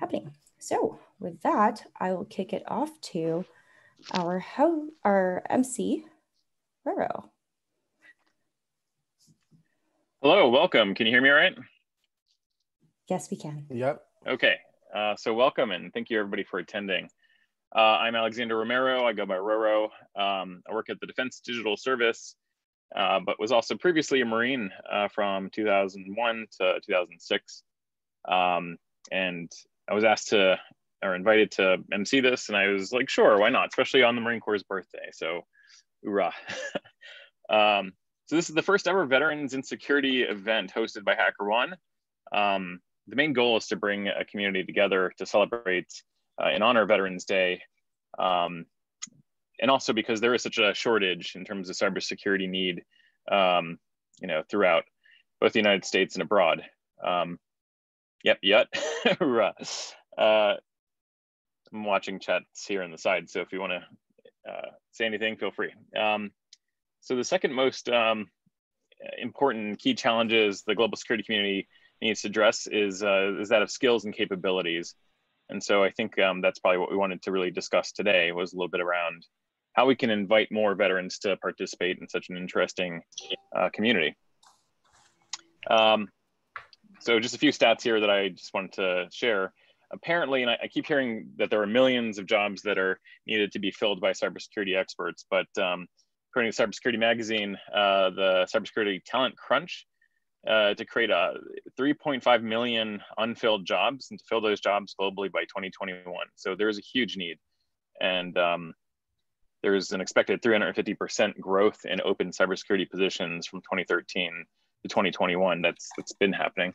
happening. So with that, I will kick it off to our, ho our MC, Roro. Hello, welcome. Can you hear me all right? Yes, we can. Yep. Okay, uh, so welcome and thank you everybody for attending. Uh, I'm Alexander Romero, I go by Roro. Um, I work at the Defense Digital Service, uh, but was also previously a Marine uh, from 2001 to 2006. Um, and I was asked to, or invited to MC this and I was like, sure, why not? Especially on the Marine Corps' birthday, so hoorah. um, so this is the first ever Veterans in Security event hosted by HackerOne. Um, the main goal is to bring a community together to celebrate uh, in honor of Veterans Day. Um, and also because there is such a shortage in terms of cybersecurity need, um, you know, throughout both the United States and abroad. Um, yep, yet. uh, I'm watching chats here on the side, so if you want to uh, say anything, feel free. Um, so the second most um, important key challenges the global security community needs to address is, uh, is that of skills and capabilities. And so I think um, that's probably what we wanted to really discuss today was a little bit around how we can invite more veterans to participate in such an interesting uh, community. Um, so just a few stats here that I just wanted to share. Apparently, and I, I, keep hearing that there are millions of jobs that are needed to be filled by cybersecurity experts, but um, according to Cybersecurity Magazine, uh, the Cybersecurity Talent Crunch, uh, to create a 3.5 million unfilled jobs and to fill those jobs globally by 2021. So there's a huge need. And um, there's an expected 350% growth in open cybersecurity positions from 2013 to 2021. That's, that's been happening.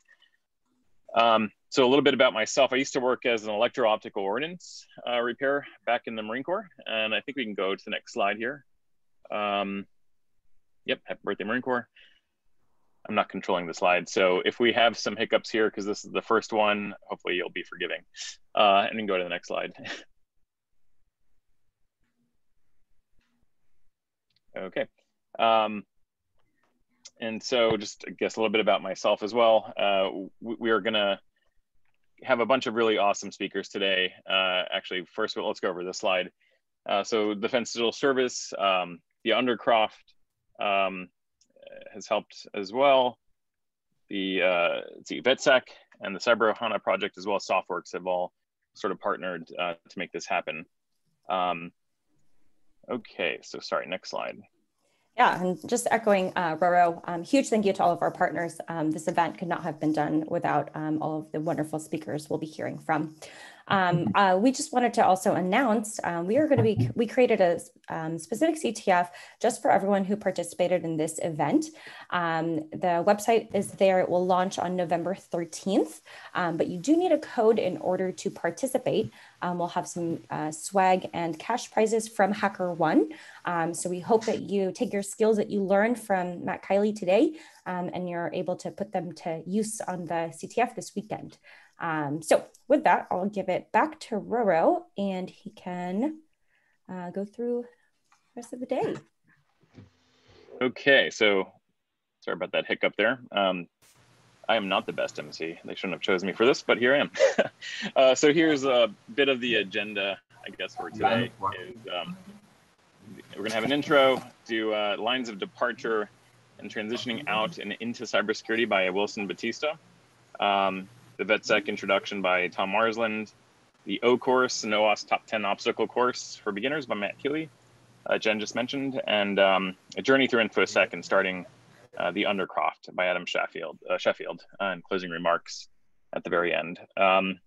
Um, so a little bit about myself. I used to work as an electro-optical ordnance uh, repair back in the Marine Corps. And I think we can go to the next slide here. Um, yep, happy birthday, Marine Corps. I'm not controlling the slide. So if we have some hiccups here, because this is the first one, hopefully you'll be forgiving. Uh, and then go to the next slide. okay. Um, and so just I guess a little bit about myself as well. Uh, we, we, are gonna have a bunch of really awesome speakers today. Uh, actually, first, let's go over this slide. Uh, so Defense Digital Service, um, the Undercroft um, has helped as well. The uh, see, VetSec and the Cyber Ohana project, as well as SoftWorks have all sort of partnered uh, to make this happen. Um, okay, so sorry, next slide. Yeah, and just echoing uh, Roro, um, huge thank you to all of our partners. Um, this event could not have been done without um, all of the wonderful speakers we'll be hearing from. Um, mm-hmm. uh, we just wanted to also announce um, we are going to be, we created a um, specific CTF just for everyone who participated in this event. Um, the website is there. It will launch on November 13th, um, but you do need a code in order to participate. Um, we'll have some uh, swag and cash prizes from HackerOne. so we hope that you take your skills that you learned from Matt Kiely today and you're able to put them to use on the CTF this weekend. Um, so with that, I'll give it back to Roro and he can uh, go through the rest of the day. Okay, so sorry about that hiccup there. Um, I am not the best MC. They shouldn't have chosen me for this, but here I am. uh, so here's a bit of the agenda, I guess, for today. Is, um, we're going to have an intro, do uh, lines of departure and transitioning out and into cybersecurity by Wilson Bautista. Um, the VetSec introduction by Tom Marsland, the O course, an OWASP top 10 obstacle course for beginners by Matt Kiely, uh, Jen just mentioned, and um, a journey through InfoSec and starting uh, the Undercroft by Adam Sheffield, uh, Sheffield uh, and closing remarks at the very end. Um,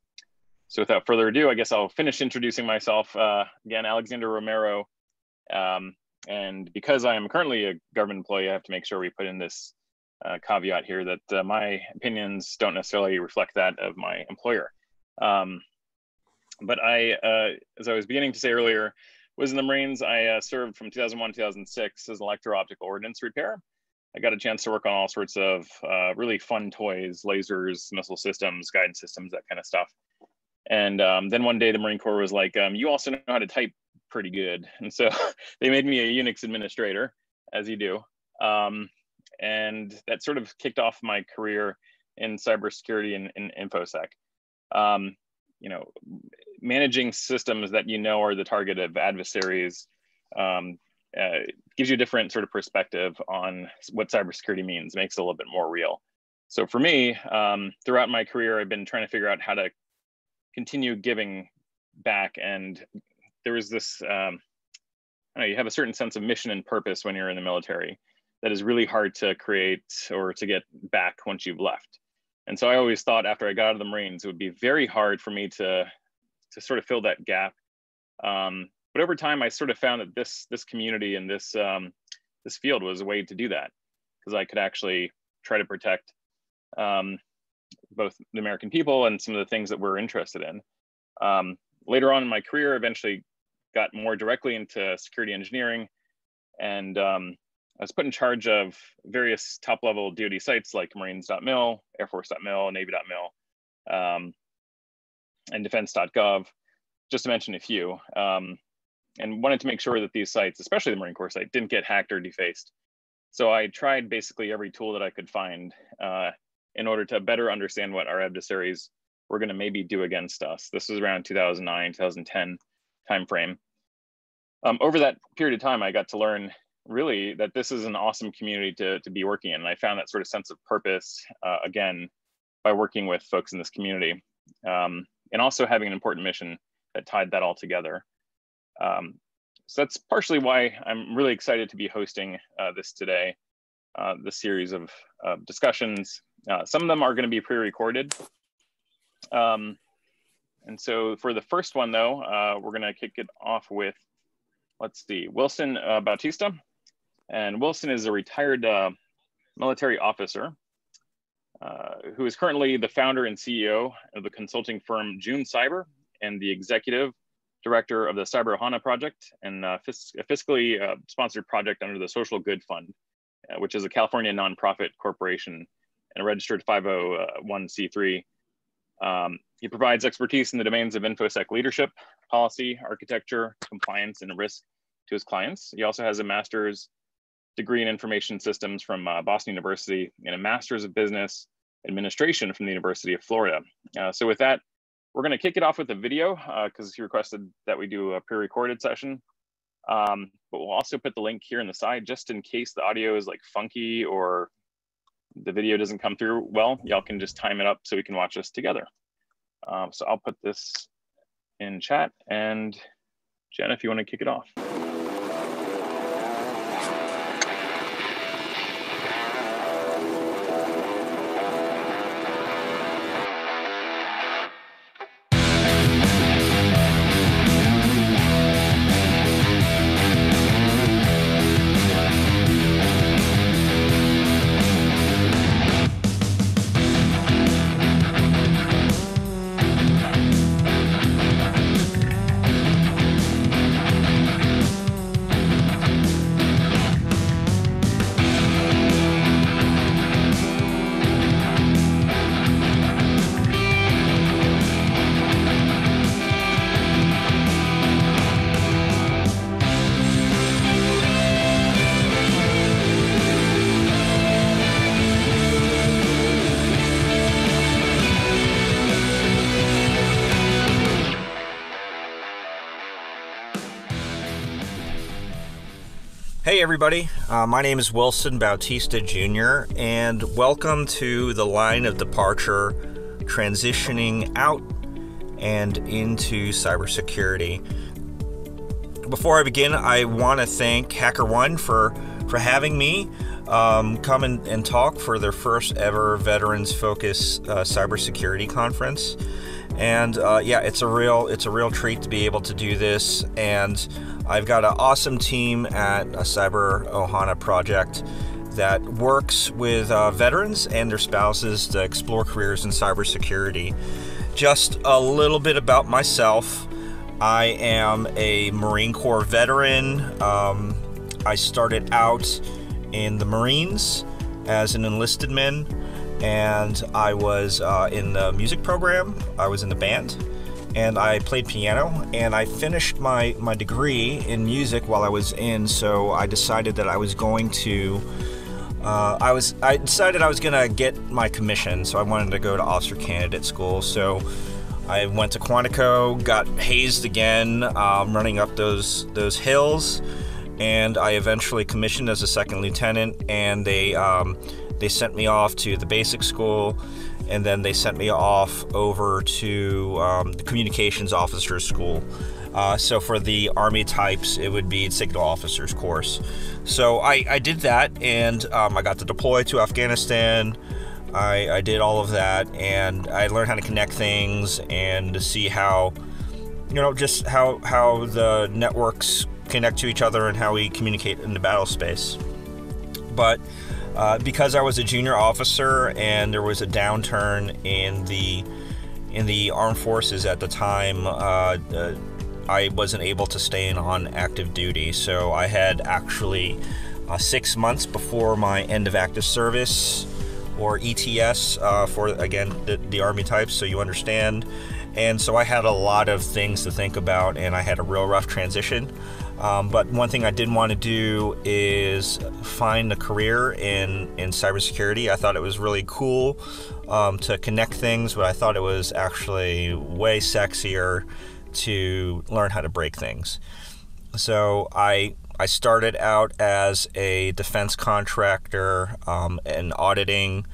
so without further ado, I guess I'll finish introducing myself. Uh, again, Alexander Romero. Um, and because I am currently a government employee, I have to make sure we put in this uh, caveat here that uh, my opinions don't necessarily reflect that of my employer. Um, but I, uh, as I was beginning to say earlier, was in the Marines. I uh, served from 2001 2006 as an electro-optical ordnance repair. I got a chance to work on all sorts of uh, really fun toys, lasers, missile systems, guidance systems, that kind of stuff. And um, then one day the Marine Corps was like, um, you also know how to type pretty good. And so they made me a Unix administrator, as you do. Um, and that sort of kicked off my career in cybersecurity and in InfoSec. Um, you know, managing systems that you know are the target of adversaries um, uh, gives you a different sort of perspective on what cybersecurity means, makes it a little bit more real. So for me, um, throughout my career, I've been trying to figure out how to continue giving back. And there was this, um, you have a certain sense of mission and purpose when you're in the military that is really hard to create or to get back once you've left. And so I always thought after I got out of the Marines, it would be very hard for me to to sort of fill that gap. Um, but over time, I sort of found that this this community and this um, this field was a way to do that because I could actually try to protect um, both the American people and some of the things that we're interested in. Um, later on in my career, eventually got more directly into security engineering, and um, I was put in charge of various top level DoD sites like Marines.mil, Air Force.mil, Navy.mil, um, and Defense.gov, just to mention a few. Um, and wanted to make sure that these sites, especially the Marine Corps site, didn't get hacked or defaced. So I tried basically every tool that I could find uh, in order to better understand what our adversaries were going to maybe do against us. This was around 2009, 2010 timeframe. Um, over that period of time, I got to learn really that this is an awesome community to, to be working in. And I found that sort of sense of purpose, uh, again, by working with folks in this community. Um, and also having an important mission that tied that all together. Um, so that's partially why I'm really excited to be hosting uh, this today, uh, this series of uh, discussions. Some of them are gonna be pre-recorded. Um, and so for the first one though, uh, we're gonna kick it off with, let's see, Wilson uh, Bautista. And Wilson is a retired military officer uh, who is currently the founder and CEO of the consulting firm June Cyber and the executive director of the Cyber Ohana Project and uh, a fiscally uh, sponsored project under the Social Good Fund, uh, which is a California nonprofit corporation and a registered 501c3. Um, he provides expertise in the domains of InfoSec leadership, policy, architecture, compliance, and risk to his clients. He also has a master's degree in information systems from uh, Boston University and a master's of business administration from the University of Florida. Uh, so with that, we're going to kick it off with a video because uh, he requested that we do a pre-recorded session. Um, but we'll also put the link here in the side just in case the audio is like funky or the video doesn't come through well, y'all can just time it up so we can watch this together. Um, so I'll put this in chat and Jen, if you want to kick it off. Everybody. Uh, my name is Wilson Bautista Jr., and welcome to the line of departure transitioning out and into cybersecurity. Before I begin, I want to thank HackerOne for, for having me um, come and, and, talk for their first ever Veterans Focus uh, Cybersecurity Conference. And uh, yeah, it's a real it's a real treat to be able to do this and I've got an awesome team at a Cyber Ohana project that works with uh, veterans and their spouses to explore careers in cybersecurity. Just a little bit about myself. I am a Marine Corps veteran. Um, I started out in the Marines as an enlisted man, and I was uh, in the music program. I was in the band and I played piano and I finished my, my degree in music while I was in so I decided that I was going to uh, I was I decided I was gonna get my commission so I wanted to go to officer candidate school so I went to Quantico, got hazed again, um, running up those those hills, and I eventually commissioned as a second lieutenant. And they um, they sent me off to the basic school, and then they sent me off over to um, the communications officers school. Uh, so for the army types, it would be signal officers course. So I, I did that, and um, I got to deploy to Afghanistan. I, I did all of that and I learned how to connect things and to see how, you know, just how, how the networks connect to each other and how we communicate in the battle space. But uh, because I was a junior officer and there was a downturn in the in the armed forces at the time, uh, uh, I wasn't able to stay in on active duty. So I had actually uh, six months before my end of active service or ETS uh, for again the, the Army types, so you understand. And so I had a lot of things to think about, and I had a real rough transition. Um, but one thing I did want to do is find a career in in cybersecurity. I thought it was really cool um, to connect things, but I thought it was actually way sexier to learn how to break things. So I I started out as a defense contractor um, and auditing,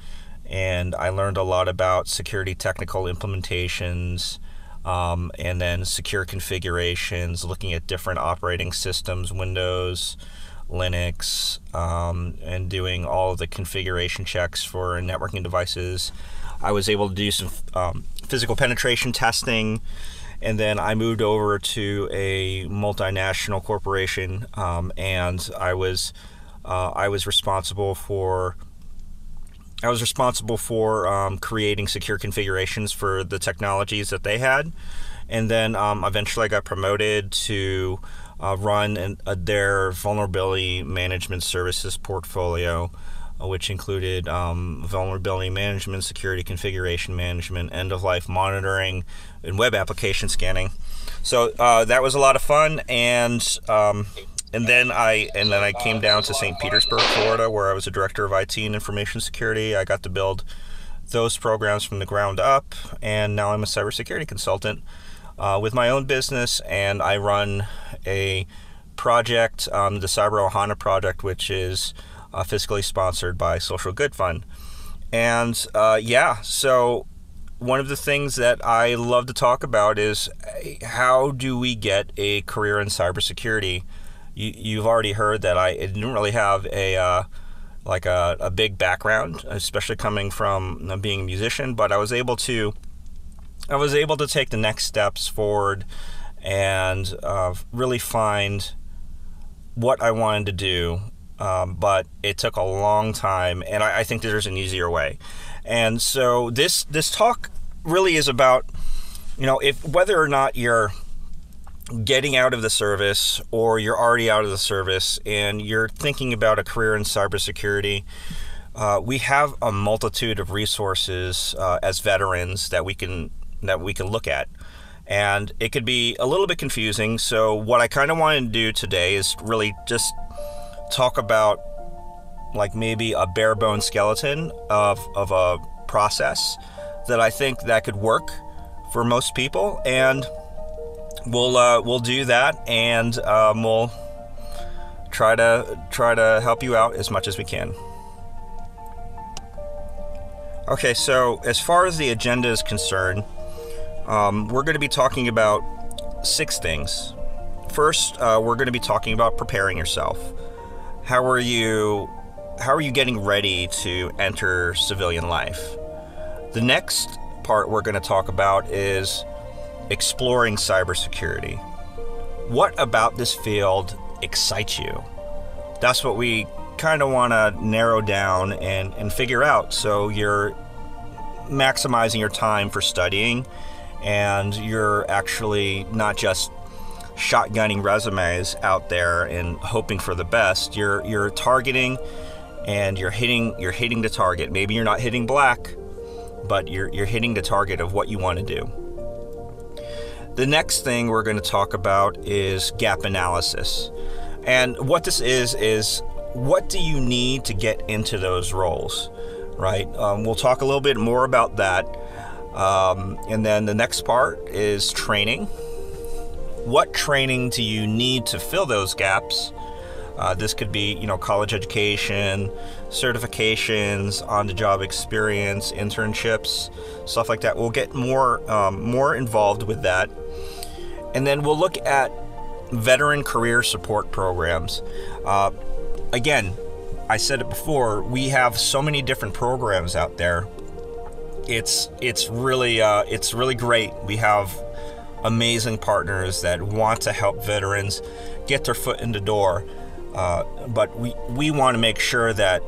and I learned a lot about security technical implementations. Um, and then secure configurations, looking at different operating systems, Windows, Linux, um, and doing all of the configuration checks for networking devices. I was able to do some um, physical penetration testing and then I moved over to a multinational corporation, um, and I was uh, I was responsible for I was responsible for um, creating secure configurations for the technologies that they had, and then um, eventually I got promoted to uh, run an, uh, their vulnerability management services portfolio. Uh, which included um, vulnerability management, security configuration management, end of life monitoring, and web application scanning. So uh, that was a lot of fun, and um, and then I and then I came down to St. Petersburg, Florida, where I was a director of IT and information security. I got to build those programs from the ground up, and now I'm a cybersecurity consultant uh, with my own business, and I run a project, um, the Cyber Ohana project, which is uh, fiscally sponsored by Social Good Fund. And uh, yeah, so one of the things that I love to talk about is how do we get a career in cybersecurity? You, you've already heard that I didn't really have a uh, like a, a big background, especially coming from being a musician, but I was able to I was able to take the next steps forward and uh, really find what I wanted to do um, but it took a long time, and I, I think there's an easier way. And so this this talk really is about, you know, if whether or not you're getting out of the service or you're already out of the service and you're thinking about a career in cybersecurity. Uh, we have a multitude of resources uh, as veterans that we can that we can look at and it could be a little bit confusing so what i kind of wanted to do today is really just talk about like maybe a bare bone skeleton of, of a process that I think that could work for most people, and we'll uh, we'll do that, and um, we'll try to try to help you out as much as we can. Okay, so as far as the agenda is concerned, um, we're going to be talking about six things. First, uh, we're going to be talking about preparing yourself how are you how are you getting ready to enter civilian life? The next part we're going to talk about is exploring cybersecurity. What about this field excites you? That's what we kind of want to narrow down and, and figure out so you're maximizing your time for studying and you're actually not just shotgunning resumes out there and hoping for the best. You're you're targeting and you're hitting you're hitting the target. Maybe you're not hitting black, but you're you're hitting the target of what you want to do. The next thing we're going to talk about is gap analysis. And what this is is what do you need to get into those roles, right? Um, we'll talk a little bit more about that. Um, and then the next part is training. What training do you need to fill those gaps? Uh, this could be, you know, college education, certifications, on-the-job experience, internships, stuff like that. We'll get more um, more involved with that, and then we'll look at veteran career support programs. Uh, again, I said it before. We have so many different programs out there. It's it's really uh, it's really great. We have amazing partners that want to help veterans get their foot in the door. Uh, but we, we want to make sure that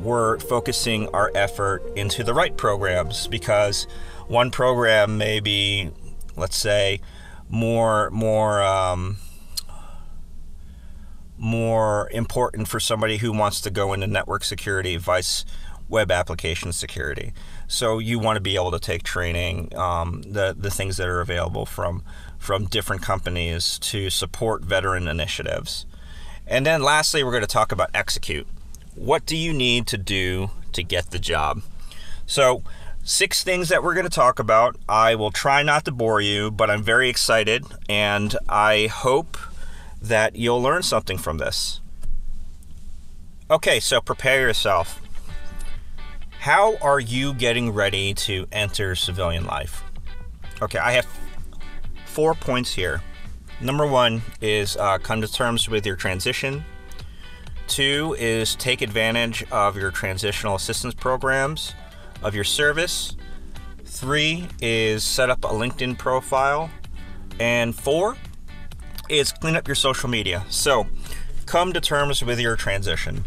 we're focusing our effort into the right programs because one program may be, let's say, more more um, more important for somebody who wants to go into network security, vice web application security. So you want to be able to take training, um, the the things that are available from from different companies to support veteran initiatives. And then lastly, we're going to talk about execute. What do you need to do to get the job? So, six things that we're going to talk about. I will try not to bore you, but I'm very excited and I hope that you'll learn something from this. Okay, so prepare yourself. How are you getting ready to enter civilian life? Okay, I have four points here. Number one is uh, come to terms with your transition. Two is take advantage of your transitional assistance programs of your service. Three is set up a LinkedIn profile. And four is clean up your social media. So come to terms with your transition.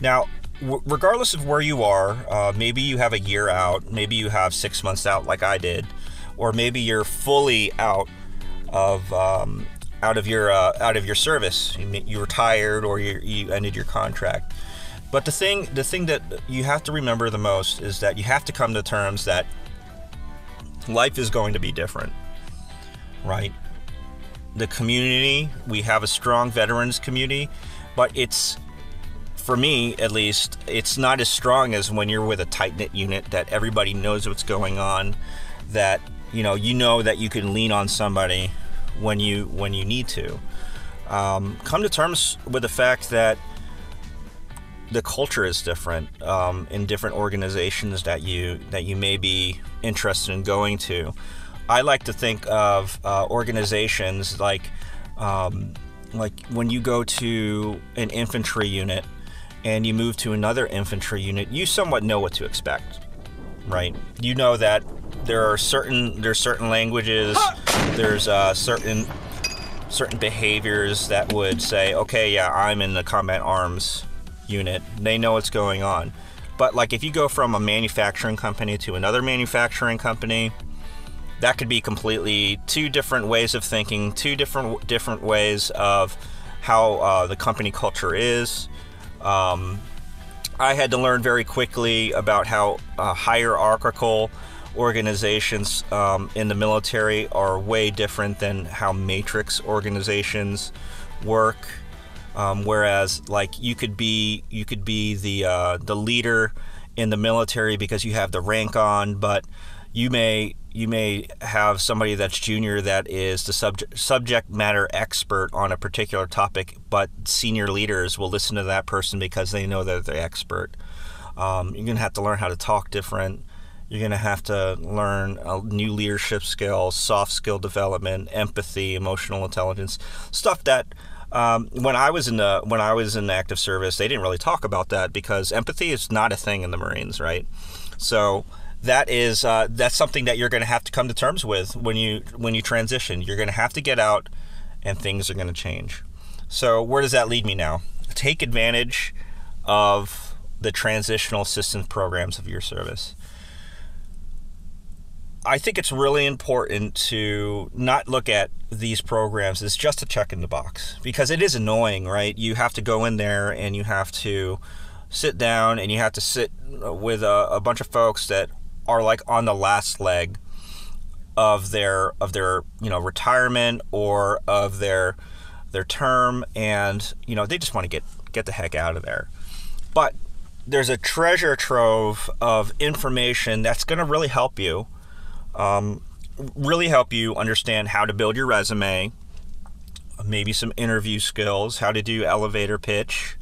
Now, w- regardless of where you are, uh, maybe you have a year out, maybe you have six months out, like I did, or maybe you're fully out of um, out of your uh, out of your service. You, retired or you, you ended your contract. But the thing the thing that you have to remember the most is that you have to come to terms that life is going to be different, right? The community we have a strong veterans community, but it's for me at least it's not as strong as when you're with a tight knit unit that everybody knows what's going on that you know you know that you can lean on somebody when you when you need to. Um, come to terms with the fact that the culture is different um, in different organizations that you that you may be interested in going to. I like to think of uh, organizations like um, like when you go to an infantry unit and you move to another infantry unit, you somewhat know what to expect, right? You know that there are certain there's certain languages, there's uh, certain certain behaviors that would say, okay, yeah, I'm in the combat arms unit. They know what's going on. But like if you go from a manufacturing company to another manufacturing company, that could be completely two different ways of thinking, two different different ways of how uh, the company culture is. Um, I had to learn very quickly about how uh, hierarchical organizations um, in the military are way different than how matrix organizations work. Um, whereas, like you could be you could be the uh, the leader in the military because you have the rank on, but you may you may have somebody that's junior that is the subject subject matter expert on a particular topic, but senior leaders will listen to that person because they know that they're the expert. Um, you're gonna have to learn how to talk different. You're going to have to learn new leadership skills, soft skill development, empathy, emotional intelligence, stuff that um, when I was in the when I was in active service, they didn't really talk about that because empathy is not a thing in the Marines, right? So that is uh, that's something that you're going to have to come to terms with when you when you transition. You're going to have to get out, and things are going to change. So where does that lead me now? Take advantage of the transitional assistance programs of your service. I think it's really important to not look at these programs as just a check in the box because it is annoying, right? You have to go in there and you have to sit down and you have to sit with a, a bunch of folks that are like on the last leg of their of their you know retirement or of their their term and you know they just want to get get the heck out of there but there's a treasure trove of information that's going to really help you um, really help you understand how to build your resume, maybe some interview skills, how to do elevator pitch,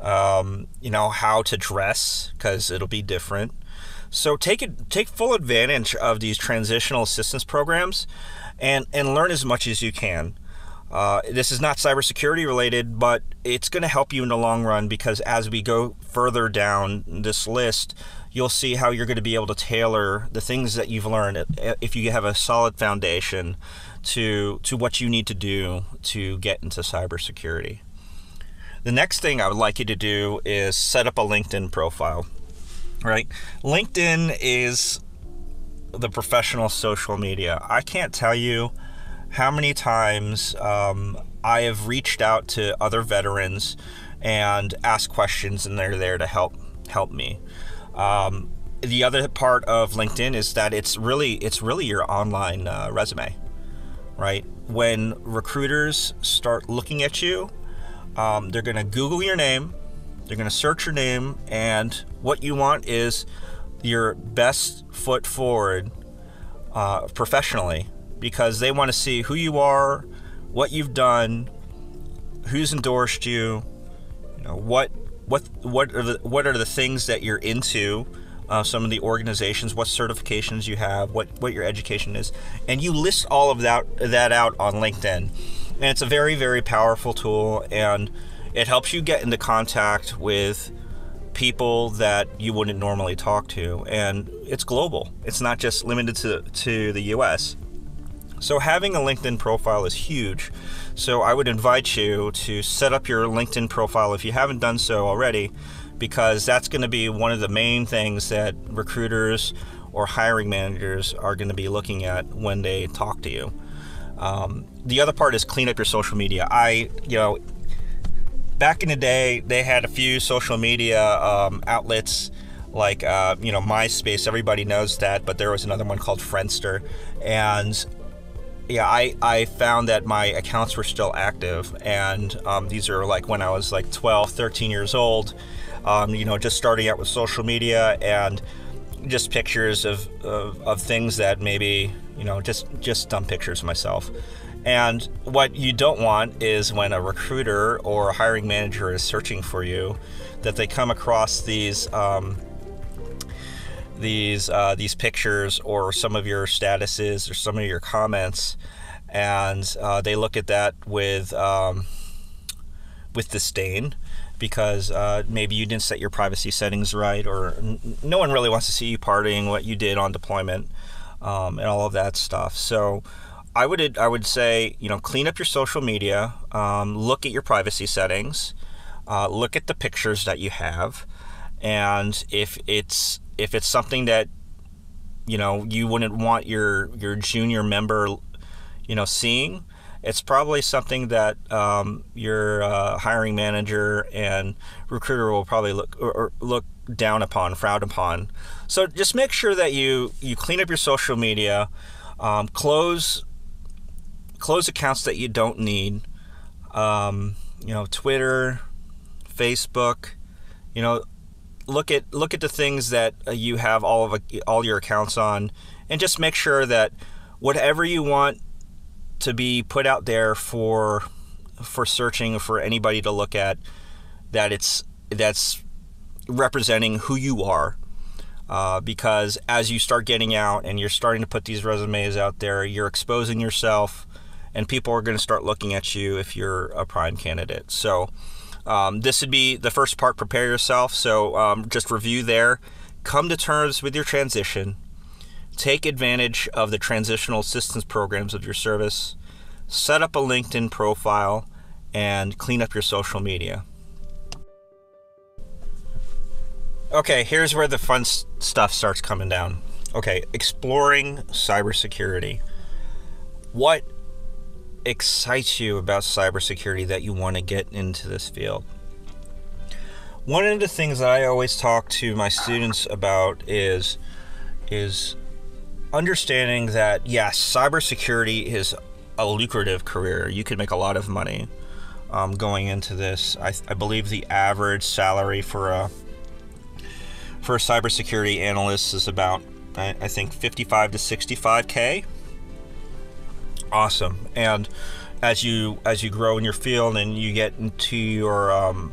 um, you know, how to dress because it'll be different. So take it, take full advantage of these transitional assistance programs, and and learn as much as you can. Uh, this is not cybersecurity related, but it's going to help you in the long run because as we go further down this list, you'll see how you're going to be able to tailor the things that you've learned if you have a solid foundation to to what you need to do to get into cybersecurity. The next thing I would like you to do is set up a LinkedIn profile. Right? LinkedIn is the professional social media. I can't tell you how many times um, I have reached out to other veterans and asked questions, and they're there to help help me. Um, the other part of LinkedIn is that it's really it's really your online uh, resume, right? When recruiters start looking at you, um, they're going to Google your name, they're going to search your name, and what you want is your best foot forward uh, professionally because they want to see who you are, what you've done, who's endorsed you, you know what what what are the what are the things that you're into, uh, some of the organizations, what certifications you have, what what your education is, and you list all of that that out on LinkedIn, and it's a very very powerful tool, and it helps you get into contact with people that you wouldn't normally talk to and it's global it's not just limited to, to the us so having a LinkedIn profile is huge. So I would invite you to set up your LinkedIn profile if you haven't done so already, because that's going to be one of the main things that recruiters or hiring managers are going to be looking at when they talk to you. Um, the other part is clean up your social media. I, you know, back in the day, they had a few social media um, outlets like uh, you know MySpace. Everybody knows that, but there was another one called Friendster, and yeah, I, I found that my accounts were still active. And um, these are like when I was like 12, 13 years old, um, you know, just starting out with social media and just pictures of, of, of, things that maybe, you know, just, just dumb pictures of myself. And what you don't want is when a recruiter or a hiring manager is searching for you, that they come across these um, these uh, these pictures or some of your statuses or some of your comments, and uh, they look at that with um, with disdain because uh, maybe you didn't set your privacy settings right, or n- no one really wants to see you partying what you did on deployment um, and all of that stuff. So. I would I would say you know clean up your social media, um, look at your privacy settings, uh, look at the pictures that you have, and if it's if it's something that you know you wouldn't want your your junior member you know seeing it's probably something that um, your uh, hiring manager and recruiter will probably look or, look down upon frown upon. So just make sure that you you clean up your social media um, close close accounts that you don't need um, you know twitter facebook you know look at look at the things that uh, you have all of all your accounts on, and just make sure that whatever you want to be put out there for for searching for anybody to look at, that it's that's representing who you are. Uh, because as you start getting out and you're starting to put these resumes out there, you're exposing yourself, and people are going to start looking at you if you're a prime candidate. So um, this would be the first part, prepare yourself. So um, just review there. Come to terms with your transition. Take advantage of the transitional assistance programs of your service. Set up a LinkedIn profile and clean up your social media. Okay, here's where the fun stuff starts coming down. Okay, exploring cybersecurity. What excites you about cybersecurity that you want to get into this field? One of the things that I always talk to my students about is is understanding that yes, cybersecurity is a lucrative career. You can make a lot of money um, going into this. I, I believe the average salary for a for a cybersecurity analyst is about I, I think 55 to 65k. Awesome. And as you as you grow in your field and you get into your um,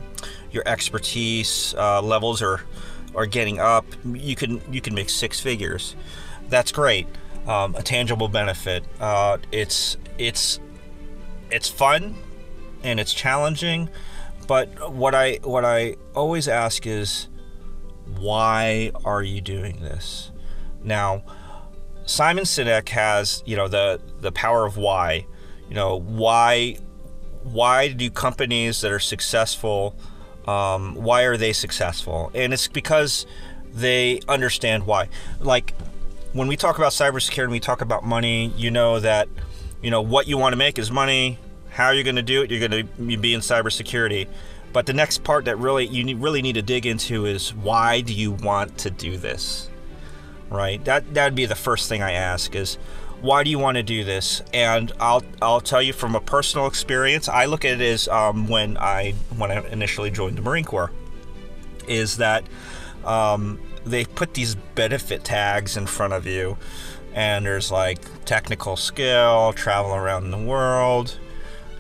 your expertise uh, levels are are getting up, you can you can make six figures. That's great. Um, a tangible benefit. Uh, it's it's it's fun and it's challenging, but what I what I always ask is why are you doing this? Now, Simon Sinek has, you know, the the power of why. You know, why why do companies that are successful um, why are they successful? And it's because they understand why. Like when we talk about cybersecurity, and we talk about money. You know that you know what you want to make is money. How are you're going to do it, you're going to be in cybersecurity. But the next part that really you really need to dig into is why do you want to do this? Right? That that'd be the first thing I ask is why do you want to do this? And I'll I'll tell you from a personal experience. I look at it as um, when I when I initially joined the Marine Corps, is that um, they put these benefit tags in front of you, and there's like technical skill, travel around the world,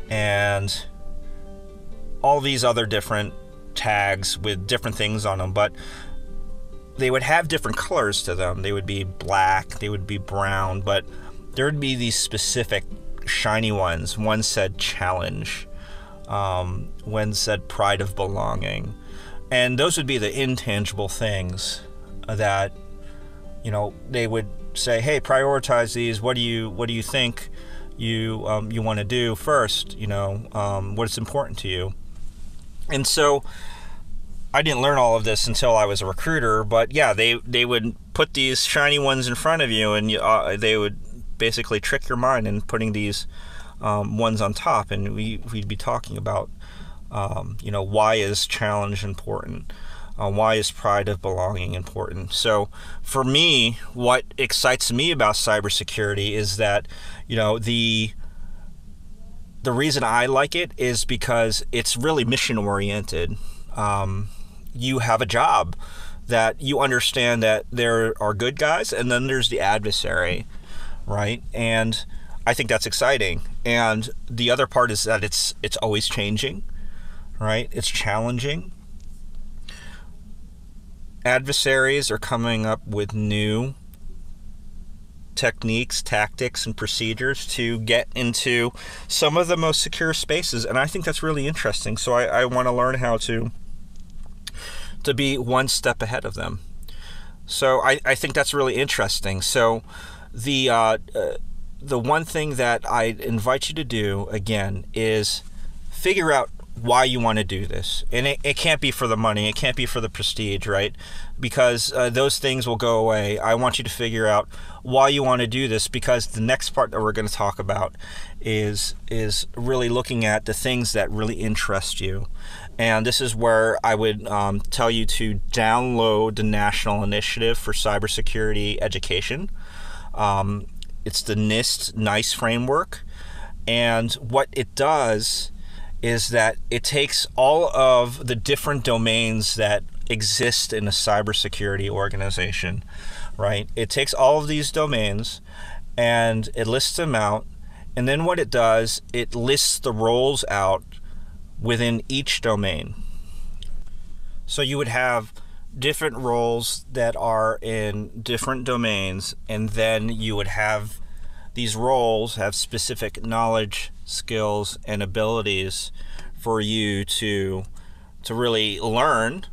and all these other different tags with different things on them, but they would have different colors to them. They would be black, they would be brown, but there would be these specific shiny ones. One said challenge, um, one said pride of belonging. And those would be the intangible things that, you know, they would say, hey, prioritize these. What do you, what do you think you, um, you want to do first? You know, um, what's important to you? And so I didn't learn all of this until I was a recruiter, but yeah, they they would put these shiny ones in front of you, and uh, they would basically trick your mind in putting these um, ones on top, and we we'd be talking about, um, you know, why is challenge important, uh, why is pride of belonging important. So for me, what excites me about cybersecurity is that, you know, the the reason I like it is because it's really mission oriented. Um, you have a job that you understand that there are good guys and then there's the adversary, right? And I think that's exciting. And the other part is that it's it's always changing, right? It's challenging. Adversaries are coming up with new techniques, tactics, and procedures to get into some of the most secure spaces. And I think that's really interesting. So I, I want to learn how to to be one step ahead of them. So I, I think that's really interesting. So the uh, uh, the one thing that I invite you to do again is figure out why you want to do this. And it, it can't be for the money, it can't be for the prestige, right? Because uh, those things will go away. I want you to figure out why you want to do this because the next part that we're going to talk about is is really looking at the things that really interest you. And this is where I would um, tell you to download the National Initiative for Cybersecurity Education. Um, it's the NIST NICE framework. And what it does is that it takes all of the different domains that exist in a cybersecurity organization, right? It takes all of these domains and it lists them out. And then what it does, it lists the roles out within each domain. So you would have different roles that are in different domains, and then you would have these roles have specific knowledge, skills, and abilities for you to to really learn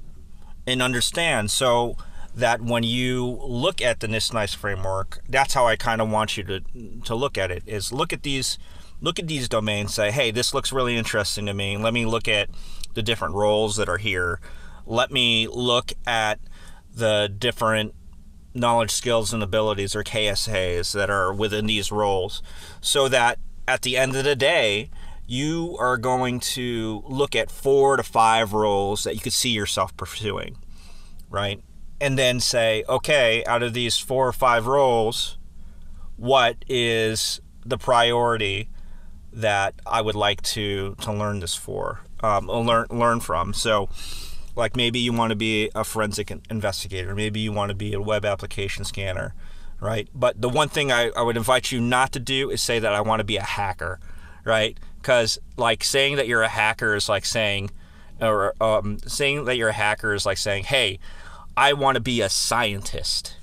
and understand. So that when you look at the NIST NICE framework, that's how I kind of want you to to look at it. Is look at these look at these domains, say, hey, this looks really interesting to me. Let me look at the different roles that are here. Let me look at the different knowledge, skills, and abilities or KSAs that are within these roles so that at the end of the day, you are going to look at four to five roles that you could see yourself pursuing, right? And then say, okay, out of these four or five roles, what is the priority that I would like to to learn this for, um, learn learn from? So, Like maybe you want to be a forensic investigator, maybe you want to be a web application scanner, right? But the one thing I, I would invite you not to do is say that I want to be a hacker, right? Because like saying that you're a hacker is like saying, or um, saying that you're a hacker is like saying, hey, I want to be a scientist,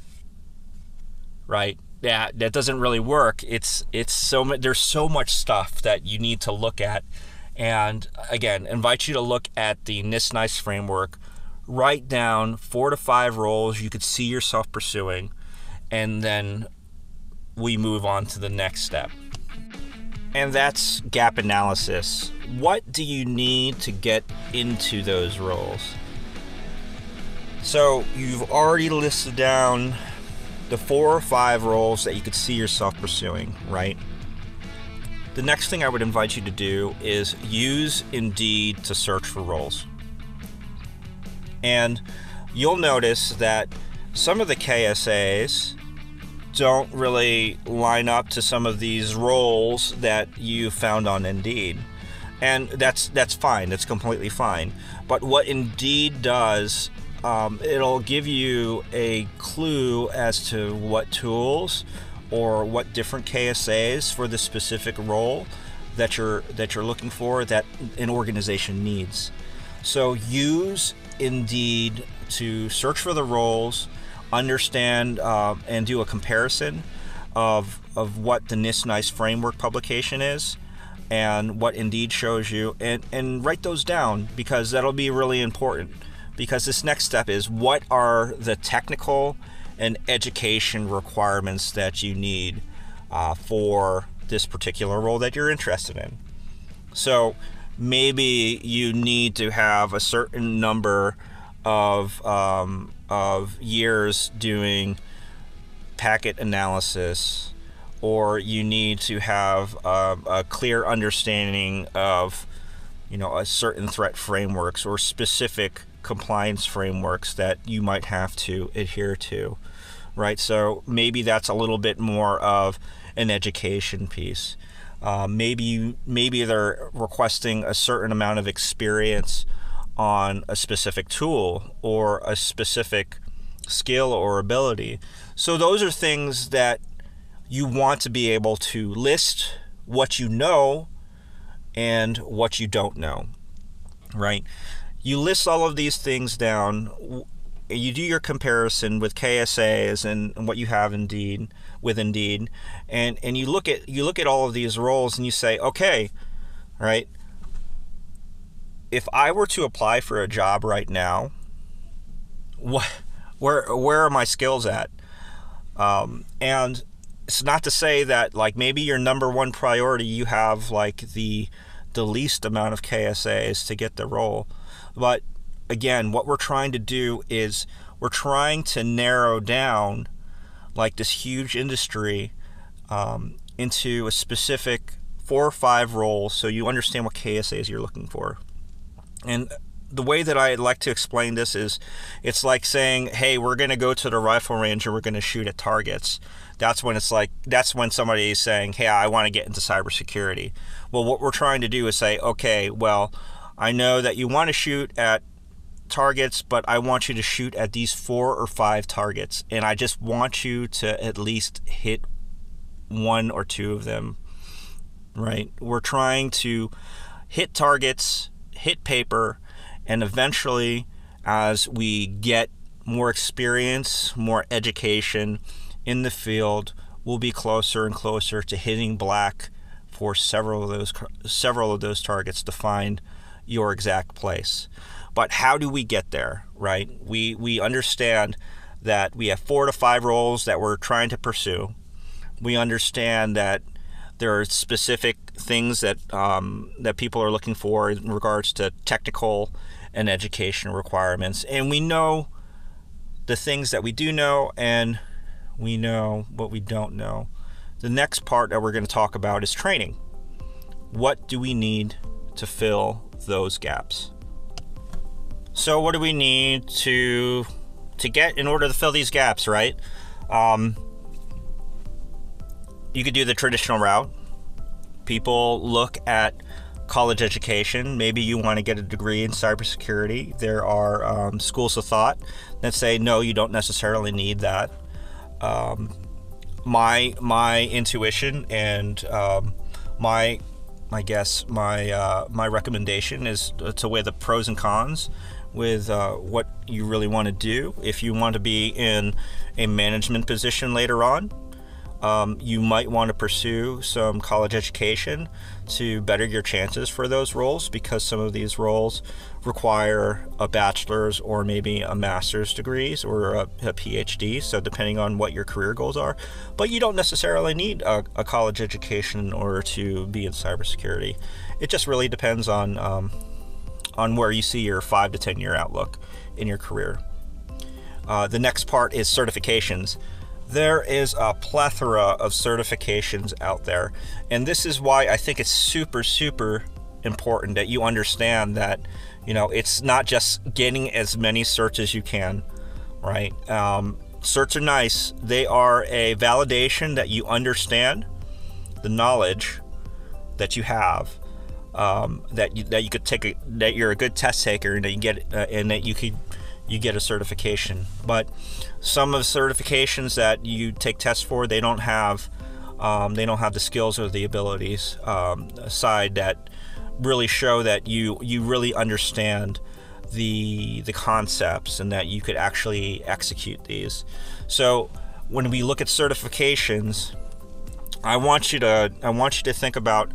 right? Yeah, that doesn't really work. It's it's so. There's so much stuff that you need to look at, and again, invite you to look at the NIST NICE framework. Write down four to five roles you could see yourself pursuing, and then we move on to the next step. And that's gap analysis. What do you need to get into those roles? So you've already listed down the four or five roles that you could see yourself pursuing, right? The next thing I would invite you to do is use Indeed to search for roles. And you'll notice that some of the KSAs don't really line up to some of these roles that you found on Indeed. And that's that's fine. That's completely fine. But what Indeed does um, it'll give you a clue as to what tools or what different KSAs for the specific role that you're that you're looking for that an organization needs. So use Indeed to search for the roles, understand uh, and do a comparison of of what the NIST NICE framework publication is and what Indeed shows you and, and write those down because that'll be really important because this next step is what are the technical and education requirements that you need uh, for this particular role that you're interested in. So maybe you need to have a certain number of um, of years doing packet analysis, or you need to have a, a clear understanding of you know a certain threat frameworks or specific compliance frameworks that you might have to adhere to, right? So maybe that's a little bit more of an education piece. Uh, maybe maybe they're requesting a certain amount of experience on a specific tool or a specific skill or ability. So those are things that you want to be able to list what you know and what you don't know, right? You list all of these things down. You do your comparison with KSAs and, what you have Indeed with Indeed, and and you look at you look at all of these roles and you say, okay, right. If I were to apply for a job right now, what, where where are my skills at? Um, and it's not to say that like maybe your number one priority you have like the the least amount of KSAs to get the role. But again, what we're trying to do is we're trying to narrow down like this huge industry um, into a specific four or five roles so you understand what KSAs you're looking for. And the way that I like to explain this is it's like saying, hey, we're going to go to the rifle range and we're going to shoot at targets. That's when it's like, that's when somebody is saying, hey, I want to get into cybersecurity. Well, what we're trying to do is say, okay, well, I know that you want to shoot at targets, but I want you to shoot at these four or five targets. And I just want you to at least hit one or two of them, right? We're trying to hit targets, hit paper, and eventually, as we get more experience, more education in the field, we'll be closer and closer to hitting black for several of those several of those targets to find your exact place. But how do we get there, right? We we understand that we have four to five roles that we're trying to pursue. We understand that there are specific things that um, that people are looking for in regards to technical and education requirements, and we know the things that we do know, and we know what we don't know. The next part that we're going to talk about is training. What do we need to fill those gaps. So what do we need to to get in order to fill these gaps, right? Um, you could do the traditional route. People look at college education. Maybe you want to get a degree in cybersecurity. There are um, schools of thought that say no, you don't necessarily need that. Um, my my intuition and um, my I guess my uh, my recommendation is to weigh the pros and cons with uh, what you really want to do. If you want to be in a management position later on, um, you might want to pursue some college education to better your chances for those roles because some of these roles require a bachelor's or maybe a master's degrees or a, a PhD. So, depending on what your career goals are, but you don't necessarily need a, a college education in order to be in cybersecurity. It just really depends on um, on where you see your five to ten year outlook in your career. Uh, the next part is certifications there is a plethora of certifications out there. And this is why I think it's super, super important that you understand that, you know, it's not just getting as many certs as you can, right? Um, certs are nice, they are a validation that you understand the knowledge that you have. Um, that you, that you could take a, that you're a good test taker and that you get uh, and that you could you get a certification. But some of the certifications that you take tests for, they don't have um, they don't have the skills or the abilities um, side that really show that you you really understand the the concepts and that you could actually execute these. So when we look at certifications, I want you to I want you to think about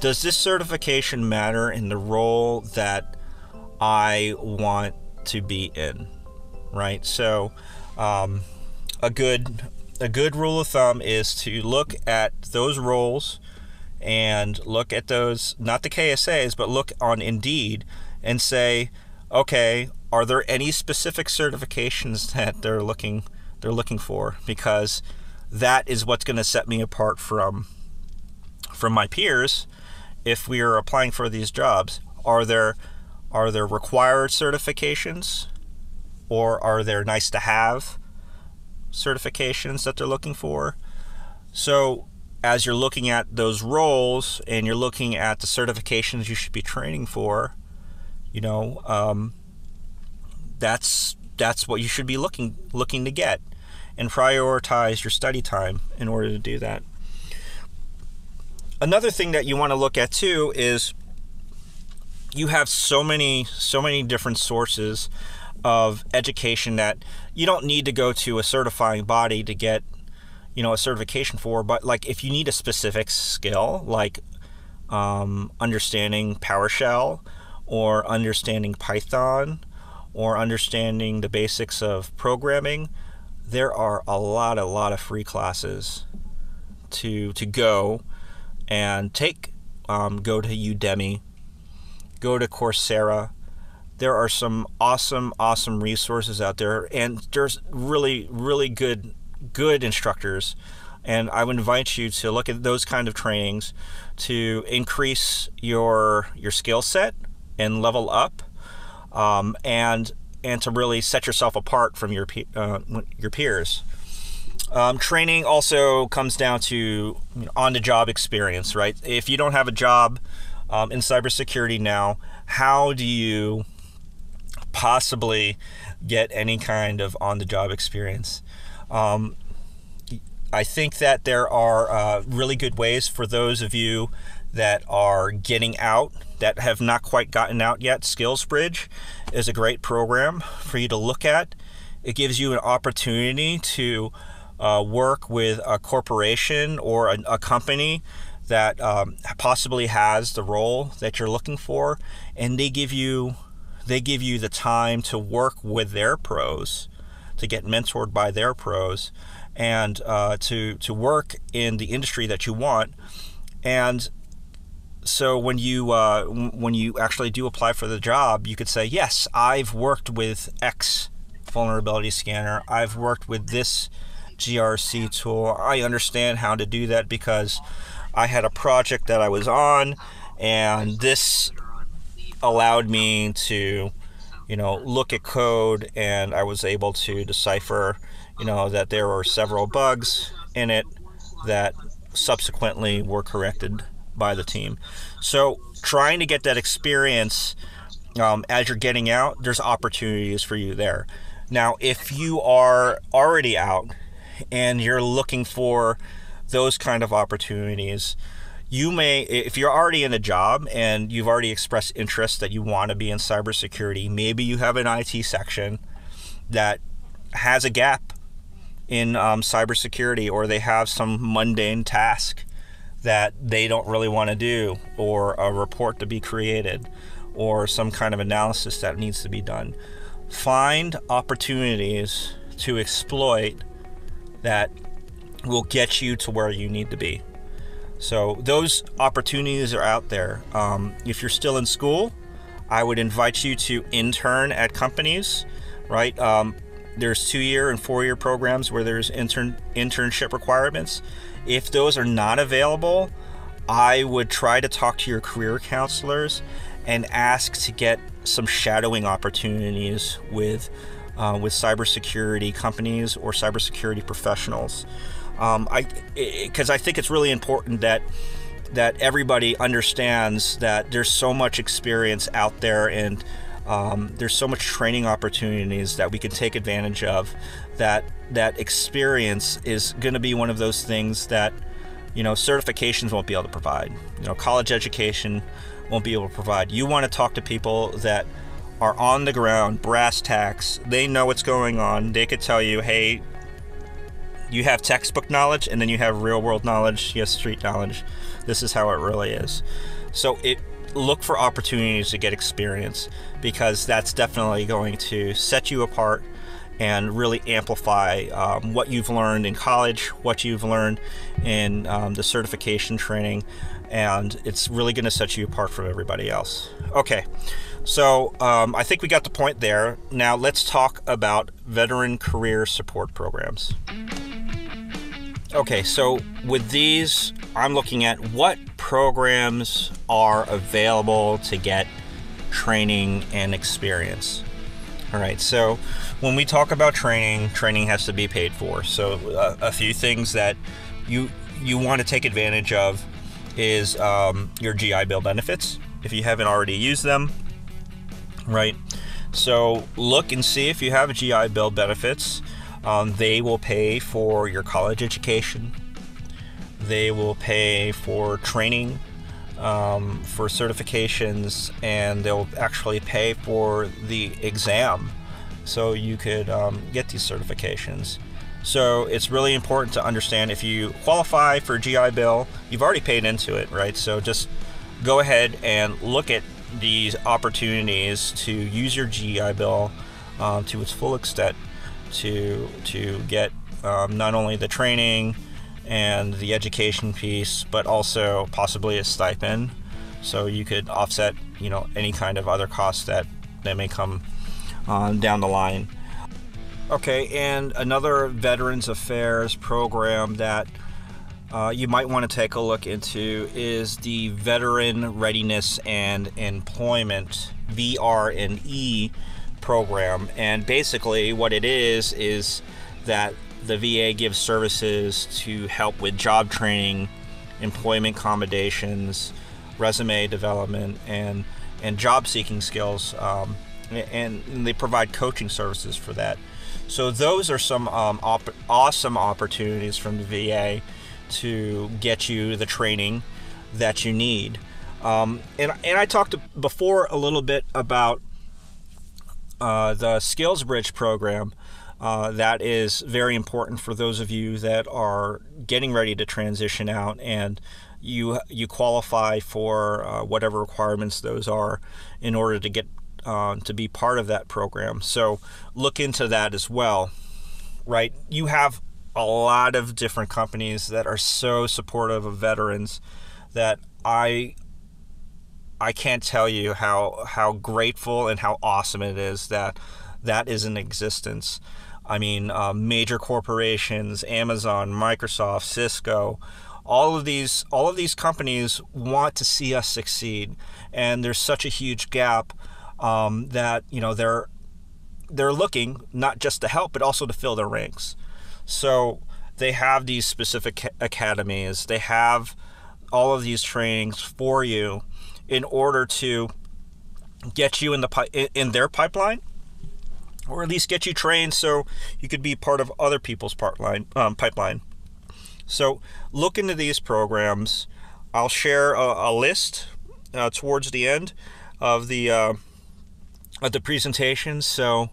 does this certification matter in the role that I want to be in, right? So, um, a good a good rule of thumb is to look at those roles and look at those not the KSAs, but look on Indeed and say, okay, are there any specific certifications that they're looking they're looking for? Because that is what's going to set me apart from from my peers if we are applying for these jobs. Are there are there required certifications or are there nice to have certifications that they're looking for? So, as you're looking at those roles and you're looking at the certifications you should be training for, you know, um, that's that's what you should be looking looking to get, and prioritize your study time in order to do that. Another thing that you want to look at too is you have so many so many different sources of education that you don't need to go to a certifying body to get you know a certification for but like if you need a specific skill like um, understanding PowerShell or understanding Python or understanding the basics of programming there are a lot a lot of free classes to to go and take um, go to Udemy go to Coursera. There are some awesome, awesome resources out there, and there's really, really good, good instructors. And I would invite you to look at those kind of trainings to increase your your skill set and level up, um, and and to really set yourself apart from your uh, your peers. Um, training also comes down to on the job experience, right? If you don't have a job um, in cybersecurity now, how do you possibly get any kind of on the job experience? Um, I think that there are uh, really good ways for those of you that are getting out that have not quite gotten out yet. SkillsBridge is a great program for you to look at. It gives you an opportunity to uh, work with a corporation or a, a company that um, possibly has the role that you're looking for, and they give you they give you the time to work with their pros, to get mentored by their pros, and uh, to to work in the industry that you want, and so when you uh, when you actually do apply for the job, you could say, yes, I've worked with X vulnerability scanner. I've worked with this GRC tool. I understand how to do that because I had a project that I was on, and this allowed me to, you know, look at code, and I was able to decipher, you know, that there were several bugs in it that subsequently were corrected by the team. So trying to get that experience um, as you're getting out, there's opportunities for you there. Now, if you are already out and you're looking for those kind of opportunities, you may, if you're already in a job and you've already expressed interest that you want to be in cybersecurity, maybe you have an IT section that has a gap in um, cybersecurity or they have some mundane task that they don't really want to do or a report to be created or some kind of analysis that needs to be done. Find opportunities to exploit that will get you to where you need to be. So, those opportunities are out there. Um, if you're still in school, I would invite you to intern at companies, right? Um, there's two year and four year programs where there's intern internship requirements. If those are not available, I would try to talk to your career counselors and ask to get some shadowing opportunities with uh, with cybersecurity companies or cybersecurity professionals. Um, I because I think it's really important that that everybody understands that there's so much experience out there and um, there's so much training opportunities that we can take advantage of. That that experience is going to be one of those things that you know certifications won't be able to provide. You know, college education won't be able to provide. You want to talk to people that are on the ground, brass tacks. They know what's going on. They could tell you, hey, you have textbook knowledge and then you have real world knowledge, you have street knowledge. This is how it really is. So it look for opportunities to get experience because that's definitely going to set you apart and really amplify um, what you've learned in college, what you've learned in um, the certification training, and it's really going to set you apart from everybody else. Okay, so um, I think we got the point there. Now let's talk about veteran career support programs. Okay, so with these, I'm looking at what programs are available to get training and experience. All right, so when we talk about training, training has to be paid for. So uh, a few things that you you want to take advantage of is um, your GI Bill benefits if you haven't already used them. Right. So look and see if you have GI Bill benefits. Um, they will pay for your college education. They will pay for training, um, for certifications, and they'll actually pay for the exam so you could um, get these certifications. So it's really important to understand if you qualify for GI Bill, you've already paid into it, right? So just go ahead and look at these opportunities to use your GI Bill um, to its full extent to to get um, not only the training and the education piece, but also possibly a stipend, so you could offset you know any kind of other costs that that may come um, down the line. Okay, and another Veterans Affairs program that uh, you might want to take a look into is the Veteran Readiness and Employment (VR&E) program. And basically, what it is is that the VA gives services to help with job training, employment accommodations, resume development, and and job seeking skills. Um, and, and, they provide coaching services for that. So those are some um, op- awesome opportunities from the VA to get you the training that you need. Um, and and I talked before a little bit about uh, the Skills Bridge program. Uh, that is very important for those of you that are getting ready to transition out and you you qualify for uh, whatever requirements those are in order to get uh, to be part of that program. So look into that as well. Right, you have a lot of different companies that are so supportive of veterans that I I can't tell you how how grateful and how awesome it is that that is in existence. I mean, uh, major corporations, Amazon, Microsoft, Cisco, all of these all of these companies want to see us succeed, and there's such a huge gap um, that you know they're they're looking not just to help but also to fill their ranks. So they have these specific academies. They have all of these trainings for you in order to get you in the in their pipeline or at least get you trained so you could be part of other people's pipeline um, pipeline. So look into these programs. I'll share a, a list uh, towards the end of the uh, of the presentation. So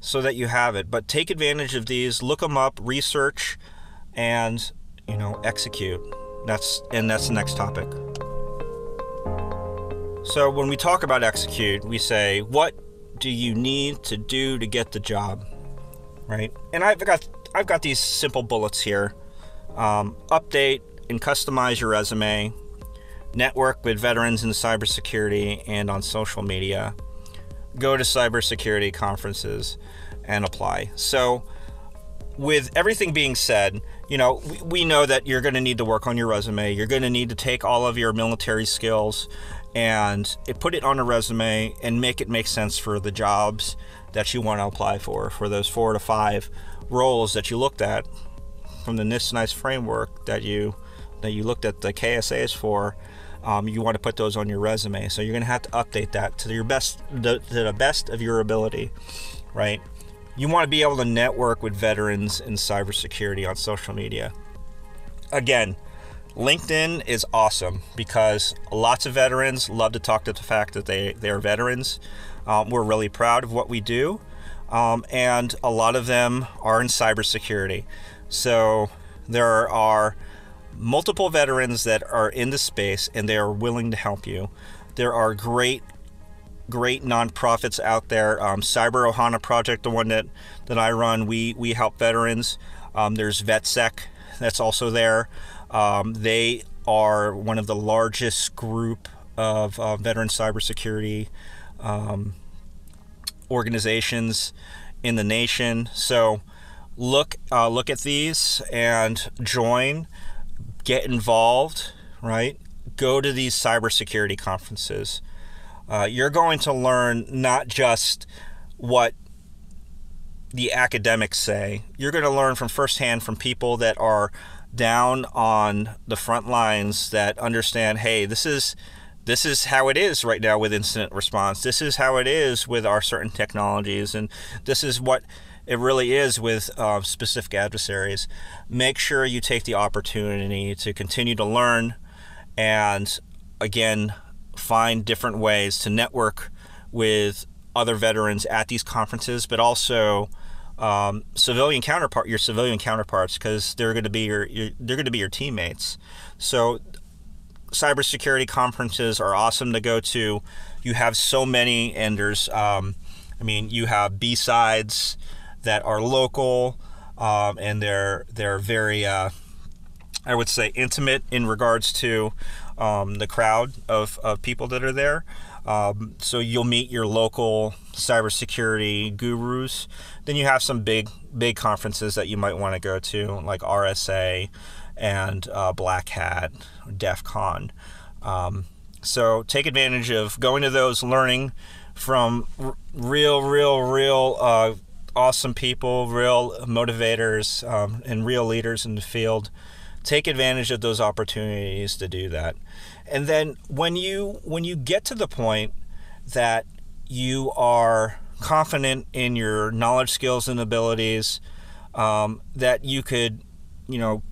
so that you have it. But take advantage of these look them up research and you know execute. That's and that's the next topic. So when we talk about execute we say what do you need to do to get the job right? And i've got i've got these simple bullets here. Um, update and customize your resume network with veterans in cybersecurity and on social media go to cybersecurity conferences and apply so with everything being said you know, we, we know that you're going to need to work on your resume. You're going to need to take all of your military skills and put it on a resume and make it make sense for the jobs that you want to apply for, for those four to five roles that you looked at from the NIST NICE framework that you that you looked at the KSAs for. Um, you want to put those on your resume, so you're going to have to update that to your best, to the best of your ability, right? You want to be able to network with veterans in cybersecurity on social media. Again, LinkedIn is awesome because lots of veterans love to talk to the fact that they, they are veterans. Um, we're really proud of what we do, um, and a lot of them are in cybersecurity. So there are multiple veterans that are in the space and they are willing to help you. There are great great nonprofits out there. Um, Cyber Ohana Project, the one that, that I run, we, we help veterans. Um, there's VetSec that's also there. Um, they are one of the largest group of uh, veteran cybersecurity um, organizations in the nation. So look uh, look at these and join, get involved, right? Go to these cybersecurity conferences. Uh, you're going to learn not just what the academics say, you're going to learn from firsthand from people that are down on the front lines that understand hey this is this is how it is right now with incident response. This is how it is with our certain technologies and this is what it really is with uh, specific adversaries make sure you take the opportunity to continue to learn and again find different ways to network with other veterans at these conferences, but also um, civilian counterpart your civilian counterparts because they're going to be your, your they're going to be your teammates. So cybersecurity conferences are awesome to go to. You have so many, and there's um, I mean you have BSides that are local, um, and they're they're very uh, I would say intimate in regards to um, the crowd of, of people that are there. Um, so you'll meet your local cybersecurity gurus. Then you have some big big conferences that you might want to go to, like RSA and uh, Black Hat, DEF CON. Um, so take advantage of going to those, learning from r- real, real, real uh, awesome people, real motivators, um, and real leaders in the field. Take advantage of those opportunities to do that. And then when you when you get to the point that you are confident in your knowledge skills and abilities um, that you could you know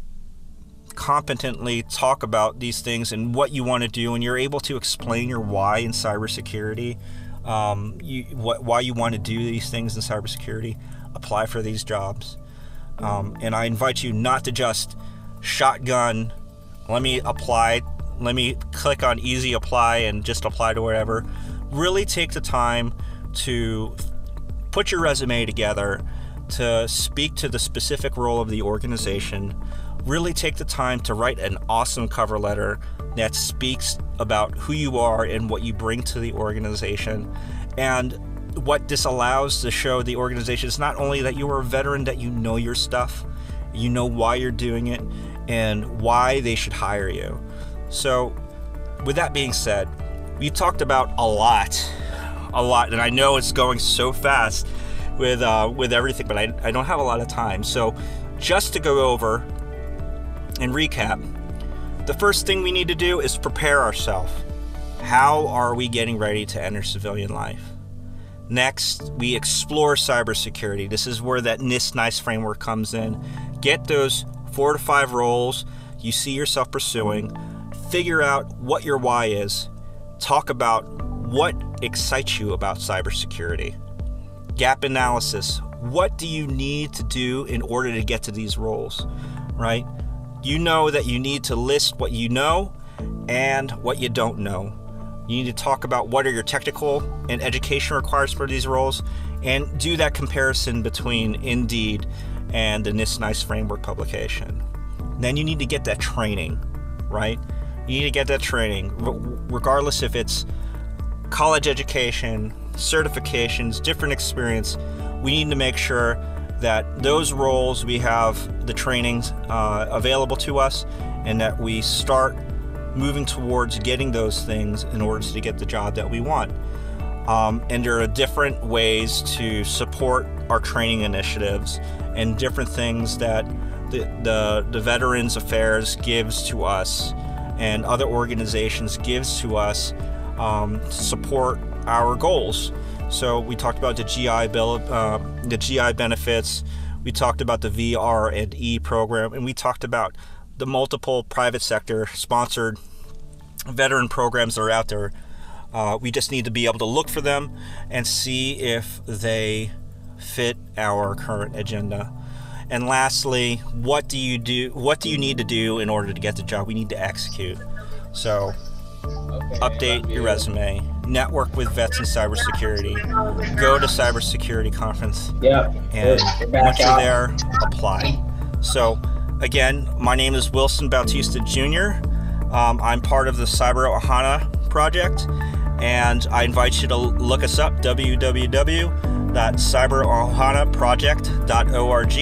competently talk about these things and what you want to do and you're able to explain your why in cybersecurity um, you, what, why you want to do these things in cybersecurity apply for these jobs um, and i invite you not to just shotgun. Let me apply. Let me click on easy apply and just apply to whatever. Really take the time to put your resume together, to speak to the specific role of the organization. Really take the time to write an awesome cover letter that speaks about who you are and what you bring to the organization. And what this allows to show the organization is not only that you are a veteran, that you know your stuff, you know why you're doing it, and why they should hire you. So, with that being said, we talked about a lot, a lot, and I know it's going so fast with uh, with everything, but I, I don't have a lot of time. So, just to go over and recap, the first thing we need to do is prepare ourselves. How are we getting ready to enter civilian life? Next, we explore cybersecurity. This is where that NIST NICE framework comes in. Get those four to five roles you see yourself pursuing, figure out what your why is, talk about what excites you about cybersecurity. Gap analysis. What do you need to do in order to get to these roles? Right? You know that you need to list what you know and what you don't know. You need to talk about what are your technical and education requirements for these roles and do that comparison between Indeed and the NIST NICE framework publication. Then you need to get that training, right? You need to get that training, regardless if it's college education, certifications, different experience. We need to make sure that those roles we have the trainings uh, available to us and that we start moving towards getting those things in order to get the job that we want. Um, and there are different ways to support our training initiatives and different things that the, the, the Veterans Affairs gives to us and other organizations gives to us um, to support our goals. So we talked about the GI bill, uh, the GI benefits. We talked about the VR and E program, and we talked about the multiple private sector sponsored veteran programs that are out there. Uh, we just need to be able to look for them and see if they fit our current agenda. And lastly, what do you do? What do you need to do in order to get the job? We need to execute. So, okay, update your resume, network with vets in cybersecurity, go to cybersecurity conference, yeah, and once you're there, apply. So, again, my name is Wilson Bautista Jr. Um, I'm part of the Cyber Ohana project, and I invite you to look us up www.cyberohanaproject.org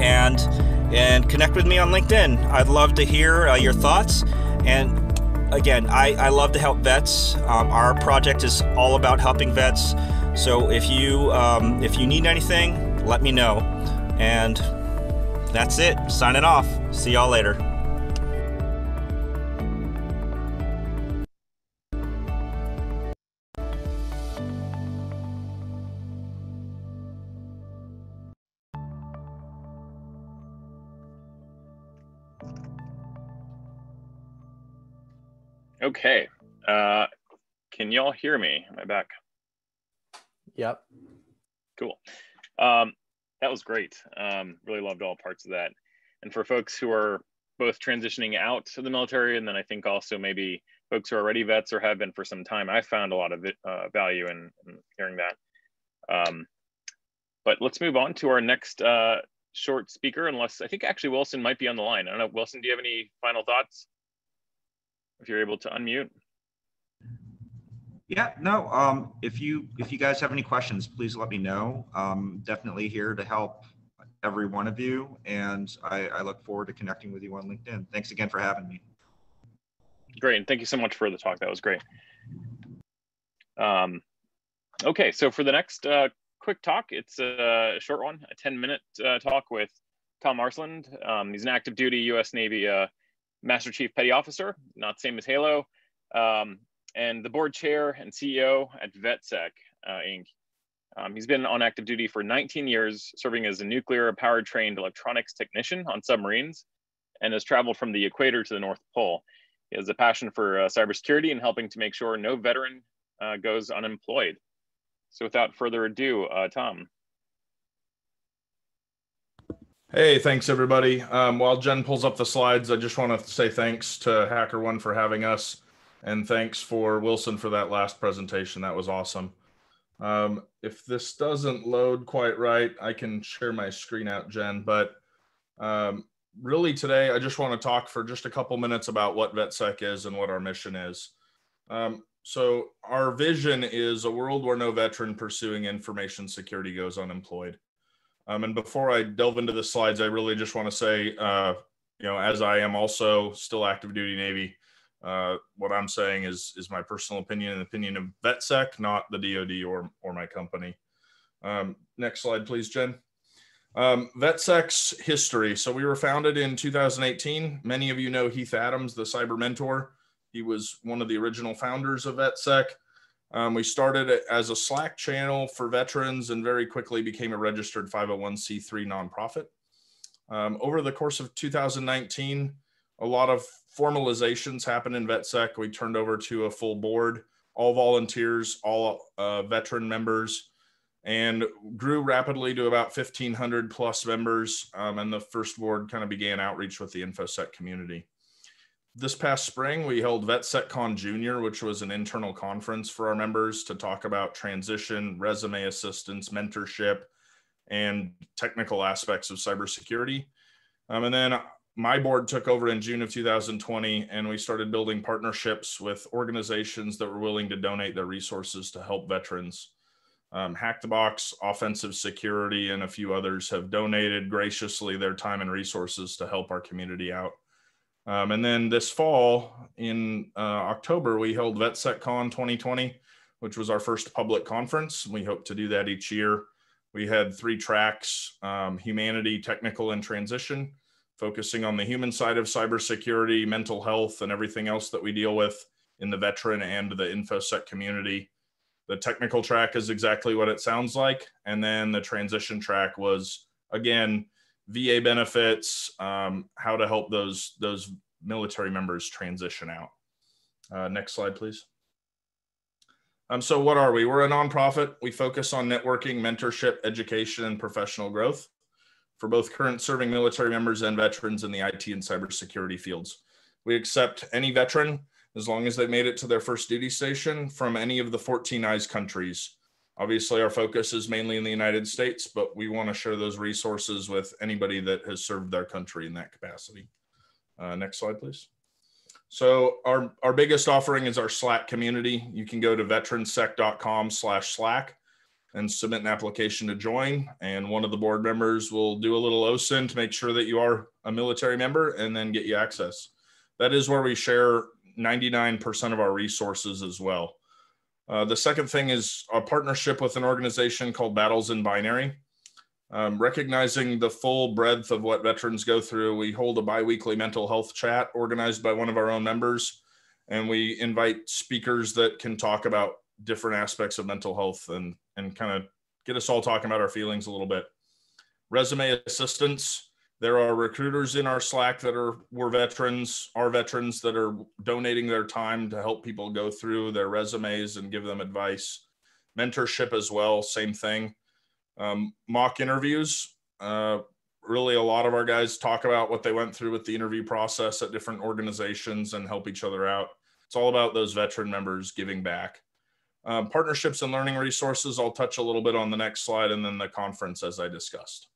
and and connect with me on LinkedIn. I'd love to hear uh, your thoughts. And again, I, I love to help vets. Um, our project is all about helping vets. So if you um, if you need anything, let me know. And that's it. Signing off. See y'all later. Okay. Uh, can y'all hear me? Am I back? Yep. Cool. Um, that was great. Um, really loved all parts of that. And for folks who are both transitioning out to the military, and then I think also maybe folks who are already vets or have been for some time, I found a lot of uh, value in, in, hearing that. Um, but let's move on to our next uh, short speaker, unless I think actually Wilson might be on the line. I don't know, Wilson, do you have any final thoughts? If you're able to unmute. Yeah, no. Um, if you if you guys have any questions, please let me know. Um, definitely here to help every one of you, and I, I look forward to connecting with you on LinkedIn. Thanks again for having me. Great, and thank you so much for the talk. That was great. Um, okay, so for the next uh, quick talk, it's a short one, a 10 minute uh, talk with Tom Marsland. Um, he's an active duty US Navy uh, Master Chief Petty Officer, not same as Halo, um, and the board chair and CEO at VetSec uh, Inc. Um, he's been on active duty for 19 years, serving as a nuclear power trained electronics technician on submarines, and has traveled from the equator to the North Pole. He has a passion for uh, cybersecurity and helping to make sure no veteran uh, goes unemployed. So without further ado, uh, Tom. Hey, thanks everybody. Um, while Jen pulls up the slides, I just want to say thanks to HackerOne for having us, and thanks for Wilson for that last presentation. That was awesome. Um, if this doesn't load quite right, I can share my screen out, Jen. But um, really today, I just want to talk for just a couple minutes about what VetSec is and what our mission is. Um, so our vision is a world where no veteran pursuing information security goes unemployed. Um, and before I delve into the slides, I really just want to say, uh, you know, as I am also still active duty Navy, uh, what I'm saying is is my personal opinion and opinion of VetSec, not the DoD or or my company. Um, next slide, please, Jen. Um, VetSec's history. So we were founded in 2018. Many of you know Heath Adams, the cyber mentor. He was one of the original founders of VetSec. Um, we started as a Slack channel for veterans and very quickly became a registered 501c3 nonprofit. Um, over the course of 2019, a lot of formalizations happened in VetSec. We turned over to a full board, all volunteers, all uh, veteran members, and grew rapidly to about 1,500 plus members. Um, and the first board kind of began outreach with the InfoSec community. This past spring, we held VetSecCon Junior, which was an internal conference for our members to talk about transition, resume assistance, mentorship, and technical aspects of cybersecurity. Um, and then my board took over in June of 2020, and we started building partnerships with organizations that were willing to donate their resources to help veterans. Um, Hack the Box, Offensive Security, and a few others have donated graciously their time and resources to help our community out. Um, and then this fall in uh, October, we held VetSecCon 2020, which was our first public conference. We hope to do that each year. We had three tracks um, humanity, technical, and transition, focusing on the human side of cybersecurity, mental health, and everything else that we deal with in the veteran and the InfoSec community. The technical track is exactly what it sounds like. And then the transition track was, again, VA benefits, um, how to help those those military members transition out. Uh, next slide, please. Um, so what are we? We're a nonprofit. We focus on networking, mentorship, education, and professional growth for both current serving military members and veterans in the IT and cybersecurity fields. We accept any veteran as long as they made it to their first duty station from any of the 14 EYES countries. Obviously, our focus is mainly in the United States, but we want to share those resources with anybody that has served their country in that capacity. Uh, next slide, please. So our, our biggest offering is our Slack community. You can go to veteransec.com slash Slack and submit an application to join. And one of the board members will do a little OSINT to make sure that you are a military member and then get you access. That is where we share 99% of our resources as well. Uh, the second thing is a partnership with an organization called Battles in Binary. Um, recognizing the full breadth of what veterans go through, we hold a biweekly mental health chat organized by one of our own members. And we invite speakers that can talk about different aspects of mental health and, and kind of get us all talking about our feelings a little bit. Resume assistance there are recruiters in our Slack that are were veterans, are veterans that are donating their time to help people go through their resumes and give them advice. Mentorship as well, same thing. Um, mock interviews. Uh, really, a lot of our guys talk about what they went through with the interview process at different organizations and help each other out. It's all about those veteran members giving back. Um, partnerships and learning resources, I'll touch a little bit on the next slide, and then the conference as I discussed.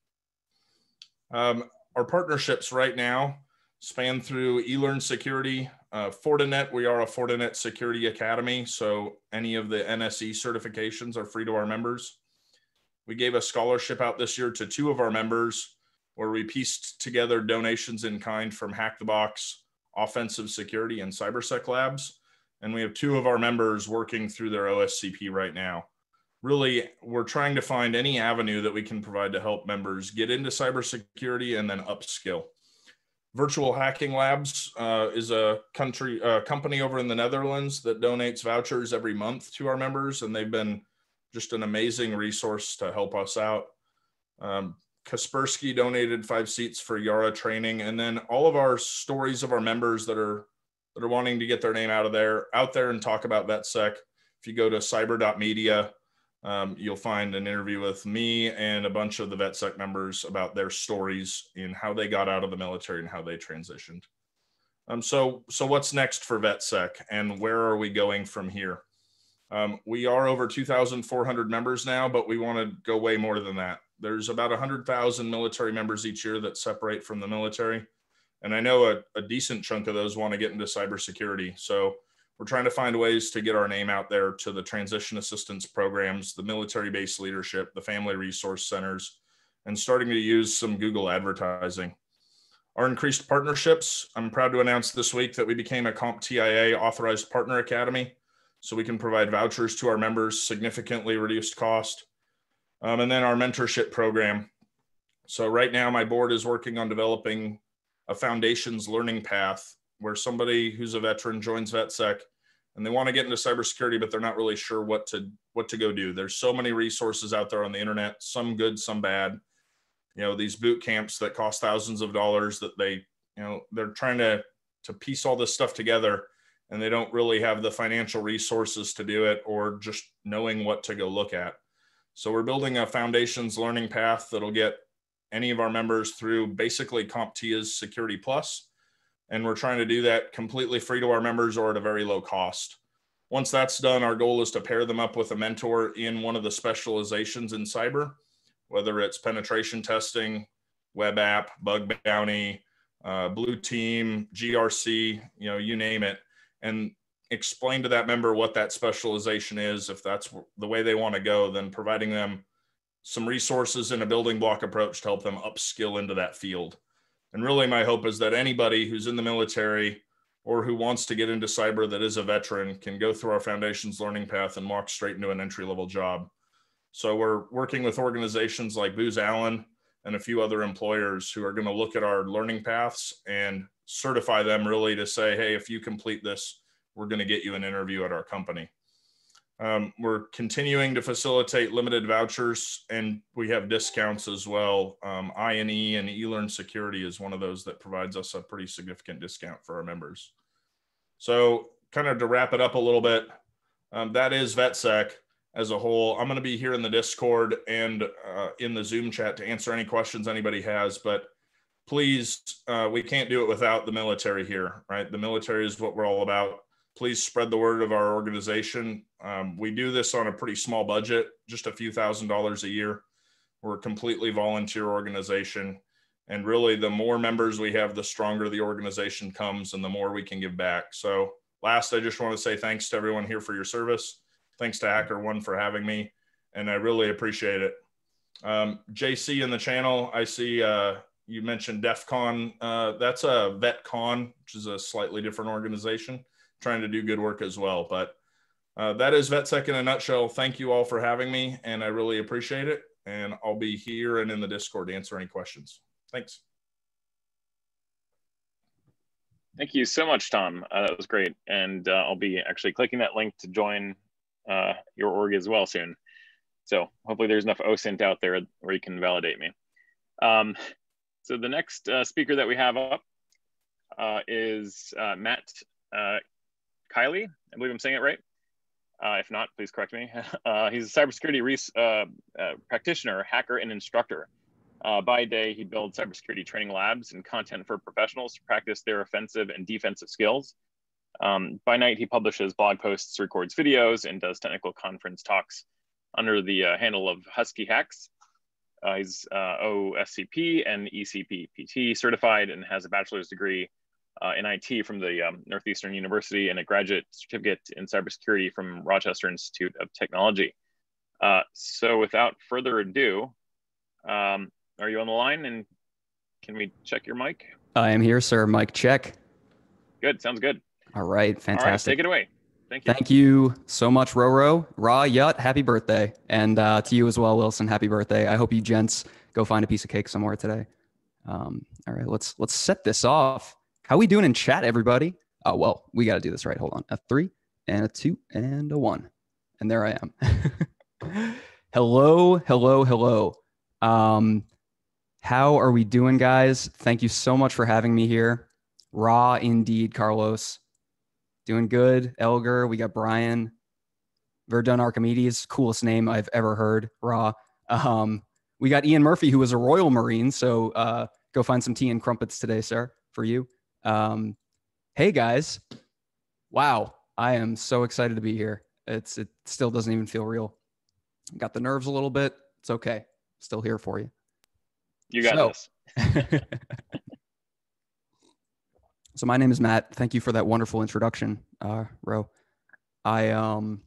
Um, our partnerships right now span through eLearnSecurity, uh, Fortinet. We are a Fortinet Security Academy, so any of the NSE certifications are free to our members. We gave a scholarship out this year to two of our members where we pieced together donations in kind from Hack the Box, Offensive Security, and CyberSec Labs. And we have two of our members working through their OSCP right now really we're trying to find any avenue that we can provide to help members get into cybersecurity and then upskill. Virtual Hacking Labs uh, is a country uh, company over in the Netherlands that donates vouchers every month to our members, and they've been just an amazing resource to help us out. Um, Kaspersky donated five seats for Yara training, and then all of our stories of our members that are that are wanting to get their name out of there, out there and talk about VetSec. If you go to cyber.media, um, you'll find an interview with me and a bunch of the VetSec members about their stories and how they got out of the military and how they transitioned. Um, so, so what's next for VetSec and where are we going from here? Um, we are over 2,400 members now, but we want to go way more than that. There's about 100,000 military members each year that separate from the military. And I know a, a decent chunk of those want to get into cybersecurity. So we're trying to find ways to get our name out there to the transition assistance programs, the military based leadership, the family resource centers, and starting to use some Google advertising. Our increased partnerships, I'm proud to announce this week that we became a CompTIA authorized partner academy. So we can provide vouchers to our members, significantly reduced cost. Um, and then our mentorship program. So right now, my board is working on developing a foundations learning path where somebody who's a veteran joins VetSec and they want to get into cybersecurity, but they're not really sure what to what to go do. There's so many resources out there on the internet, some good, some bad. You know, these boot camps that cost thousands of dollars that they, you know, they're trying to to piece all this stuff together and they don't really have the financial resources to do it or just knowing what to go look at. So we're building a foundations learning path that'll get any of our members through basically CompTIA's Security Plus and we're trying to do that completely free to our members or at a very low cost. Once that's done, our goal is to pair them up with a mentor in one of the specializations in cyber, whether it's penetration testing, web app, bug bounty, uh, blue team, GRC, you know, you name it, and explain to that member what that specialization is. If that's the way they want to go, then providing them some resources and a building block approach to help them upskill into that field. And really, my hope is that anybody who's in the military or who wants to get into cyber that is a veteran can go through our foundations learning path and walk straight into an entry level job. So we're working with organizations like Booz Allen and a few other employers who are going to look at our learning paths and certify them really to say, hey, if you complete this, we're going to get you an interview at our company. Um, we're continuing to facilitate limited vouchers and we have discounts as well. Um, INE and eLearnSecurity is one of those that provides us a pretty significant discount for our members. So kind of to wrap it up a little bit, um, that is VetSec as a whole. I'm going to be here in the Discord and uh, in the Zoom chat to answer any questions anybody has, but please, uh, we can't do it without the military here, right? The military is what we're all about please spread the word of our organization. Um, we do this on a pretty small budget, just a few thousand dollars a year. We're a completely volunteer organization. And really, the more members we have, the stronger the organization comes and the more we can give back. So, last, I just want to say thanks to everyone here for your service. Thanks to HackerOne for having me. And I really appreciate it. Um, JC in the channel, I see uh, you mentioned DEF CON. Uh, that's a VetCon, which is a slightly different organization trying to do good work as well. But uh, that is VetSec in a nutshell. Thank you all for having me, and I really appreciate it. And I'll be here and in the Discord to answer any questions. Thanks. Thank you so much, Tom. Uh, that was great. And uh, I'll be actually clicking that link to join uh, your org as well soon. So hopefully there's enough OSINT out there where you can validate me. Um, so the next uh, speaker that we have up uh, is Matt Kiely. I believe I'm saying it right. Uh, if not, please correct me. Uh, he's a cybersecurity uh, uh, practitioner, hacker, and instructor. Uh, by day, he builds cybersecurity training labs and content for professionals to practice their offensive and defensive skills. Um, by night, he publishes blog posts, records videos, and does technical conference talks under the uh, handle of Husky Hacks. he's OSCP and ECPPT certified and has a bachelor's degree uh, in IT from the um, Northeastern University and a graduate certificate in cybersecurity from Rochester Institute of Technology. Uh, so without further ado, um, are you on the line and can we check your mic? I am here, sir. Mic check. Good. Sounds good. All right. Fantastic. All right, take it away. Thank you. Thank you so much, Roro. Ra Yut, happy birthday. And uh, to you as well, Wilson, happy birthday. I hope you gents go find a piece of cake somewhere today. Um, all right, let's let's set this off. How we doing in chat, everybody? Oh, well, we got to do this right. Hold on. A three and a two and a one. And there I am. hello, hello, hello. Um, how are we doing, guys? Thank you so much for having me here. Raw indeed, Carlos. Doing good. Elgar, we got Brian. Verdun Archimedes, coolest name I've ever heard. Raw. Um, we got Ian Murphy, who was a Royal Marine. So uh, go find some tea and crumpets today, sir, for you. Um, hey guys, wow, I am so excited to be here. It's it still doesn't even feel real. Got the nerves a little bit. It's okay. Still here for you. You got so, this. so my name is Matt. Thank you for that wonderful introduction, uh, Ro. I um,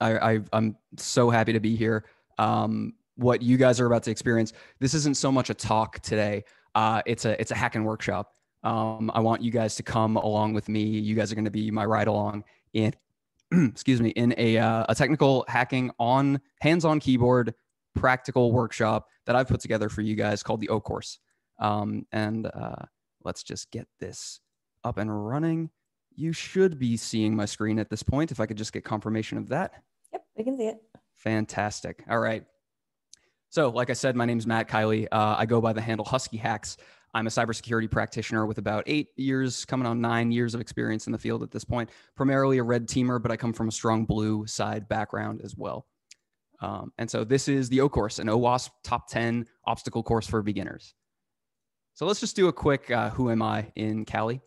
I, I I'm so happy to be here. Um, what you guys are about to experience. This isn't so much a talk today. Uh, it's a it's a hack and workshop. Um, I want you guys to come along with me. You guys are going to be my ride along in, excuse me, in a, uh, a technical hacking on hands-on keyboard practical workshop that I've put together for you guys called the O course. Um, and uh, let's just get this up and running. You should be seeing my screen at this point. If I could just get confirmation of that. Yep, we can see it. Fantastic. All right. So, like I said, my name is Matt Kiely. Uh, I go by the handle Husky Hacks. I'm a cybersecurity practitioner with about eight years, coming on nine years of experience in the field at this point. Primarily a red teamer, but I come from a strong blue side background as well. Um, and so this is the O course, an OWASP top 10 obstacle course for beginners. So let's just do a quick uh, who am I in Kali.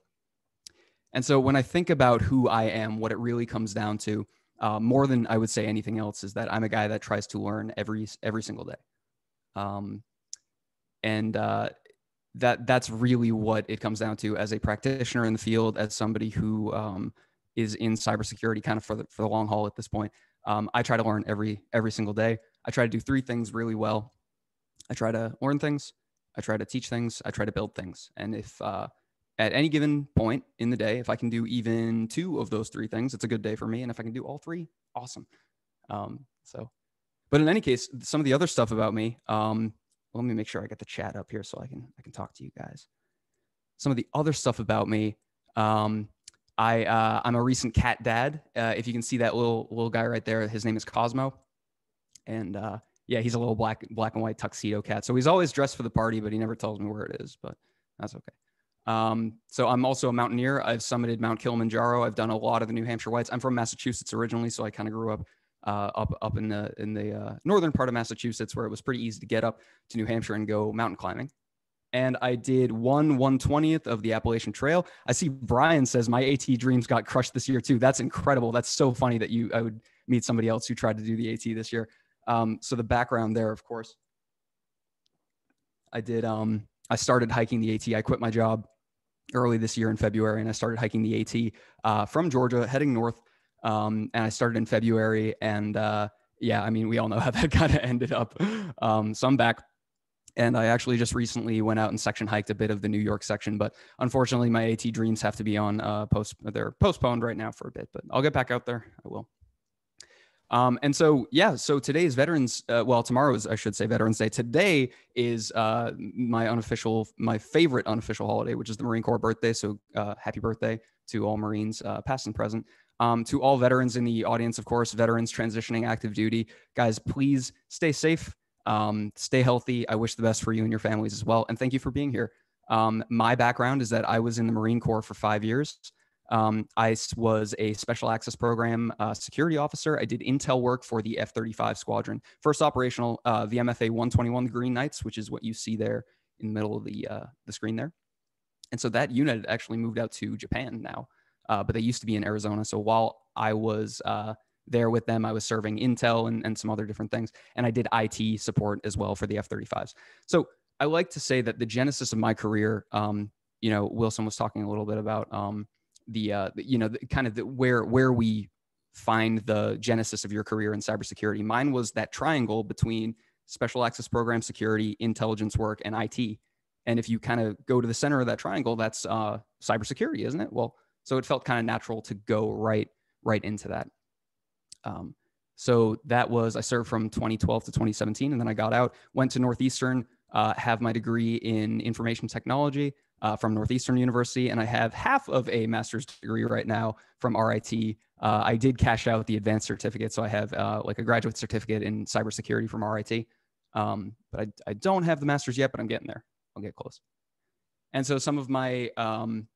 And so when I think about who I am, what it really comes down to, uh, more than I would say anything else, is that I'm a guy that tries to learn every every single day. Um, and uh, that that's really what it comes down to as a practitioner in the field, as somebody who um, is in cybersecurity kind of for the, for the long haul at this point. Um, I try to learn every every single day. I try to do three things really well. I try to learn things. I try to teach things. I try to build things. And if uh, at any given point in the day, if I can do even two of those three things, it's a good day for me. And if I can do all three, awesome. Um, so, but in any case, some of the other stuff about me, um, let me make sure I get the chat up here so I can I can talk to you guys. Some of the other stuff about me. Um, I uh, I'm a recent cat dad. Uh, if you can see that little little guy right there, his name is Cosmo, and uh, yeah, he's a little black black and white tuxedo cat. So he's always dressed for the party, but he never tells me where it is. But that's okay. Um, so I'm also a mountaineer. I've summited Mount Kilimanjaro. I've done a lot of the New Hampshire Whites. I'm from Massachusetts originally, so I kind of grew up uh, up up in the in the uh, northern part of Massachusetts, where it was pretty easy to get up to New Hampshire and go mountain climbing. And I did one one twentieth of the Appalachian Trail. I see Brian says my AT dreams got crushed this year too. That's incredible. That's so funny that you I would meet somebody else who tried to do the AT this year. Um, so the background there, of course, I did. Um, I started hiking the AT. I quit my job early this year in February, and I started hiking the AT uh, from Georgia, heading north. Um, and I started in February, and uh, yeah, I mean, we all know how that kind of ended up. Um, so I'm back, and I actually just recently went out and section hiked a bit of the New York section, but unfortunately, my AT dreams have to be on uh, post. They're postponed right now for a bit, but I'll get back out there. I will. Um, and so, yeah, so today is Veterans, uh, well, tomorrow is, I should say, Veterans Day. Today is uh, my unofficial, my favorite unofficial holiday, which is the Marine Corps birthday. So, uh, happy birthday to all Marines, uh, past and present. Um, to all veterans in the audience, of course, veterans transitioning active duty, guys, please stay safe, um, stay healthy. I wish the best for you and your families as well. And thank you for being here. Um, my background is that I was in the Marine Corps for five years. Um, I was a special access program uh, security officer. I did intel work for the F 35 squadron. First operational, uh, the MFA 121, the Green Knights, which is what you see there in the middle of the, uh, the screen there. And so that unit actually moved out to Japan now, uh, but they used to be in Arizona. So while I was uh, there with them, I was serving intel and, and some other different things. And I did IT support as well for the F 35s. So I like to say that the genesis of my career, um, you know, Wilson was talking a little bit about. Um, the, uh, the, you know the, kind of the, where where we find the genesis of your career in cybersecurity. Mine was that triangle between special access program security, intelligence work, and IT. And if you kind of go to the center of that triangle, that's uh, cybersecurity, isn't it? Well, so it felt kind of natural to go right right into that. Um, so that was I served from 2012 to 2017, and then I got out, went to Northeastern, uh, have my degree in information technology, uh, from Northeastern University, and I have half of a master's degree right now from RIT. Uh, I did cash out the advanced certificate, so I have uh, like a graduate certificate in cybersecurity from RIT. Um, but I, I don't have the master's yet, but I'm getting there. I'll get close. And so some of my um,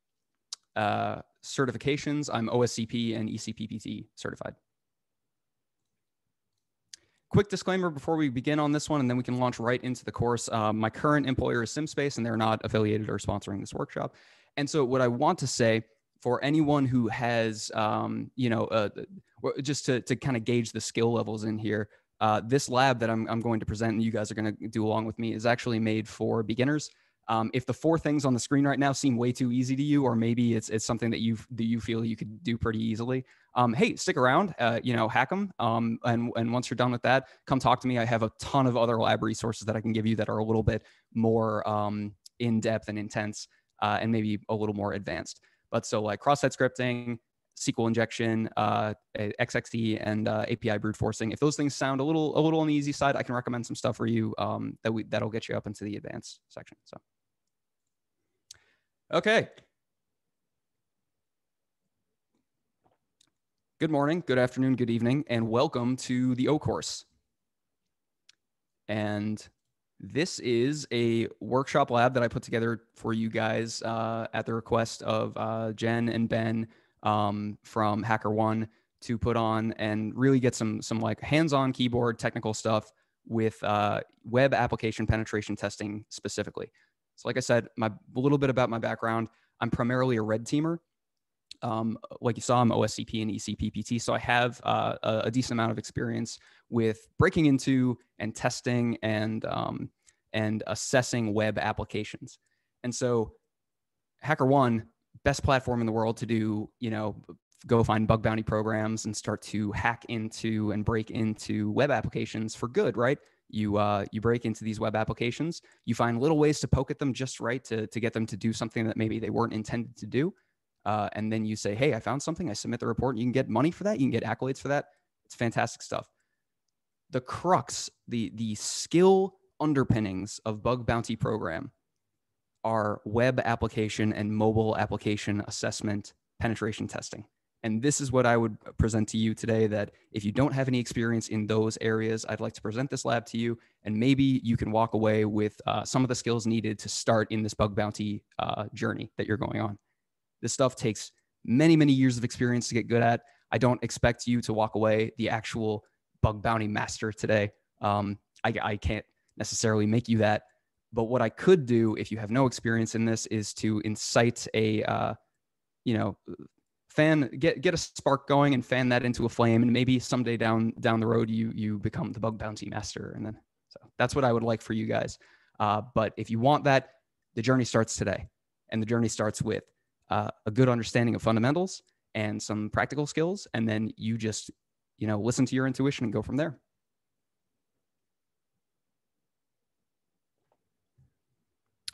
uh, certifications, I'm OSCP and ECPPT certified quick disclaimer before we begin on this one, and then we can launch right into the course. Um, my current employer is SimSpace, and they're not affiliated or sponsoring this workshop. And so, what I want to say for anyone who has, um, you know, uh, just to, to kind of gauge the skill levels in here, uh, this lab that I'm, I'm going to present and you guys are going to do along with me is actually made for beginners. Um, if the four things on the screen right now seem way too easy to you, or maybe it's it's something that you that you feel you could do pretty easily, um, hey, stick around. Uh, you know, hack them. Um, and and once you're done with that, come talk to me. I have a ton of other lab resources that I can give you that are a little bit more um, in depth and intense, uh, and maybe a little more advanced. But so like cross-site scripting, SQL injection, uh, XXE, and uh, API brute forcing. If those things sound a little a little on the easy side, I can recommend some stuff for you um, that we that'll get you up into the advanced section. So, okay. Good morning, good afternoon, good evening, and welcome to the O course. And this is a workshop lab that I put together for you guys uh, at the request of uh, Jen and Ben um, from HackerOne to put on and really get some some like hands-on keyboard technical stuff with uh, web application penetration testing specifically. So, like I said, my a little bit about my background. I'm primarily a red teamer. Um, like you saw, I'm OSCP and ECPPT, so I have uh, a, a, decent amount of experience with breaking into and testing and um, and assessing web applications. And so, HackerOne, best platform in the world to do, you know, go find bug bounty programs and start to hack into and break into web applications for good, right? You uh, you break into these web applications, you find little ways to poke at them just right to to get them to do something that maybe they weren't intended to do uh, and then you say, "Hey, I found something." I submit the report. You can get money for that. You can get accolades for that. It's fantastic stuff. The crux, the the skill underpinnings of bug bounty program are web application and mobile application assessment penetration testing. And this is what I would present to you today that if you don't have any experience in those areas, I'd like to present this lab to you. And maybe you can walk away with uh, some of the skills needed to start in this bug bounty uh, journey that you're going on. This stuff takes many, many years of experience to get good at. I don't expect you to walk away the actual bug bounty master today. Um, I, I can't necessarily make you that. But what I could do if you have no experience in this is to incite a, uh, you know, fan get get a spark going and fan that into a flame, and maybe someday down down the road you you become the bug bounty master, and then so that's what I would like for you guys. Uh, but if you want that, the journey starts today, and the journey starts with uh, a good understanding of fundamentals and some practical skills, and then you just you know listen to your intuition and go from there.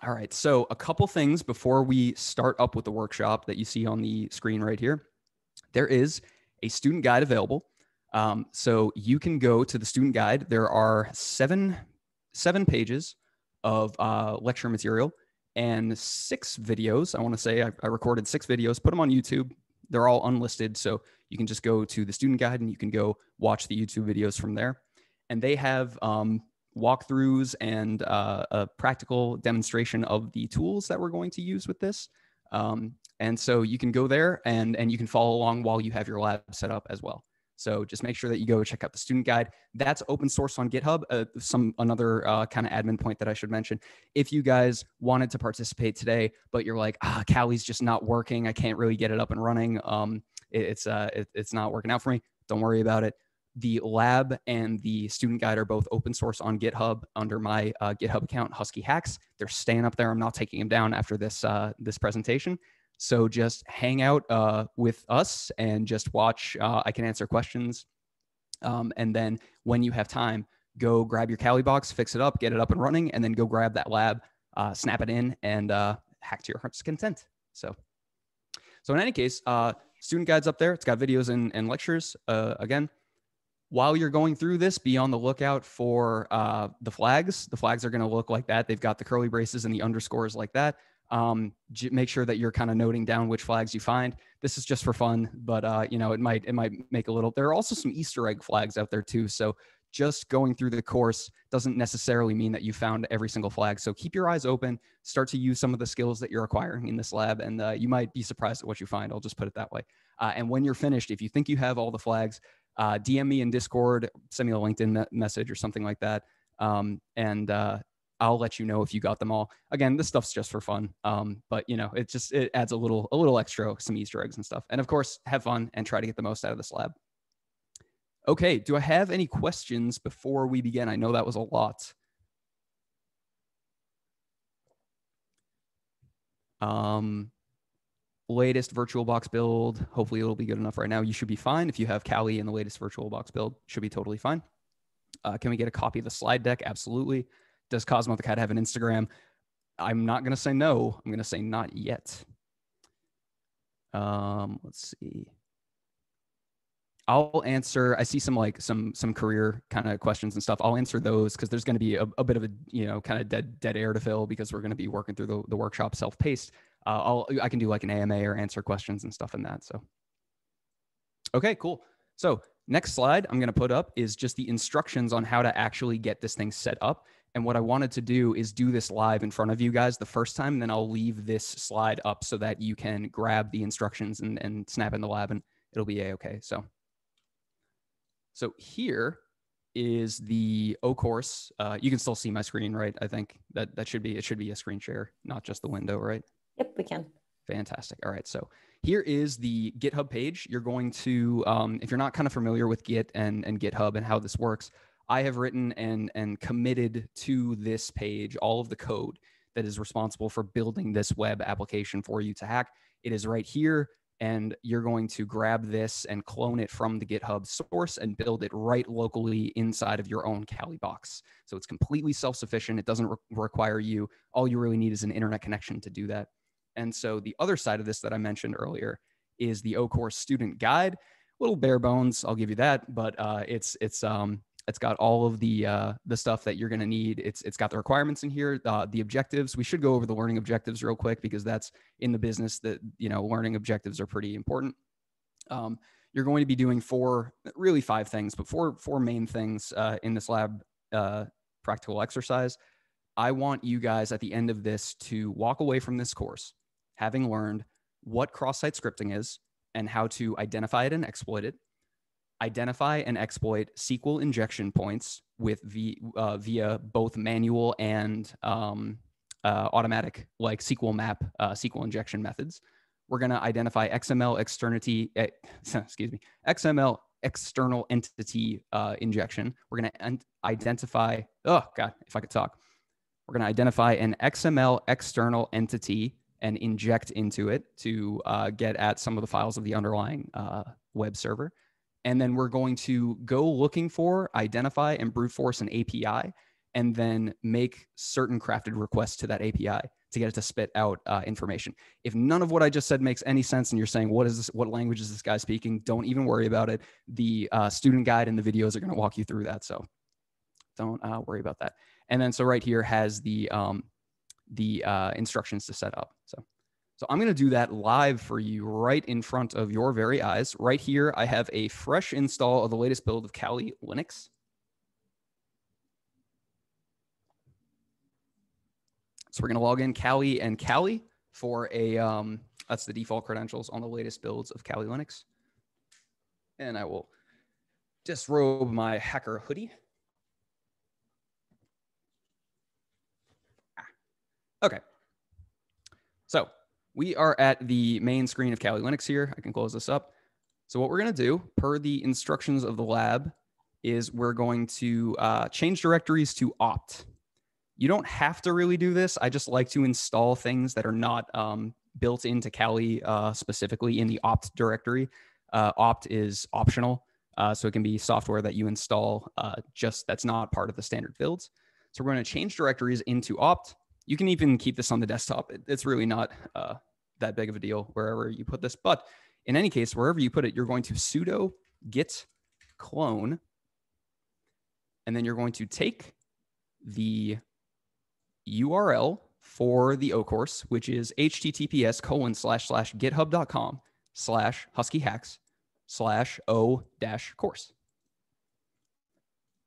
All right, so a couple things before we start up with the workshop that you see on the screen right here. There is a student guide available. Um, so you can go to the student guide. There are seven seven pages of uh, lecture material and six videos. I want to say I, I, recorded six videos, put them on YouTube. They're all unlisted. So you can just go to the student guide and you can go watch the YouTube videos from there. And they have um, walkthroughs and uh, a practical demonstration of the tools that we're going to use with this. Um, and so you can go there and, and you can follow along while you have your lab set up as well. So just make sure that you go check out the student guide. That's open source on GitHub. Uh, some another uh, kind of admin point that I should mention. If you guys wanted to participate today, but you're like, ah, Kali's just not working. I can't really get it up and running. Um, it, it's uh, it, it's not working out for me. Don't worry about it. The lab and the student guide are both open source on GitHub under my uh, GitHub account, Husky Hacks. They're staying up there. I'm not taking them down after this uh, this presentation. So just hang out uh, with us and just watch. Uh, I can answer questions. Um, and then when you have time, go grab your Kali box, fix it up, get it up and running, and then go grab that lab, uh, snap it in, and uh, hack to your heart's content. So, so in any case, student guides up there. It's got videos and, and lectures. Again, while you're going through this, be on the lookout for the flags. The flags are going to look like that. They've got the curly braces and the underscores like that um, make sure that you're kind of noting down which flags you find. This is just for fun, but uh, you know, it might it might make a little. There are also some Easter egg flags out there too. So just going through the course doesn't necessarily mean that you found every single flag. So keep your eyes open. Start to use some of the skills that you're acquiring in this lab, and uh, you might be surprised at what you find. I'll just put it that way. Uh, and when you're finished, if you think you have all the flags, uh, DM me in Discord, send me a LinkedIn message or something like that. Um, and uh, I'll let you know if you got them all. Again, this stuff's just for fun. Um, but you know, it just it adds a little a little extra, some Easter eggs and stuff. And of course, have fun and try to get the most out of this lab. Okay, do I have any questions before we begin? I know that was a lot. Um, latest VirtualBox build. Hopefully, it'll be good enough right now. You should be fine if you have Kali in the latest VirtualBox build. Should be totally fine. Uh, can we get a copy of the slide deck? Absolutely. Does Cosmo the Cat have an Instagram? I'm not going to say no. I'm going to say not yet. Um, let's see. I'll answer. I see some like some some career kind of questions and stuff. I'll answer those because there's going to be a, a, bit of a you know kind of dead dead air to fill because we're going to be working through the, the workshop self paced. Uh, I'll I can do like an AMA or answer questions and stuff in that. So okay, cool. So next slide I'm going to put up is just the instructions on how to actually get this thing set up. And what I wanted to do is do this live in front of you guys the first time. And then I'll leave this slide up so that you can grab the instructions and, and snap in the lab and it'll be a-okay. So so here is the O course. Uh, you can still see my screen, right? I think that that should be it should be a screen share, not just the window, right? Yep, we can. Fantastic. All right. So here is the GitHub page. You're going to, um, if you're not kind of familiar with Git and, and GitHub and how this works, I have written and, and committed to this page all of the code that is responsible for building this web application for you to hack. It is right here and you're going to grab this and clone it from the GitHub source and build it right locally inside of your own Kali box. So it's completely self-sufficient. It doesn't re- require you. All you really need is an internet connection to do that. And so the other side of this that I mentioned earlier is the OCourse student guide. A little bare bones, I'll give you that, but uh, it's it's um, it's got all of the uh, the stuff that you're going to need. It's it's got the requirements in here, uh, the objectives. We should go over the learning objectives real quick because that's in the business that you know learning objectives are pretty important. Um, you're going to be doing four, really five things, but four four main things uh, in this lab uh, practical exercise. I want you guys at the end of this to walk away from this course having learned what cross-site scripting is and how to identify it and exploit it identify and exploit SQL injection points with v, uh, via both manual and um, uh, automatic, like SQL map, uh, SQL injection methods. We're going to identify XML externity, eh, excuse me, XML external entity uh, injection. We're going to identify, oh God, if I could talk. We're going to identify an XML external entity and inject into it to uh, get at some of the files of the underlying uh, web server and then we're going to go looking for, identify, and brute force an API, and then make certain crafted requests to that API to get it to spit out uh, information. If none of what I just said makes any sense, and you're saying, "What is this? What language is this guy speaking?" Don't even worry about it. The uh, student guide and the videos are going to walk you through that. So don't uh, worry about that. And then so right here has the um, the uh, instructions to set up. So. So I'm going to do that live for you right in front of your very eyes. Right here, I have a fresh install of the latest build of Kali Linux. So we're going to log in Kali and Kali for a, um, that's the default credentials on the latest builds of Kali Linux. And I will disrobe my hacker hoodie. Okay. So we are at the main screen of Kali Linux here. I can close this up. So what we're going to do, per the instructions of the lab, is we're going to uh, change directories to opt. You don't have to really do this. I just like to install things that are not um, built into Kali uh, specifically in the opt directory. Uh, opt is optional, uh, so it can be software that you install uh, just that's not part of the standard builds. So we're going to change directories into opt. You can even keep this on the desktop. It, it's really not uh, that big of a deal wherever you put this. But in any case, wherever you put it, you're going to sudo git clone, and then you're going to take the URL for the O course, which is https colon slash slash github.com slash husky hacks slash O dash course.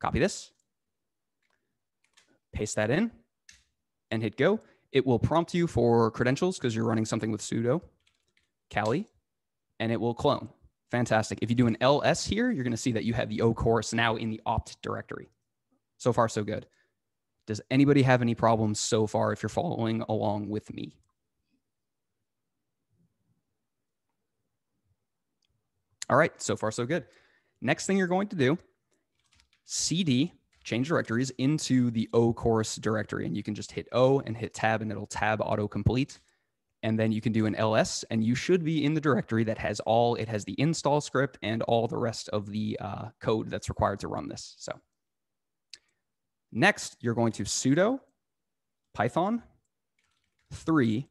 Copy this, paste that in, and hit go it will prompt you for credentials because you're running something with sudo Kali, and it will clone. Fantastic. If you do an ls here, you're going to see that you have the O course now in the opt directory. So far, so good. Does anybody have any problems so far if you're following along with me? All right, so far, so good. Next thing you're going to do, cd change directories into the O course directory. And you can just hit O and hit tab and it'll tab autocomplete. And then you can do an ls and you should be in the directory that has all, it has the install script and all the rest of the uh, code that's required to run this. So next you're going to sudo python 3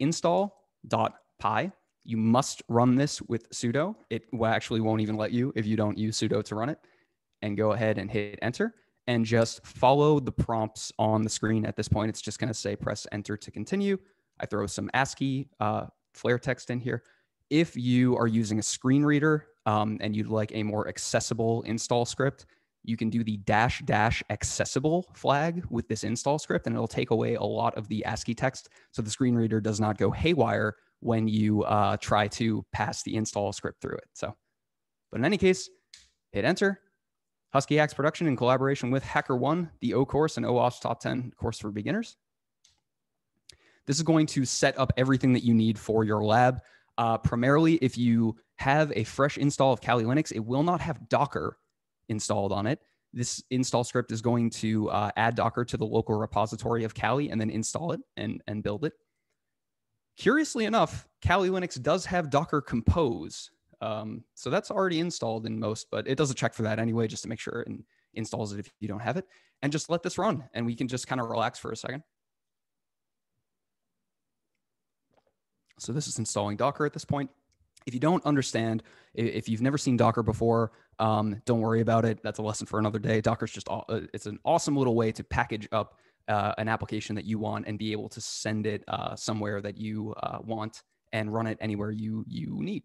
install dot py. You must run this with sudo. It actually won't even let you if you don't use sudo to run it. And go ahead and hit enter and just follow the prompts on the screen. At this point, it's just going to say press enter to continue. I throw some ASCII uh, flair text in here. If you are using a screen reader um, and you'd like a more accessible install script, you can do the dash dash accessible flag with this install script, and it'll take away a lot of the ASCII text. So the screen reader does not go haywire when you uh, try to pass the install script through it. So, but in any case, hit enter. Husky Hacks production in collaboration with HackerOne, the O course and OWASP top 10 course for beginners. This is going to set up everything that you need for your lab. Uh, primarily, if you have a fresh install of Kali Linux, it will not have Docker installed on it. This install script is going to uh, add Docker to the local repository of Kali and then install it and, and build it. Curiously enough, Kali Linux does have Docker Compose. Um, so that's already installed in most, but it does a check for that anyway, just to make sure and installs it if you don't have it. And just let this run and we can just kind of relax for a second. So this is installing Docker at this point. If you don't understand, if you've never seen Docker before, um, don't worry about it. That's a lesson for another day. Docker's just uh, it's an awesome little way to package up uh, an application that you want and be able to send it uh, somewhere that you uh, want and run it anywhere you you need.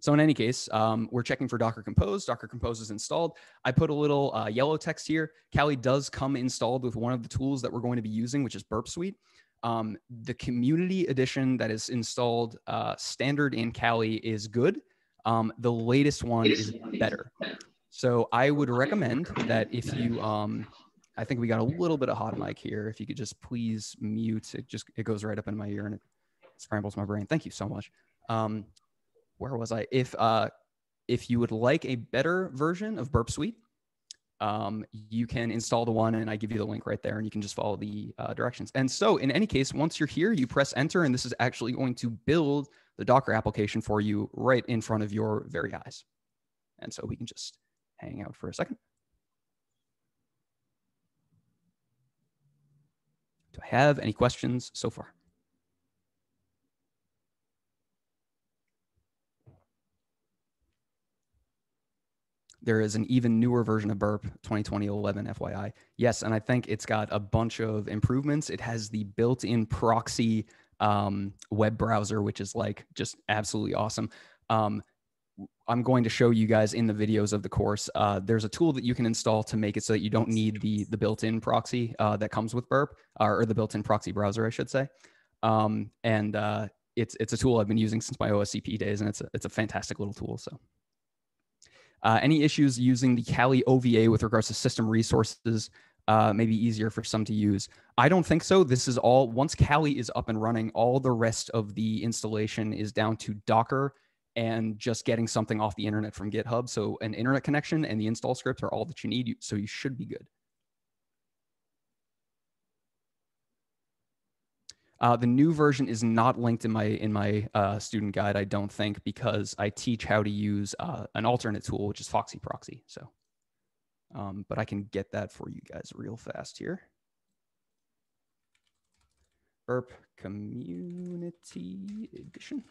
So in any case, um, we're checking for Docker Compose. Docker Compose is installed. I put a little uh, yellow text here. Kali does come installed with one of the tools that we're going to be using, which is Burp Suite. Um, the community edition that is installed uh, standard in Kali is good. Um, the latest one is better. So I would recommend that if you, um, I think we got a little bit of hot mic here. If you could just please mute, it just it goes right up in my ear and it scrambles my brain. Thank you so much. Where was I? If uh, if you would like a better version of Burp Suite, um, you can install the one and I give you the link right there and you can just follow the uh, directions. And so in any case, once you're here, you press enter and this is actually going to build the Docker application for you right in front of your very eyes. And so we can just hang out for a second. Do I have any questions so far? There is an even newer version of Burp 2020 FYI. Yes, and I think it's got a bunch of improvements. It has the built in proxy um, web browser, which is like just absolutely awesome. Um, I'm going to show you guys in the videos of the course. Uh, there's a tool that you can install to make it so that you don't need the the built-in proxy uh, that comes with Burp, uh, or the built-in proxy browser, I should say. Um, and uh, it's it's a tool I've been using since my OSCP days, and it's a, it's a fantastic little tool. So. Uh, any issues using the Kali OVA with regards to system resources uh, maybe easier for some to use. I don't think so. This is all, once Kali is up and running, all the rest of the installation is down to Docker and just getting something off the internet from GitHub. So an internet connection and the install script are all that you need. So you should be good. Uh, the new version is not linked in my in my uh, student guide, I don't think, because I teach how to use uh, an alternate tool, which is Foxy Proxy. So, um, but I can get that for you guys real fast here. Burp Community Edition.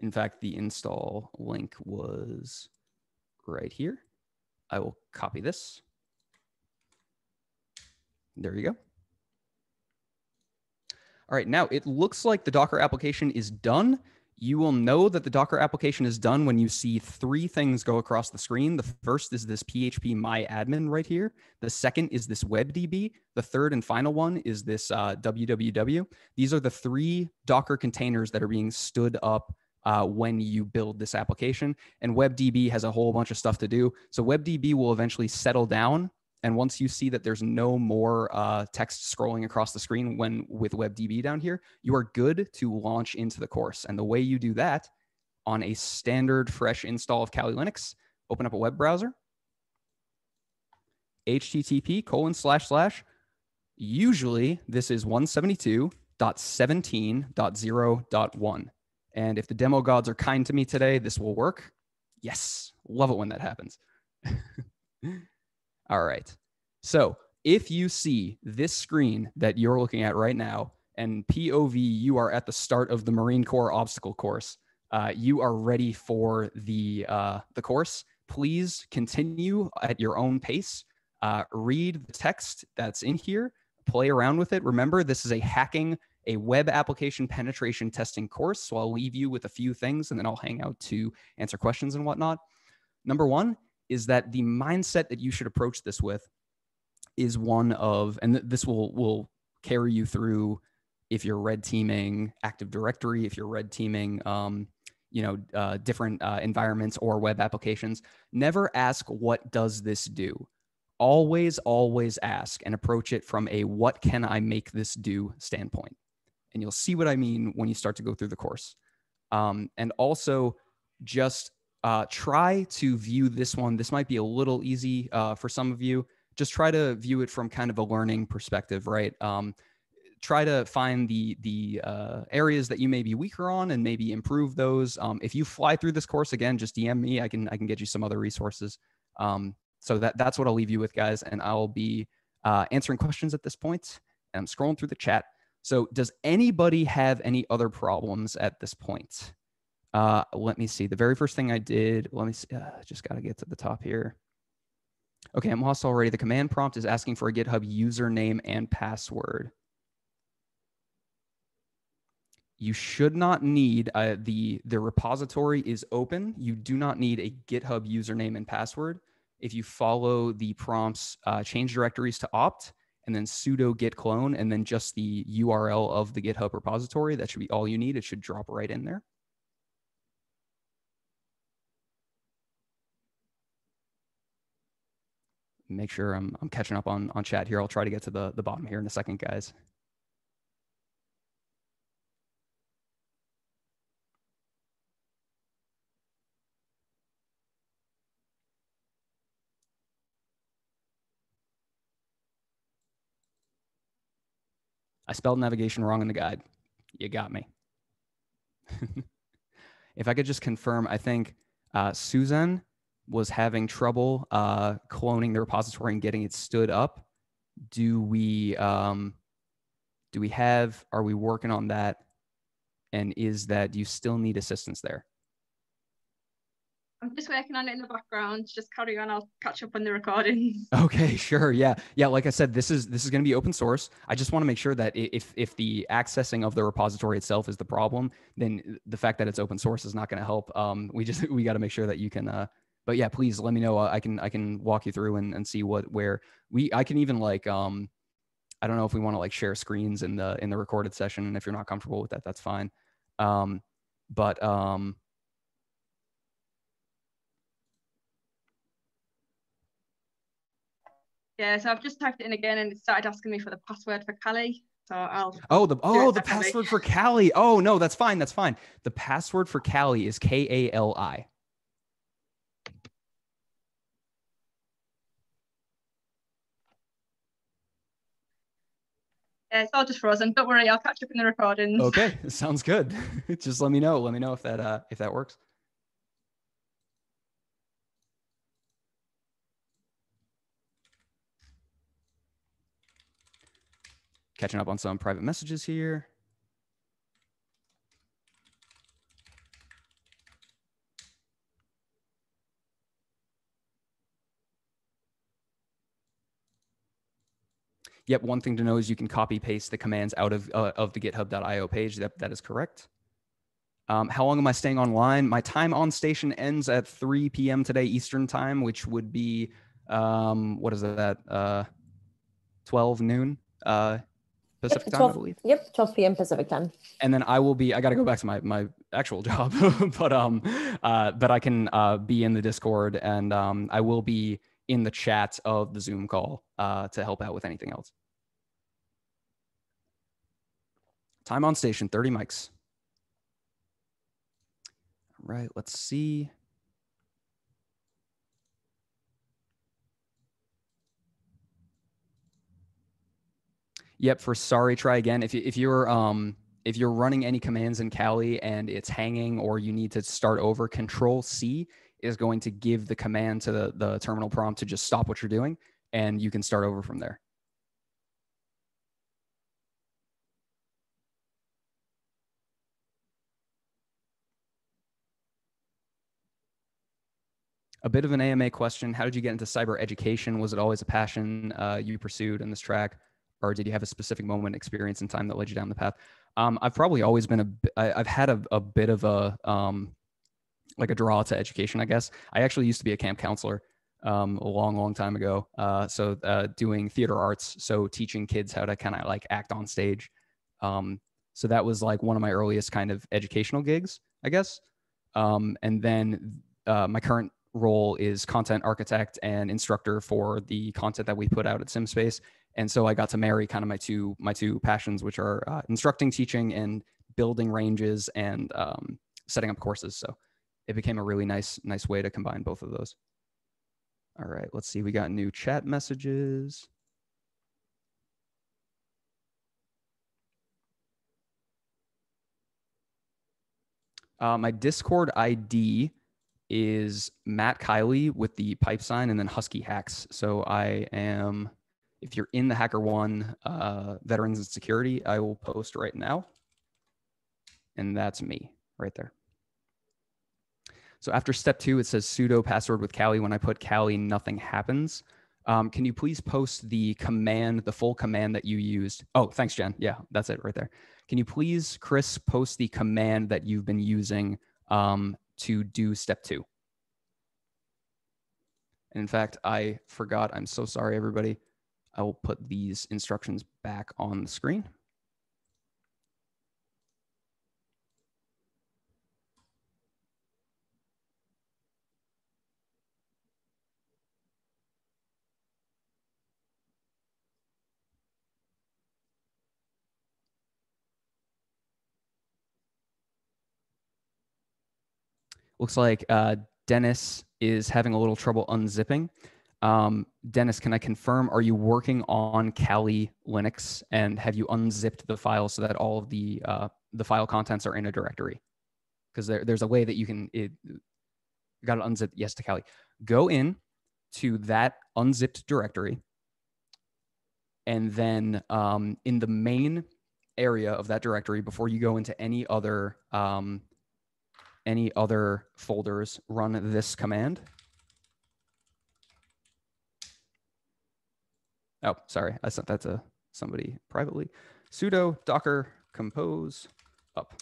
In fact, the install link was right here. I will copy this. There you go. All right, now it looks like the Docker application is done. You will know that the Docker application is done when you see three things go across the screen. The first is this PHP my admin right here. The second is this WebDB. The third and final one is this uh, www. These are the three Docker containers that are being stood up uh, when you build this application. And WebDB has a whole bunch of stuff to do. So WebDB will eventually settle down and once you see that there's no more uh, text scrolling across the screen when with WebDB down here, you are good to launch into the course. And the way you do that on a standard fresh install of Kali Linux, open up a web browser, http colon slash slash. Usually this is 172.17.0.1. And if the demo gods are kind to me today, this will work. Yes, love it when that happens. All right. So if you see this screen that you're looking at right now, and POV, you are at the start of the Marine Corps obstacle course. Uh, you are ready for the uh, the course. Please continue at your own pace. Uh, read the text that's in here. Play around with it. Remember, this is a hacking a web application penetration testing course. So I'll leave you with a few things and then I'll hang out to answer questions and whatnot. Number one is that the mindset that you should approach this with is one of, and this will will carry you through if you're red teaming Active Directory, if you're red teaming, um, you know, uh, different uh, environments or web applications. Never ask, "What does this do?" Always, always ask and approach it from a "What can I make this do?" standpoint and you'll see what I mean when you start to go through the course. Um, and also, just uh, try to view this one. This might be a little easy uh, for some of you. Just try to view it from kind of a learning perspective, right? Um, try to find the the uh, areas that you may be weaker on and maybe improve those. Um, if you fly through this course again, just DM me. I can I can get you some other resources. Um, so that that's what I'll leave you with, guys. And I'll be uh, answering questions at this point. And I'm scrolling through the chat. So, does anybody have any other problems at this point? Uh, let me see. The very first thing I did, let me see. Uh, just got to get to the top here. Okay, I'm lost already. The command prompt is asking for a GitHub username and password. You should not need uh, the the repository is open. You do not need a GitHub username and password. If you follow the prompts, uh, change directories to opt, and then sudo git clone and then just the URL of the GitHub repository. That should be all you need. It should drop right in there. Make sure I'm, I'm catching up on, on chat here. I'll try to get to the, the bottom here in a second, guys. I spelled navigation wrong in the guide. You got me. if I could just confirm, I think uh, Susan was having trouble uh, cloning the repository and getting it stood up. Do we um, do we have? Are we working on that? And is that do you still need assistance there? I'm just working on it in the background. Just carry on. I'll catch up on the recording. Okay, sure. Yeah. Yeah. Like I said, this is this is going to be open source. I just want to make sure that if if the accessing of the repository itself is the problem, then the fact that it's open source is not going to help. Um, we just we got to make sure that you can uh but yeah, please let me know. I can I can walk you through and, and see what where we I can even like um I don't know if we want to like share screens in the in the recorded session and if you're not comfortable with that that's fine. Um but um Yeah, so I've just typed it in again and it started asking me for the password for Kali. So I'll Oh the oh the password for Kali. Oh no, that's fine. That's fine. The password for Kali is K A L I. Yeah, it's all just frozen. Don't worry, I'll catch up in the recordings. Okay, sounds good. just let me know. Let me know if that uh if that works. catching up on some private messages here. Yep, one thing to know is you can copy paste the commands out of, uh, of the github.io page. That, that is correct. Um, how long am I staying online? My time on station ends at 3 p.m. today Eastern time, which would be, um, what is that, uh, 12 noon uh, Pacific yep, time, I believe. Yep, 12 p.m. Pacific time. And then I will be. I got to go back to my my actual job, but um, uh, but I can uh, be in the Discord, and um, I will be in the chat of the Zoom call uh, to help out with anything else. Time on station, 30 mics. All right, let's see. Yep. For sorry, try again. If you, if you're um if you're running any commands in Kali and it's hanging or you need to start over, Control C is going to give the command to the, the terminal prompt to just stop what you're doing, and you can start over from there. A bit of an AMA question. How did you get into cyber education? Was it always a passion uh, you pursued in this track, or did you have a specific moment, experience, and time that led you down the path? Um, I've probably always been a. I, I've had a, a bit of a um, like a draw to education, I guess. I actually used to be a camp counselor um, a long, long time ago. Uh, so uh, doing theater arts, so teaching kids how to kind of like act on stage. Um, so that was like one of my earliest kind of educational gigs, I guess. Um, and then uh, my current role is content architect and instructor for the content that we put out at SimSpace. And so I got to marry kind of my two my two passions, which are uh, instructing, teaching, and building ranges and um, setting up courses. So it became a really nice nice way to combine both of those. All right, let's see. We got new chat messages. Uh, my Discord ID is Matt Kiley with the pipe sign and then Husky Hacks. So I am, if you're in the HackerOne uh, Veterans and Security, I will post right now. And that's me right there. So after step two, it says sudo password with Kali. When I put Kali, nothing happens. Um, can you please post the command, the full command that you used? Oh, thanks, Jen. Yeah, that's it right there. Can you please, Chris, post the command that you've been using um, to do step two? And in fact, I forgot. I'm so sorry, everybody. I will put these instructions back on the screen. Looks like uh, Dennis is having a little trouble unzipping. Um, Dennis, can I confirm, are you working on Kali Linux and have you unzipped the file so that all of the, uh, the file contents are in a directory? Because there, there's a way that you can, it, got to unzip, yes to Kali. Go in to that unzipped directory and then um, in the main area of that directory before you go into any other um, any other folders, run this command. Oh, sorry, I sent that to somebody privately. sudo docker compose up.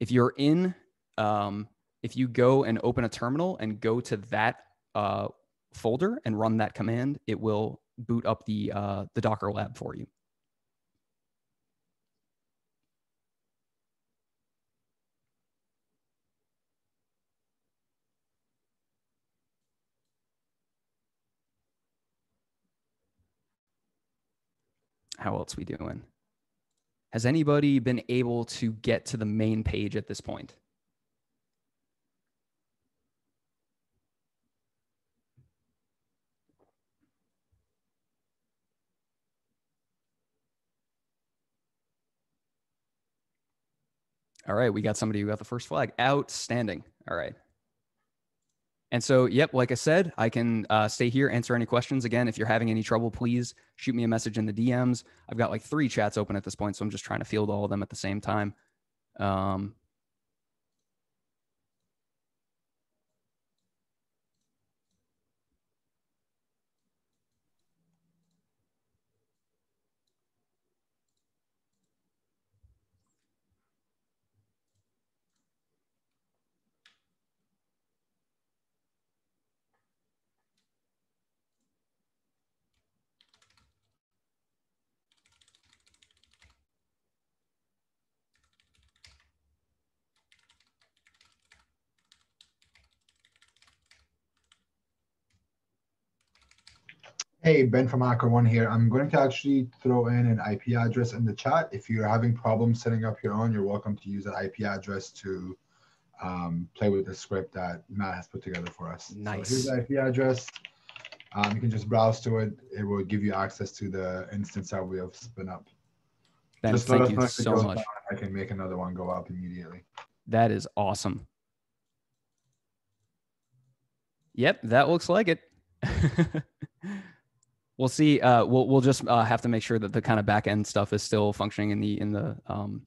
If you're in, um, if you go and open a terminal and go to that uh, folder and run that command, it will boot up the uh, the Docker lab for you. How else we doing? Has anybody been able to get to the main page at this point? All right, we got somebody who got the first flag. Outstanding. All right. And so, yep, like I said, I can uh, stay here, answer any questions. Again, if you're having any trouble, please shoot me a message in the DMs. I've got like three chats open at this point, so I'm just trying to field all of them at the same time. Um, Hey, Ben from HackerOne here. I'm going to actually throw in an IP address in the chat. If you're having problems setting up your own, you're welcome to use that IP address to um, play with the script that Matt has put together for us. Nice. So here's the IP address. Um, you can just browse to it. It will give you access to the instance that we have spun up. Ben, just thank you so much. Down. I can make another one go up immediately. That is awesome. Yep, that looks like it. we'll see. Uh, we'll we'll just uh, have to make sure that the kind of back end stuff is still functioning in the in the um,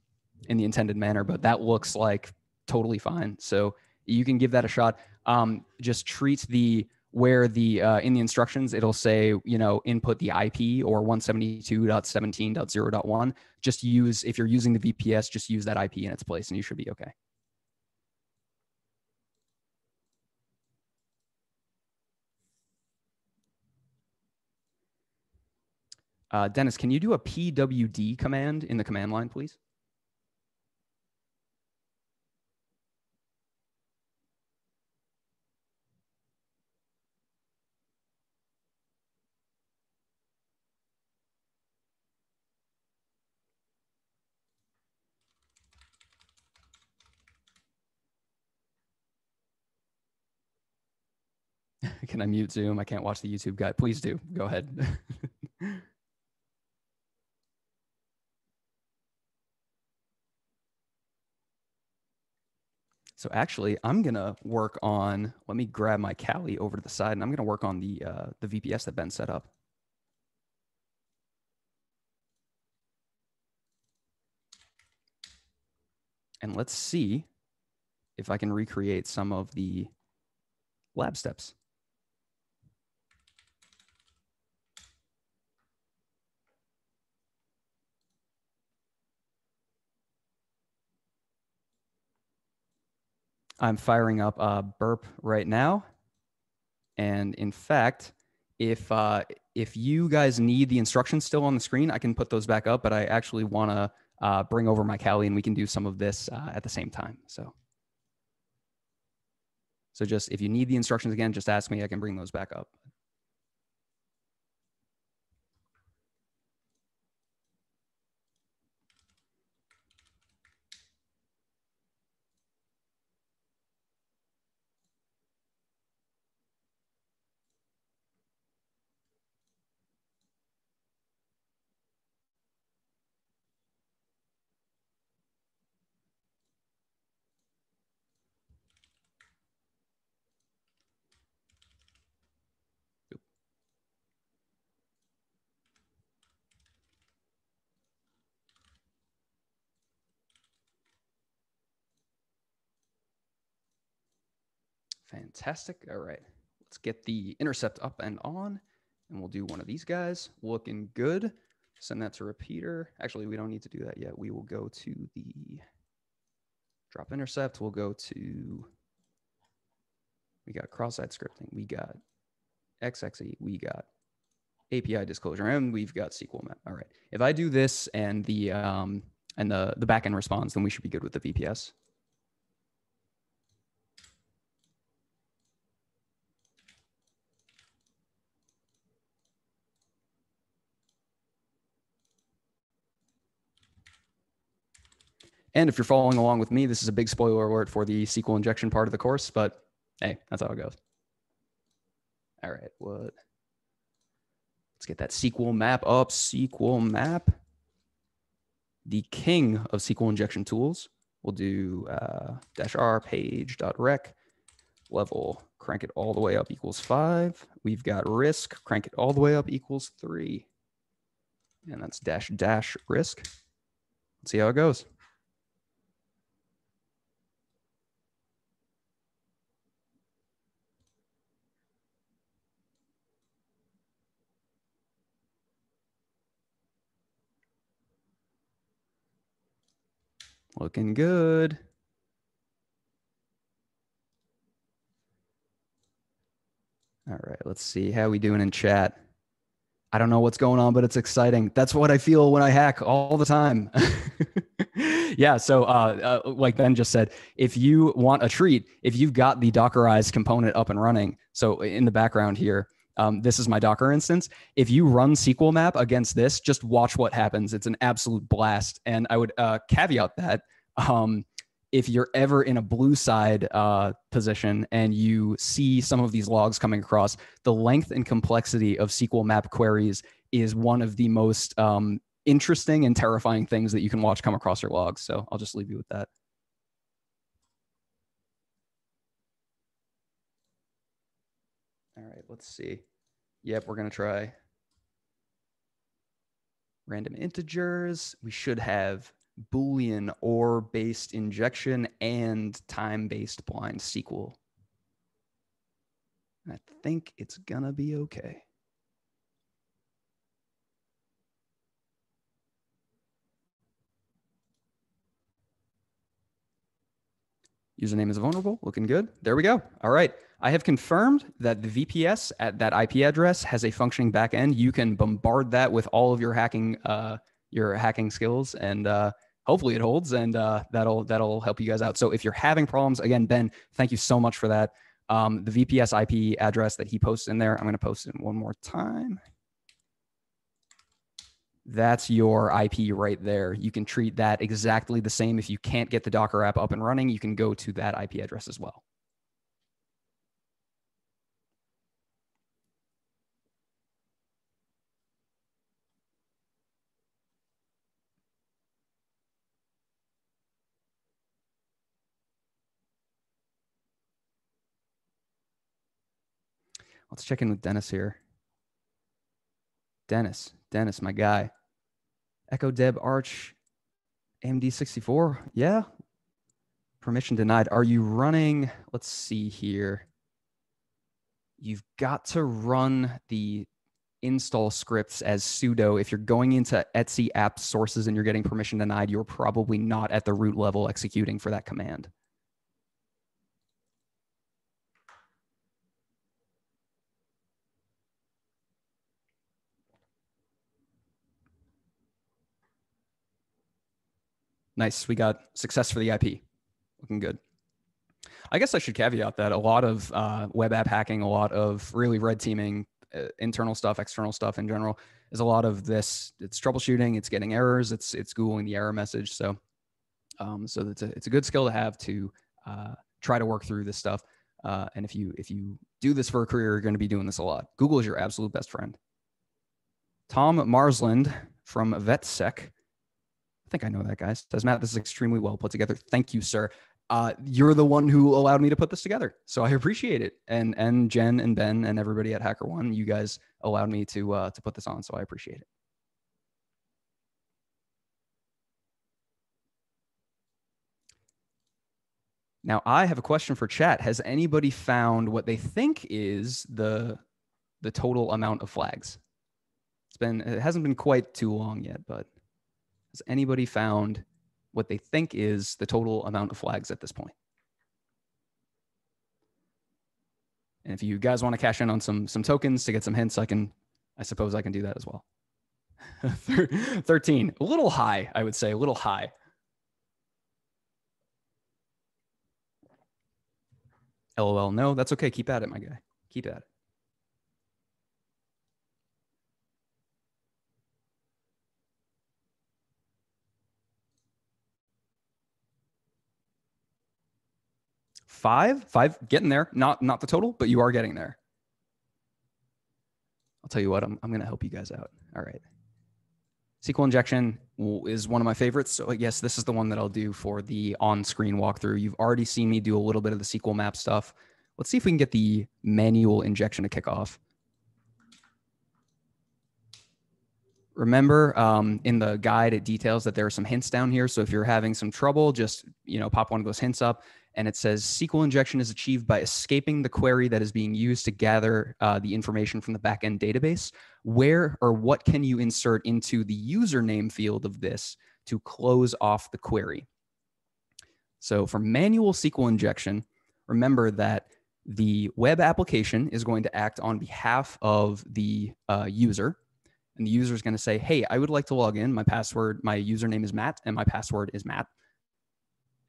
in the intended manner. But that looks like totally fine. So you can give that a shot. um, just treat the where the uh, in the instructions it'll say you know input the IP or 172.17.0.1. Just use if you're using the VPS, just use that IP in its place, and you should be okay. Uh, Dennis, can you do a PWD command in the command line, please? Can I mute Zoom? I can't watch the YouTube guy. Please do. Go ahead. so actually, I'm gonna work on. Let me grab my Cali over to the side, and I'm gonna work on the uh, the VPS that Ben set up. And let's see if I can recreate some of the lab steps. I'm firing up a burp right now. And in fact, if uh, if you guys need the instructions still on the screen, I can put those back up. But I actually want to uh, bring over my Kali, and we can do some of this uh, at the same time. So, so just if you need the instructions again, just ask me. I can bring those back up. Fantastic. All right. Let's get the intercept up and on. And we'll do one of these guys. Looking good. Send that to repeater. Actually, we don't need to do that yet. We will go to the drop intercept. We'll go to, we got cross-site scripting. We got XXE. We got API disclosure, and we've got SQL map. All right. If I do this and the um, and the the backend responds, then we should be good with the VPS. And if you're following along with me, this is a big spoiler alert for the SQL injection part of the course, but hey, that's how it goes. All right, what? Let's get that SQL map up. SQL map. The king of SQL injection tools. We'll do uh, dash r page dot rec level, crank it all the way up equals five. We've got risk, crank it all the way up equals three. And that's dash dash risk. Let's see how it goes. Looking good. All right, let's see how we doing in chat. I don't know what's going on, but it's exciting. That's what I feel when I hack all the time. yeah. So, uh, uh, like Ben just said, if you want a treat, if you've got the Dockerized component up and running, so in the background here, um, this is my Docker instance. If you run SQL map against this, just watch what happens. It's an absolute blast. And I would uh, caveat that um, if you're ever in a blue side uh, position and you see some of these logs coming across, the length and complexity of SQL map queries is one of the most um, interesting and terrifying things that you can watch come across your logs. So I'll just leave you with that. All right, let's see. Yep, we're going to try random integers. We should have Boolean or based injection and time based blind SQL. I think it's gonna be okay. Username is vulnerable. Looking good. There we go. All right. I have confirmed that the VPS at that IP address has a functioning backend. You can bombard that with all of your hacking, uh, your hacking skills, and uh, hopefully it holds, and uh, that'll that'll help you guys out. So if you're having problems, again, Ben, thank you so much for that. Um, the VPS IP address that he posts in there, I'm going to post it one more time. That's your IP right there. You can treat that exactly the same. If you can't get the Docker app up and running, you can go to that IP address as well. Let's check in with Dennis here. Dennis, Dennis, my guy. Echo Deb Arch AMD 64. Yeah. Permission denied. Are you running? Let's see here. You've got to run the install scripts as sudo. If you're going into Etsy app sources and you're getting permission denied, you're probably not at the root level executing for that command. Nice. We got success for the IP. Looking good. I guess I should caveat that a lot of uh, web app hacking, a lot of really red teaming, uh, internal stuff, external stuff in general, is a lot of this. It's troubleshooting. It's getting errors. It's it's googling the error message. So, um, so it's a it's a good skill to have to uh, try to work through this stuff. Uh, and if you if you do this for a career, you're going to be doing this a lot. Google is your absolute best friend. Tom Marsland from VetSec I think I know that, guy. Says Matt, this is extremely well put together. Thank you, sir. Uh, you're the one who allowed me to put this together, so I appreciate it. And and Jen and Ben and everybody at HackerOne, you guys allowed me to uh, to put this on, so I appreciate it. Now I have a question for chat. Has anybody found what they think is the the total amount of flags? It's been it hasn't been quite too long yet, but has anybody found what they think is the total amount of flags at this point? And if you guys want to cash in on some some tokens to get some hints, I can I suppose I can do that as well. 13, a little high, I would say, a little high. LOL, no, that's okay. Keep at it, my guy. Keep at it. Five, five, getting there. Not not the total, but you are getting there. I'll tell you what, I'm I'm gonna help you guys out. All right. SQL injection is one of my favorites. So yes, this is the one that I'll do for the on-screen walkthrough. You've already seen me do a little bit of the SQL map stuff. Let's see if we can get the manual injection to kick off. Remember um, in the guide, it details that there are some hints down here. So if you're having some trouble, just you know pop one of those hints up and it says SQL injection is achieved by escaping the query that is being used to gather uh, the information from the backend database. Where or what can you insert into the username field of this to close off the query? So for manual SQL injection, remember that the web application is going to act on behalf of the uh, user. And the user is going to say, hey, I would like to log in. My password, my username is Matt, and my password is Matt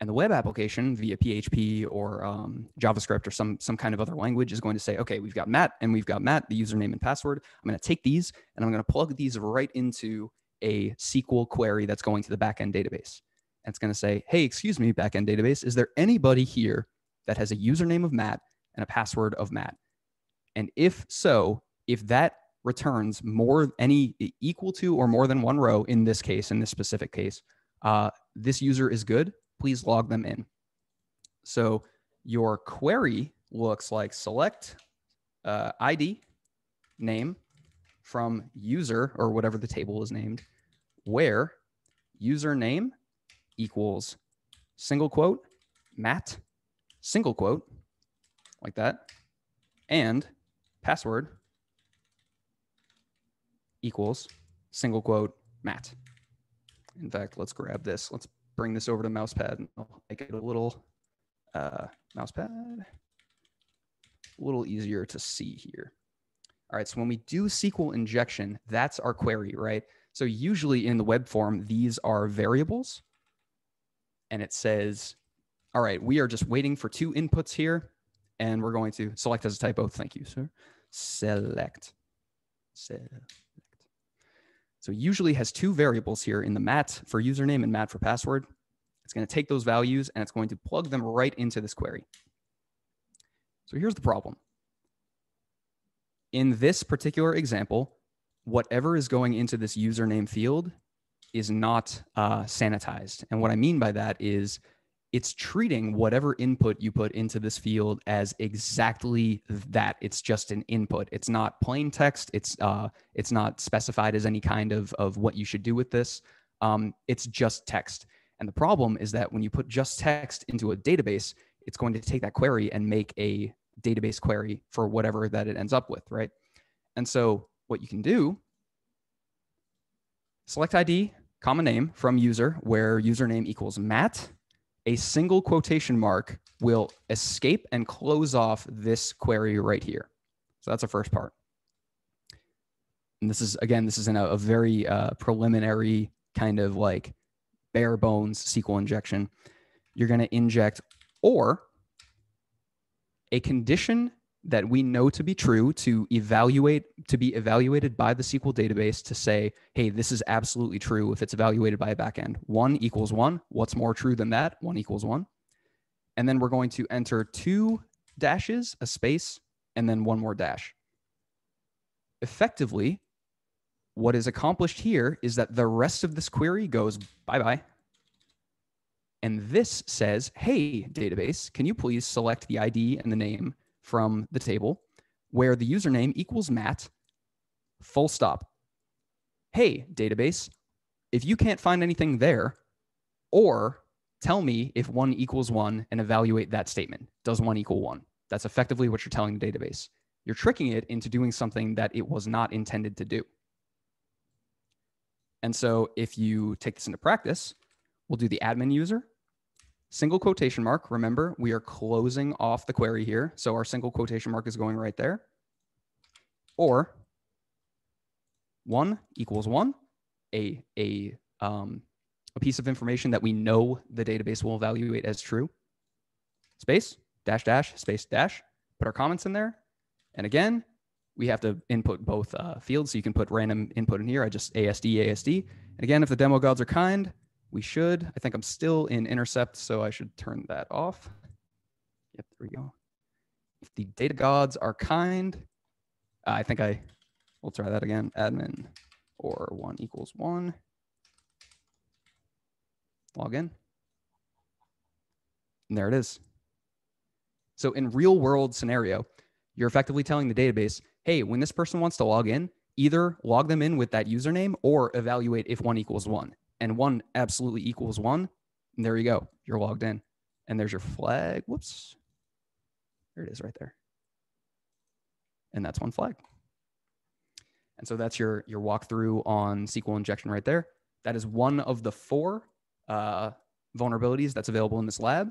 and the web application via PHP or um, JavaScript or some some kind of other language is going to say, okay, we've got Matt and we've got Matt, the username and password. I'm going to take these and I'm going to plug these right into a SQL query that's going to the backend database. And it's going to say, hey, excuse me, backend database, is there anybody here that has a username of Matt and a password of Matt? And if so, if that returns more any equal to or more than one row in this case, in this specific case, uh, this user is good please log them in. So your query looks like select uh, ID name from user or whatever the table is named, where username equals single quote, Matt, single quote, like that. and password equals single quote Matt. In fact, let's grab this. Let's bring this over to mousepad and I'll make it a little uh, mousepad, a little easier to see here. All right, so when we do SQL injection, that's our query, right? So usually in the web form, these are variables. And it says, all right, we are just waiting for two inputs here. And we're going to select as a typo. Thank you, sir. Select. Select. So usually has two variables here in the mat for username and mat for password. It's going to take those values and it's going to plug them right into this query. So here's the problem. In this particular example, whatever is going into this username field is not uh, sanitized. And what I mean by that is it's treating whatever input you put into this field as exactly that. It's just an input. It's not plain text. It's uh, it's not specified as any kind of of what you should do with this. Um, it's just text. And the problem is that when you put just text into a database, it's going to take that query and make a database query for whatever that it ends up with, right? And so what you can do, select ID, common name from user, where username equals Matt a single quotation mark will escape and close off this query right here. So that's the first part. And this is, again, this is in a, a very uh, preliminary kind of like bare bones SQL injection. You're going to inject or a condition that we know to be true to evaluate to be evaluated by the SQL database to say, hey, this is absolutely true if it's evaluated by a backend. One equals one. What's more true than that? One equals one. And then we're going to enter two dashes, a space, and then one more dash. Effectively, what is accomplished here is that the rest of this query goes bye bye. And this says, hey, database, can you please select the ID and the name from the table where the username equals Matt, full stop. Hey, database, if you can't find anything there, or tell me if one equals one and evaluate that statement. Does one equal one? That's effectively what you're telling the database. You're tricking it into doing something that it was not intended to do. And so if you take this into practice, we'll do the admin user Single quotation mark, remember, we are closing off the query here. So our single quotation mark is going right there. Or one equals one, a, a, um, a piece of information that we know the database will evaluate as true. Space, dash, dash, space, dash. Put our comments in there. And again, we have to input both uh, fields. So you can put random input in here. I just ASD, ASD. And again, if the demo gods are kind, we should. I think I'm still in intercept, so I should turn that off. Yep, there we go. If the data gods are kind, I think I will try that again. Admin or one equals one. Log in. And there it is. So in real world scenario, you're effectively telling the database, hey, when this person wants to log in, either log them in with that username or evaluate if one equals one and one absolutely equals one, and there you go. You're logged in. And there's your flag. Whoops. There it is right there. And that's one flag. And so that's your, your walkthrough on SQL injection right there. That is one of the four uh, vulnerabilities that's available in this lab.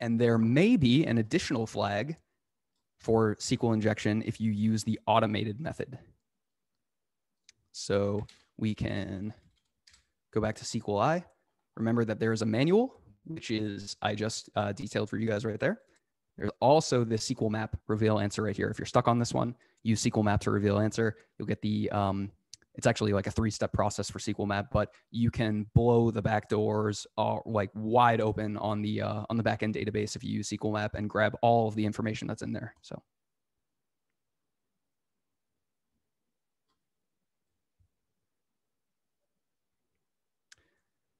And there may be an additional flag for SQL injection if you use the automated method. So we can go back to SQLi. Remember that there's a manual, which is I just uh, detailed for you guys right there. There's also the SQL map reveal answer right here. If you're stuck on this one, use SQL map to reveal answer. You'll get the, um, it's actually like a three step process for SQL map, but you can blow the back doors all, like wide open on the, uh, on the backend database if you use SQL map and grab all of the information that's in there. So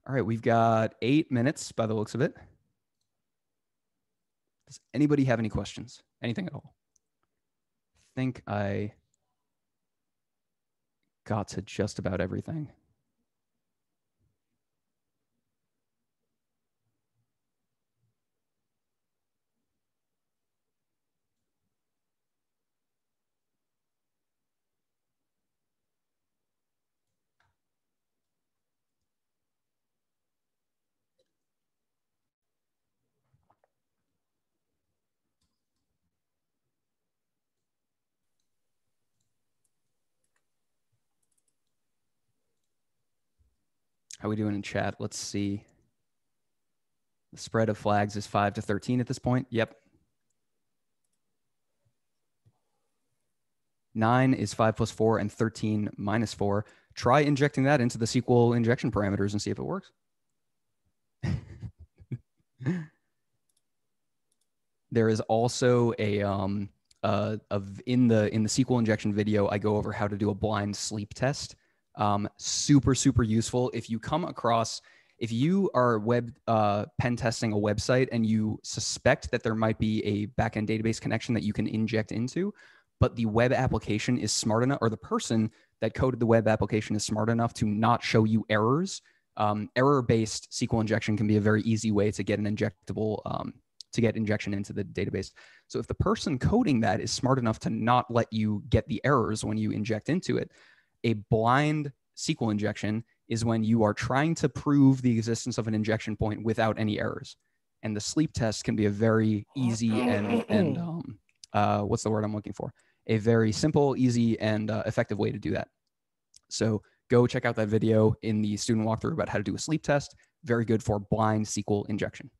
All right, we've got eight minutes by the looks of it. Does anybody have any questions? Anything at all? I think I got to just about everything. How we doing in chat? Let's see. The spread of flags is 5 to 13 at this point. Yep. 9 is 5 plus 4 and 13 minus 4. Try injecting that into the SQL injection parameters and see if it works. there is also a um uh of in the in the SQL injection video I go over how to do a blind sleep test. Um, super super useful if you come across if you are web uh, pen testing a website and you suspect that there might be a backend database connection that you can inject into, but the web application is smart enough, or the person that coded the web application is smart enough to not show you errors. Um, error-based SQL injection can be a very easy way to get an injectable um, to get injection into the database. So if the person coding that is smart enough to not let you get the errors when you inject into it, a blind SQL injection is when you are trying to prove the existence of an injection point without any errors. And the sleep test can be a very easy and, and um, uh, what's the word I'm looking for? A very simple, easy, and uh, effective way to do that. So go check out that video in the student walkthrough about how to do a sleep test. Very good for blind SQL injection.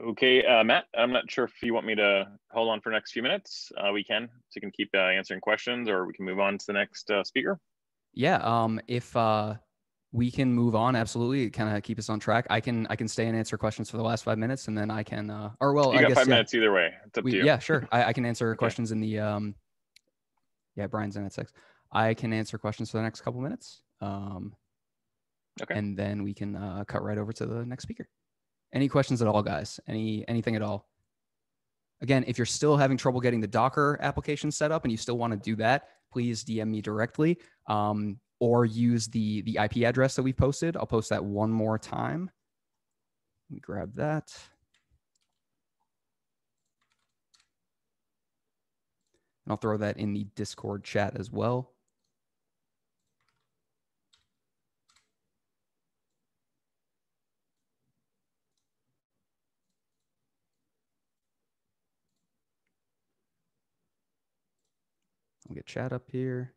Okay, uh, Matt, I'm not sure if you want me to hold on for the next few minutes. Uh, we can, so you can keep uh, answering questions or we can move on to the next uh, speaker. Yeah, um, if uh, we can move on, absolutely, kind of keep us on track. I can I can stay and answer questions for the last five minutes, and then I can, uh, or well, you I got guess five yeah, minutes either way. It's up we- to you. yeah, sure. I, I can answer Okay. questions in the um, yeah, Brian's in at six. I can answer questions for the next couple minutes. Um, Okay. and then we can uh, cut right over to the next speaker. Any questions at all, guys? Any anything at all? Again, if you're still having trouble getting the Docker application set up and you still want to do that, please DM me directly um, or use the the IP address that we've posted. I'll post that one more time. Let me grab that. And I'll throw that in the Discord chat as well. I'll get chat up here.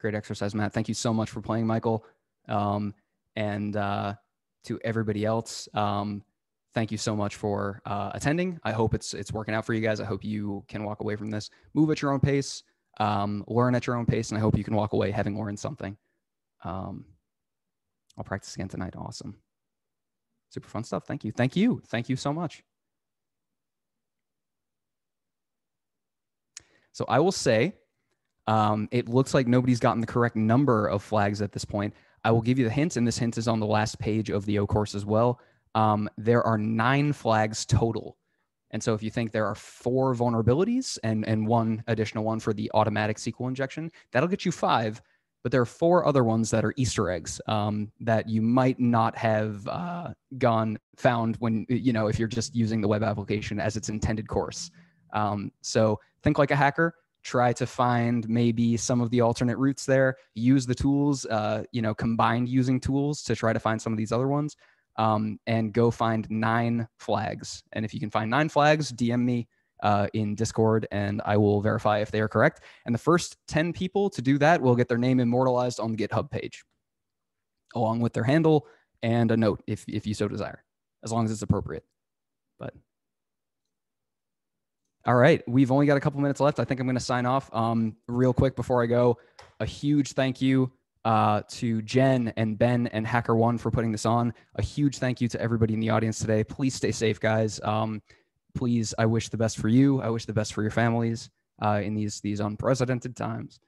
Great exercise, Matt. Thank you so much for playing, Michael. Um, and uh, to everybody else, um, thank you so much for uh, attending. I hope it's it's working out for you guys. I hope you can walk away from this, move at your own pace, um, learn at your own pace, and I hope you can walk away having learned something. Um, I'll practice again tonight. Awesome, super fun stuff. Thank you, thank you, thank you so much. So I will say, um, it looks like nobody's gotten the correct number of flags at this point. I will give you the hint, and this hint is on the last page of the O course as well. Um, there are nine flags total. And so if you think there are four vulnerabilities and, and one additional one for the automatic SQL injection, that'll get you five. But there are four other ones that are Easter eggs um, that you might not have uh, gone found when, you know, if you're just using the web application as its intended course. Um, so think like a hacker. Try to find maybe some of the alternate routes there. Use the tools, uh, you know, combined using tools to try to find some of these other ones. Um, and go find nine flags. And if you can find nine flags, DM me uh, in Discord, and I will verify if they are correct. And the first ten people to do that will get their name immortalized on the GitHub page, along with their handle and a note if if you so desire, as long as it's appropriate. But all right, we've only got a couple minutes left. I think I'm going to sign off um, real quick before I go. A huge thank you uh, to Jen and Ben and Hacker One for putting this on. A huge thank you to everybody in the audience today. Please stay safe, guys. Um, please, I wish the best for you. I wish the best for your families uh, in these these unprecedented times.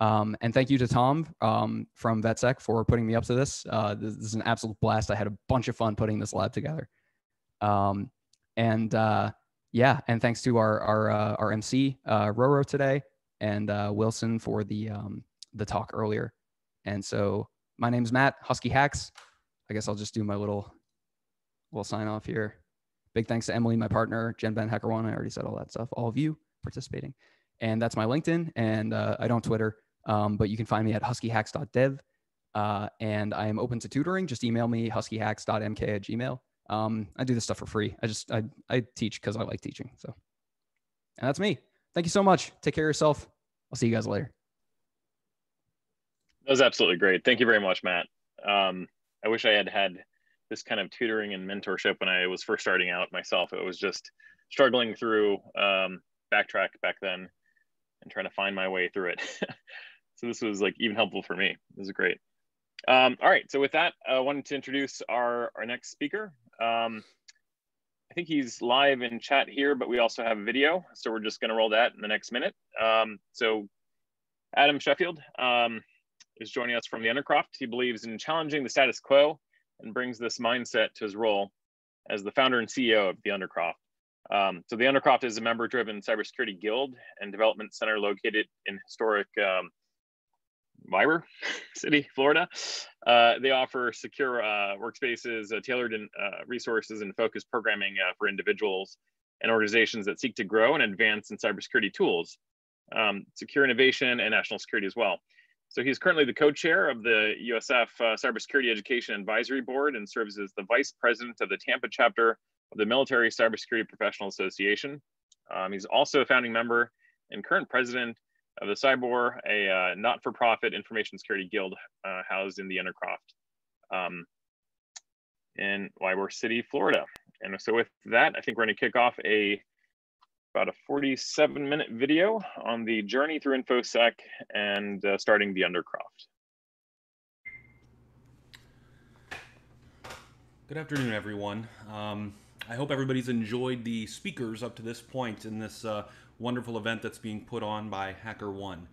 Um, and thank you to Tom um, from VetSec for putting me up to this. Uh, this. Is an absolute blast. I had a bunch of fun putting this lab together. Um, and uh, yeah, and thanks to our our uh, our MC uh, Roro today and uh, Wilson for the um, the talk earlier. And so my name's Matt, Husky Hacks. I guess I'll just do my little, little sign off here. Big thanks to Emily, my partner, Jen Ben Hacker I already said all that stuff. All of you participating. And that's my LinkedIn. And uh, I don't Twitter, um, but you can find me at huskyhacks.dev. Uh, and I am open to tutoring. Just email me huskyhacks.mk at gmail. Um, I do this stuff for free. I just I, I teach because I like teaching. So, and that's me. Thank you so much. Take care of yourself. I'll see you guys later. That was absolutely great. Thank you very much, Matt. Um, I wish I had had this kind of tutoring and mentorship when I was first starting out myself. It was just struggling through um, backtrack back then and trying to find my way through it. so this was like even helpful for me. This is great. Um, all right, so with that, I wanted to introduce our, our next speaker. Um, I think he's live in chat here, but we also have a video. So we're just gonna roll that in the next minute. Um, so Adam Sheffield um, is joining us from the Undercroft. He believes in challenging the status quo and brings this mindset to his role as the founder and CEO of the Undercroft. Um, so the Undercroft is a member-driven cybersecurity guild and development center located in historic um, Ybor City, Florida. Uh, they offer secure uh, workspaces, uh, tailored in, uh, resources, and focused programming uh, for individuals and organizations that seek to grow and advance in cybersecurity tools, um, secure innovation, and national security as well. So he's currently the co-chair of the USF uh, Cybersecurity Education Advisory Board and serves as the vice president of the Tampa chapter of the Military Cybersecurity Professional Association. Um, he's also a founding member and current president of the CyBOR, a uh, not-for-profit information security guild uh, housed in the Undercroft um, in Ybor City, Florida. And so with that, I think we're gonna kick off a about a 47 minute video on the journey through InfoSec and uh, starting the Undercroft. Good afternoon, everyone. Um, I hope everybody's enjoyed the speakers up to this point in this uh, wonderful event that's being put on by HackerOne,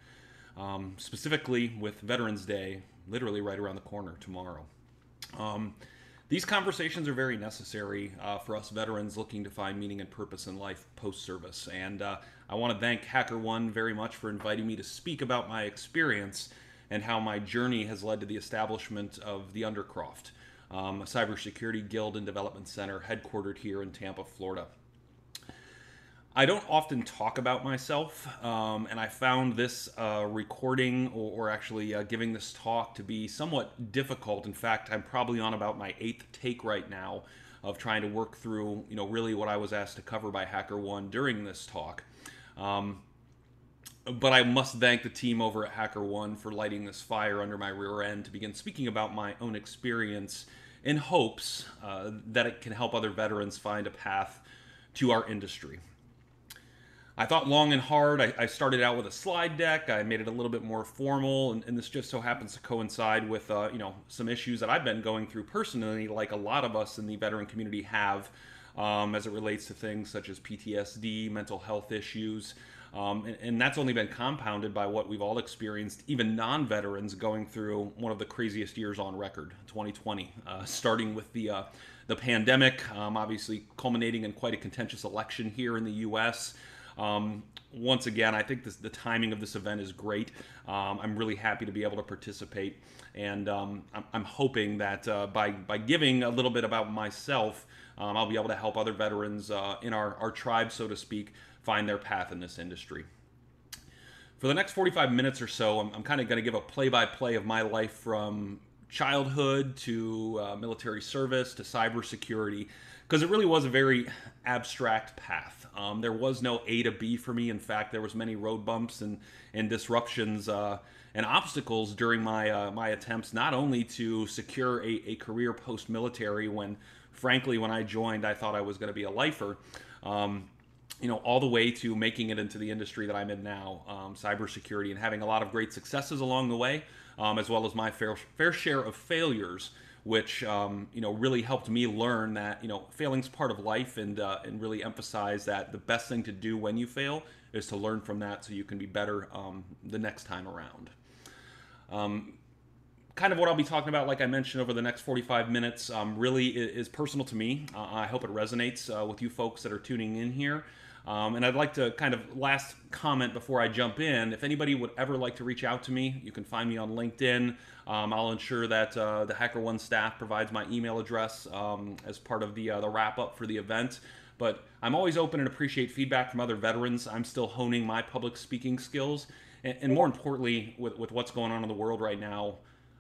um, specifically with Veterans Day, literally right around the corner tomorrow. Um, these conversations are very necessary uh, for us veterans looking to find meaning and purpose in life post service. And uh, I want to thank Hacker One very much for inviting me to speak about my experience and how my journey has led to the establishment of the Undercroft, um, a cybersecurity guild and development center headquartered here in Tampa, Florida. I don't often talk about myself, um, and I found this uh, recording or, or actually uh, giving this talk to be somewhat difficult. In fact, I'm probably on about my eighth take right now of trying to work through, you know, really what I was asked to cover by Hacker One during this talk. Um, but I must thank the team over at Hacker One for lighting this fire under my rear end to begin speaking about my own experience in hopes uh, that it can help other veterans find a path to our industry. I thought long and hard. I, I, started out with a slide deck. I made it a little bit more formal, and, and this just so happens to coincide with uh, you know some issues that I've been going through personally, like a lot of us in the veteran community have, um, as it relates to things such as PTSD, mental health issues. Um, and, and, that's only been compounded by what we've all experienced, even non veterans going through one of the craziest years on record, 2020, uh, starting with the, uh, the pandemic, um, obviously culminating in quite a contentious election here in the US. Um, once again, I think this, the timing of this event is great. Um, I'm really happy to be able to participate, and um, I'm, I'm, hoping that uh, by by giving a little bit about myself, um, I'll be able to help other veterans uh, in our, our tribe, so to speak, find their path in this industry. For the next 45 minutes or so, I'm, I'm kind of going to give a play-by-play of my life from childhood to uh, military service to cybersecurity because it really was a very abstract path. Um, there was no A to B for me. In fact, there was many road bumps and and disruptions uh, and obstacles during my uh, my attempts not only to secure a, a career post military when frankly when I joined I thought I was going to be a lifer. Um, you know, all the way to making it into the industry that I'm in now, um, cybersecurity, and having a lot of great successes along the way, um, as well as my fair fair share of failures which um, you know really helped me learn that you know failing's part of life and uh, and really emphasize that the best thing to do when you fail is to learn from that so you can be better um, the next time around. Um, kind of what I'll be talking about, like I mentioned, over the next 45 minutes, um, really is, personal to me. Uh, I hope it resonates uh, with you folks that are tuning in here. Um, and I'd like to kind of last comment before I jump in. If anybody would ever like to reach out to me, you can find me on LinkedIn. Um, I'll ensure that uh, the HackerOne staff provides my email address um, as part of the uh, the wrap up for the event. But I'm always open and appreciate feedback from other veterans. I'm still honing my public speaking skills, and, and more importantly, with, with what's going on in the world right now,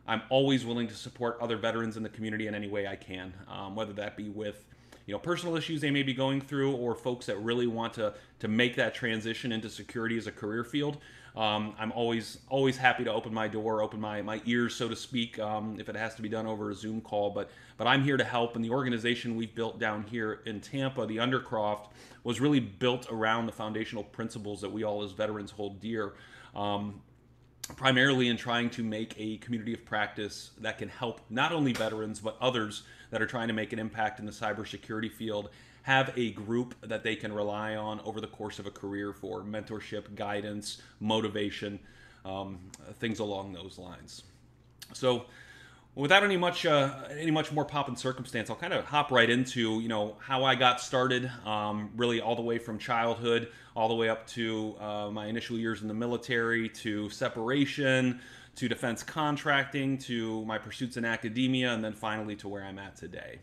I'm always willing to support other veterans in the community in any way I can, um, whether that be with you know personal issues they may be going through or folks that really want to to make that transition into security as a career field um, i'm always always happy to open my door open my my ears so to speak um, if it has to be done over a zoom call. But but i'm here to help. And the organization we've built down here in tampa the undercroft was really built around the foundational principles that we all as veterans hold dear um, primarily in trying to make a community of practice that can help not only veterans but others that are trying to make an impact in the cybersecurity field have a group that they can rely on over the course of a career for mentorship, guidance, motivation, um, things along those lines. So, without any much uh, any much more pop and circumstance, I'll kind of hop right into you know how I got started, um, really all the way from childhood, all the way up to uh, my initial years in the military, to separation, to defense contracting, to my pursuits in academia, and then finally to where I'm at today.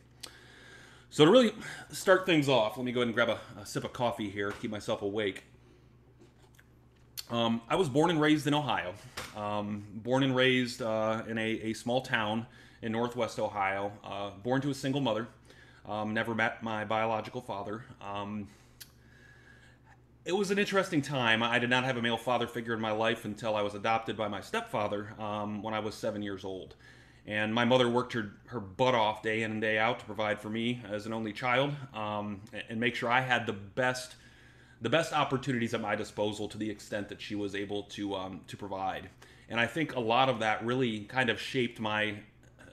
So to really start things off, let me go ahead and grab a, a sip of coffee here, keep myself awake. Um, I was born and raised in Ohio. Um, born and raised uh, in a, a, small town in northwest Ohio. Uh, born to a single mother. Um, never met my biological father. It was an interesting time. I did not have a male father figure in my life until I was adopted by my stepfather um, when I was seven years old. And my mother worked her, her butt off day in and day out to provide for me as an only child um, and make sure I had the best the best opportunities at my disposal to the extent that she was able to um, to provide. And I think a lot of that really kind of shaped my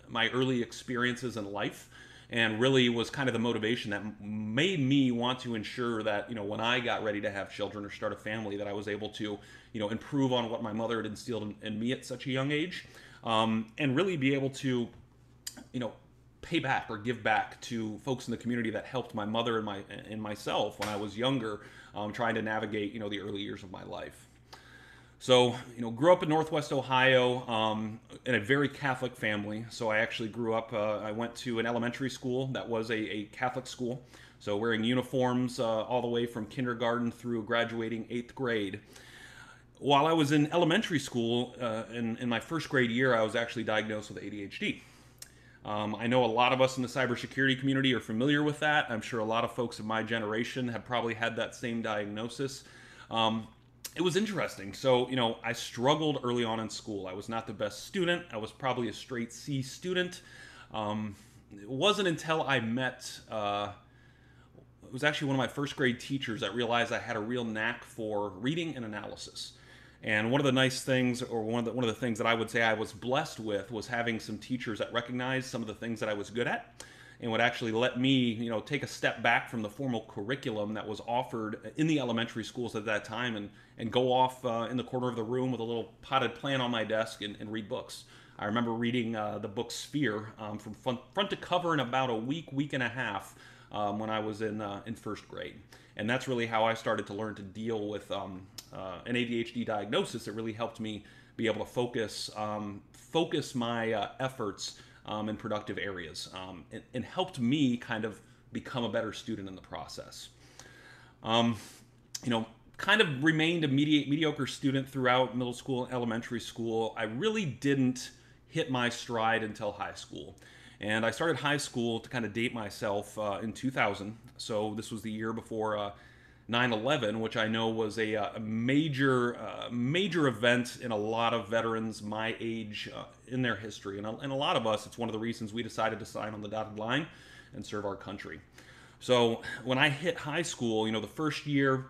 my early experiences in life and really was kind of the motivation that made me want to ensure that you know when I got ready to have children or start a family that I was able to you know improve on what my mother had instilled in, in me at such a young age um, and really be able to you know pay back or give back to folks in the community that helped my mother and my and myself when I was younger um, trying to navigate you know the early years of my life so, you know, grew up in Northwest Ohio um, in a very Catholic family. So I actually grew up, uh, I went to an elementary school that was a, a Catholic school. So wearing uniforms uh, all the way from kindergarten through graduating eighth grade. While I was in elementary school, uh, in, in my first grade year, I was actually diagnosed with ADHD. Um, I know a lot of us in the cybersecurity community are familiar with that. I'm sure a lot of folks of my generation have probably had that same diagnosis. Um, it was interesting. So, you know, I struggled early on in school. I was not the best student. I was probably a straight C student. Um, it wasn't until I met, uh, it was actually one of my first grade teachers that realized I had a real knack for reading and analysis. And one of the nice things, or one of the, one of the things that I would say I was blessed with, was having some teachers that recognized some of the things that I was good at and would actually let me, you know, take a step back from the formal curriculum that was offered in the elementary schools at that time and, and go off uh, in the corner of the room with a little potted plant on my desk and, and read books. I remember reading uh, the book Sphere um, from front, to cover in about a week, week and a half um, when I was in, uh, in first grade. And that's really how I started to learn to deal with um, uh, an ADHD diagnosis. It really helped me be able to focus, um, focus my uh, efforts um, in productive areas um, and, and, helped me kind of become a better student in the process. Um, you know, kind of remained a medi- mediocre student throughout middle school and elementary school. I really didn't hit my stride until high school. And I started high school to kind of date myself uh, in 2000. So this was the year before uh, 9/11, which I know was a, uh, a major uh, major event in a lot of veterans my age uh, in their history, and a, and a lot of us. It's one of the reasons we decided to sign on the dotted line and serve our country. So when I hit high school, you know, the first year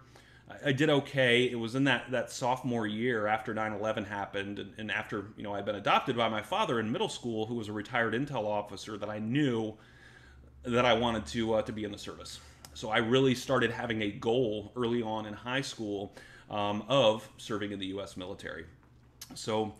I did okay. It was in that, that sophomore year after 9/11 happened, and, and after you know I'd been adopted by my father in middle school, who was a retired intel officer, that I knew that I wanted to uh, to be in the service. So I really started having a goal early on in high school um, of serving in the U.S. military. So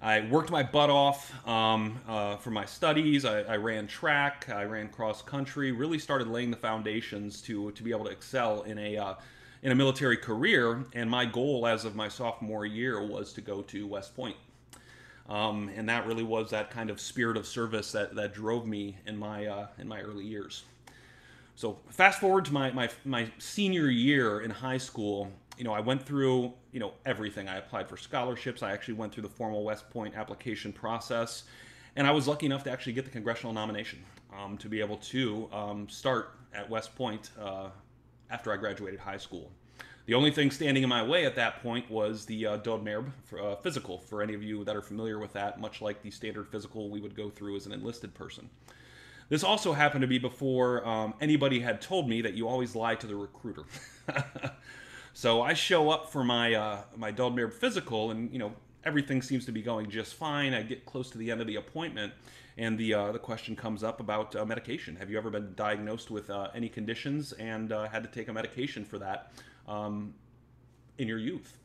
I worked my butt off um, uh, for my studies. I, I, ran track. I ran cross country. Really started laying the foundations to to be able to excel in a uh, in a military career, and my goal as of my sophomore year was to go to West Point. Um, and that really was that kind of spirit of service that, that drove me in my uh, in my early years. So fast forward to my, my my senior year in high school, you know, I went through you know everything. I applied for scholarships. I actually went through the formal West Point application process, and I was lucky enough to actually get the congressional nomination um, to be able to um, start at West Point uh, after I graduated high school. The only thing standing in my way at that point was the uh, Dodmerb uh, physical. For any of you that are familiar with that, much like the standard physical we would go through as an enlisted person. This also happened to be before um, anybody had told me that you always lie to the recruiter. so I show up for my uh, my Dodmerb physical, and you know everything seems to be going just fine. I get close to the end of the appointment, and the uh, the question comes up about uh, medication. Have you ever been diagnosed with uh, any conditions and uh, had to take a medication for that? um, in your youth.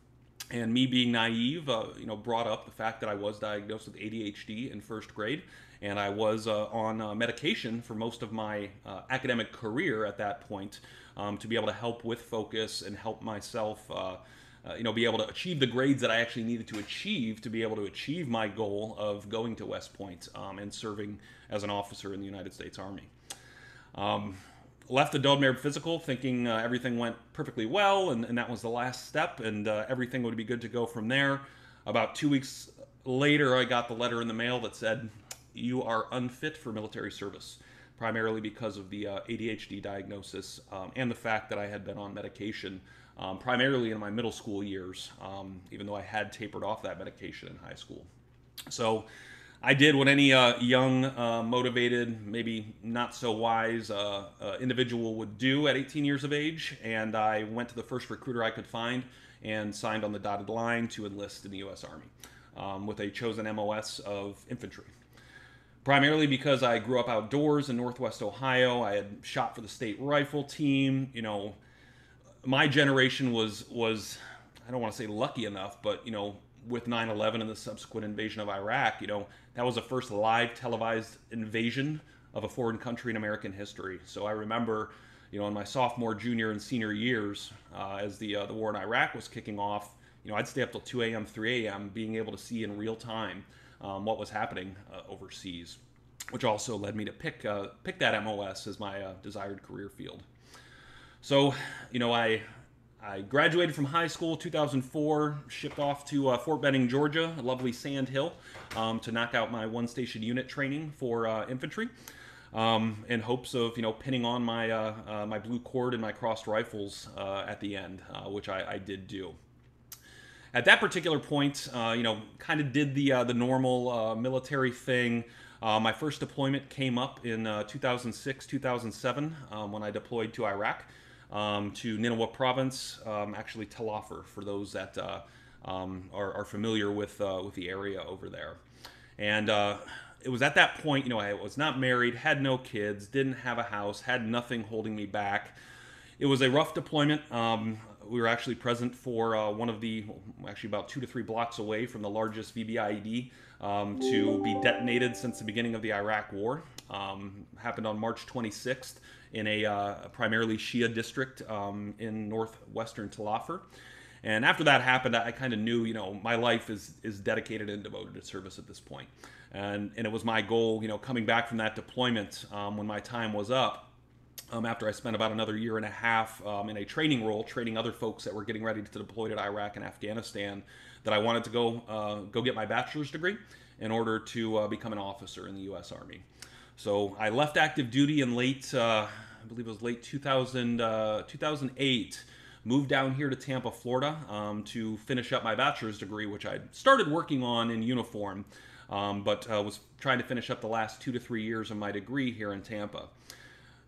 And me being naive, uh, you know, brought up the fact that I was diagnosed with ADHD in first grade, and I was uh, on uh, medication for most of my uh, academic career at that point um, to be able to help with focus and help myself, uh, you know, be able to achieve the grades that I actually needed to achieve to be able to achieve my goal of going to West Point um, and serving as an officer in the United States Army. Um, left the Dodmerb physical thinking uh, everything went perfectly well and, and, that was the last step and uh, everything would be good to go from there. About two weeks later, I got the letter in the mail that said, You are unfit for military service, primarily because of the uh, ADHD diagnosis um, and the fact that I had been on medication. Um, primarily in my middle school years, um, even though I had tapered off that medication in high school. So I did what any uh, young, uh, motivated, maybe not so wise uh, uh, individual would do at 18 years of age, and I went to the first recruiter I could find and signed on the dotted line to enlist in the U.S. Army um, with a chosen MOS of infantry. Primarily because I grew up outdoors in Northwest Ohio, I had shot for the state rifle team. You know, my generation was was I don't want to say lucky enough, but you know, with 9/11 and the subsequent invasion of Iraq, you know, that was the first live televised invasion of a foreign country in American history. So I remember, you know, in my sophomore, junior, and senior years, uh, as the uh, the war in Iraq was kicking off, you know, I'd stay up till 2 a.m., 3 a.m., being able to see in real time um, what was happening uh, overseas, which also led me to pick uh, pick that MOS as my uh, desired career field. So, you know, I I graduated from high school 2004, shipped off to uh, Fort Benning, Georgia, a lovely sand hill, um, to knock out my one station unit training for uh, infantry. Um, in hopes of you know pinning on my uh, uh my blue cord and my crossed rifles uh, at the end, which I, I, did do. At that particular point, you know, kind of did the the normal military thing. my first deployment came up in 2006, 2007 um, when I deployed to Iraq um, to Nineveh province, um, actually Tel Afar, for those that uh, um, are, are, familiar with, uh, with the area over there. And uh, it was at that point, you know, I was not married, had no kids, didn't have a house, had nothing holding me back. It was a rough deployment. Um, we were actually present for uh, one of the, actually about two to three blocks away from the largest VBIED um, to be detonated since the beginning of the Iraq War. Um, happened on March 26th in a uh, primarily Shia district um, in northwestern Tel Afar. And after that happened, I kind of knew, you know, my life is is dedicated and devoted to service at this point. And and it was my goal, you know, coming back from that deployment um, when my time was up. Um, after I spent about another year and a half um, in a training role, training other folks that were getting ready to deploy to Iraq and Afghanistan, that I wanted to go uh, go get my bachelor's degree in order to uh, become an officer in the U.S. Army. So I left active duty in late, uh, I believe it was late 2000, uh, 2008. Moved down here to Tampa, Florida, um, to finish up my bachelor's degree, which I started working on in uniform, um, but uh, was trying to finish up the last two to three years of my degree here in Tampa.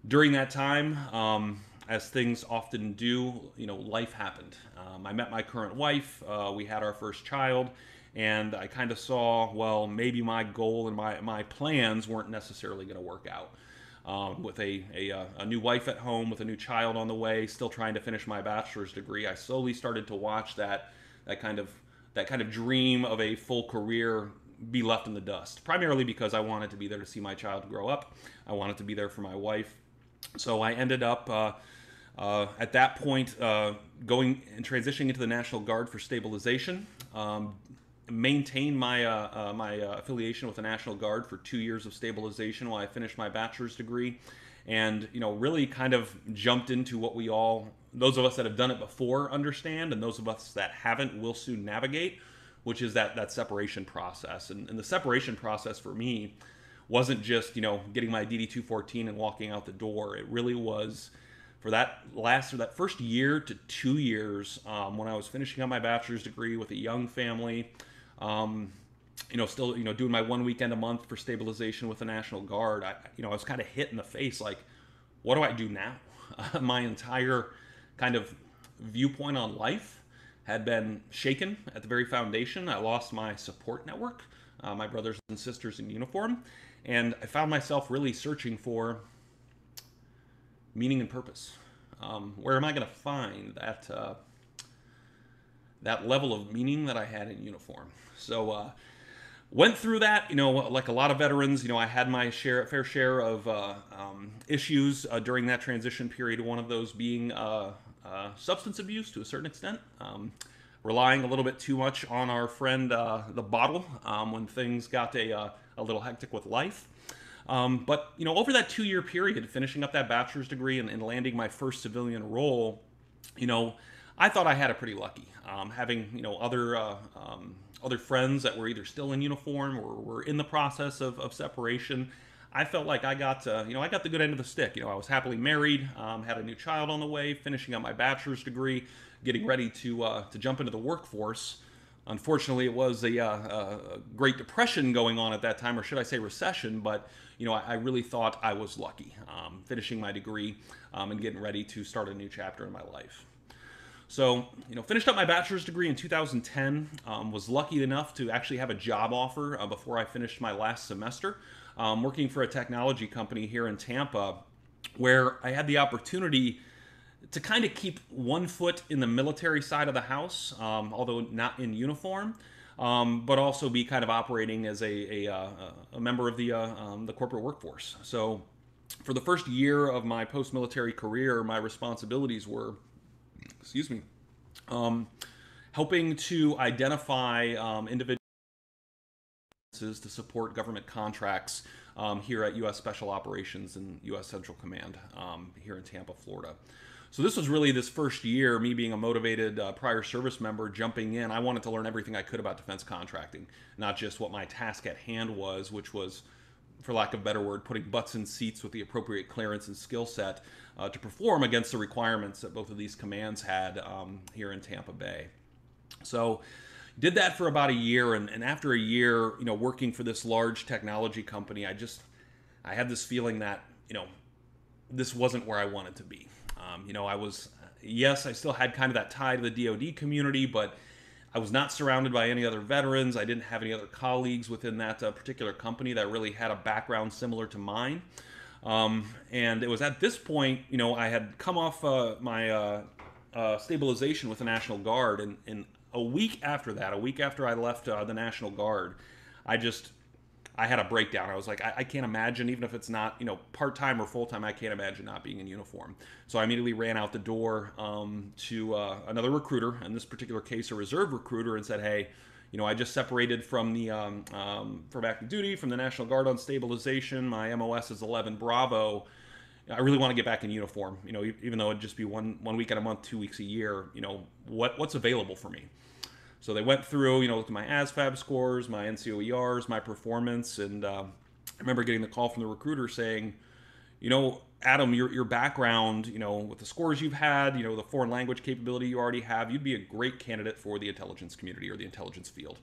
During that time, um, as things often do, you know, life happened. Um, I met my current wife. Uh, we had our first child, and I kind of saw, well, maybe my goal and my, my plans weren't necessarily going to work out. Um, with a, a, uh, a, new wife at home, with a new child on the way, still trying to finish my bachelor's degree, I slowly started to watch that that kind of that kind of dream of a full career be left in the dust. Primarily because I wanted to be there to see my child grow up. I wanted to be there for my wife. So I ended up. Uh, Uh, at that point, uh, going and transitioning into the National Guard for stabilization, um, maintained my uh, uh my uh, affiliation with the National Guard for two years of stabilization while I finished my bachelor's degree, and you know really kind of jumped into what we all those of us that have done it before understand, and those of us that haven't will soon navigate, which is that that separation process. And, and the separation process for me wasn't just you know getting my DD 214 and walking out the door. It really was for that last or that first year to two years um, when I was finishing up my bachelor's degree with a young family. Um, you know, still, you know, doing my one weekend a month for stabilization with the National Guard, I, you know, I was kind of hit in the face like, what do I do now? My entire kind of viewpoint on life had been shaken at the very foundation. I lost my support network, uh, my brothers and sisters in uniform, and I found myself really searching for meaning and purpose. Um, where am I going to find that uh, that level of meaning that I had in uniform? So uh, went through that. You know, like a lot of veterans, you know, I had my share, fair share of uh, um, issues uh, during that transition period. One of those being uh, uh, substance abuse to a certain extent. Um, relying a little bit too much on our friend the bottle um, when things got a, a little hectic with life. Um, but you know, over that two-year period, finishing up that bachelor's degree and, and, landing my first civilian role, you know, I thought I had it pretty lucky. Um, having you know other uh, um, other friends that were either still in uniform or were in the process of, of separation, I felt like I got uh, you know I got the good end of the stick. You know, I was happily married, um, had a new child on the way, finishing up my bachelor's degree, getting ready to uh, to jump into the workforce. Unfortunately, it was a, uh, a, Great Depression going on at that time, or should I say recession? But you know, I, I really thought I was lucky, um, finishing my degree um, and getting ready to start a new chapter in my life. So, you know, finished up my bachelor's degree in 2010. Um, was lucky enough to actually have a job offer uh, before I finished my last semester, um, working for a technology company here in Tampa, where I had the opportunity to kind of keep one foot in the military side of the house, um, although not in uniform, um, but also be kind of operating as a, a, uh, a member of the, uh, um, the corporate workforce. So, for the first year of my post military career, my responsibilities were, excuse me, um, helping to identify um, individuals to support government contracts um, here at U.S. Special Operations and U.S. Central Command here in Tampa, Florida. So this was really this first year, me being a motivated uh, prior service member, jumping in. I wanted to learn everything I could about defense contracting, not just what my task at hand was, which was, for lack of a better word, putting butts in seats with the appropriate clearance and skill set uh, to perform against the requirements that both of these commands had um, here in Tampa Bay. So did that for about a year and, and after a year you know working for this large technology company i just i had this feeling that you know this wasn't where i wanted to be um, you know, I was, yes, I still had kind of that tie to the DoD community, but I was not surrounded by any other veterans. I didn't have any other colleagues within that uh, particular company that really had a background similar to mine. Um, and it was at this point, you know, I had come off uh, my uh, uh stabilization with the National Guard, and, and, a week after that, a week after I left uh, the National Guard, I just I had a breakdown. I was like, I, I can't imagine, even if it's not, you know, part time or full time, I can't imagine not being in uniform. So I immediately ran out the door um, to uh, another recruiter, in this particular case, a reserve recruiter, and said, Hey, you know, I just separated from the um, um, from active duty, from the National Guard on stabilization. My MOS is 11 Bravo. I really want to get back in uniform. You know, even though it'd just be one one week at a month, two weeks a year. You know, what what's available for me? So they went through, you know, looked at my ASVAB scores, my NCOERs, my performance, and uh, I remember getting the call from the recruiter saying, you know, Adam, your, your background, you know, with the scores you've had, you know, the foreign language capability you already have, you'd be a great candidate for the intelligence community or the intelligence field.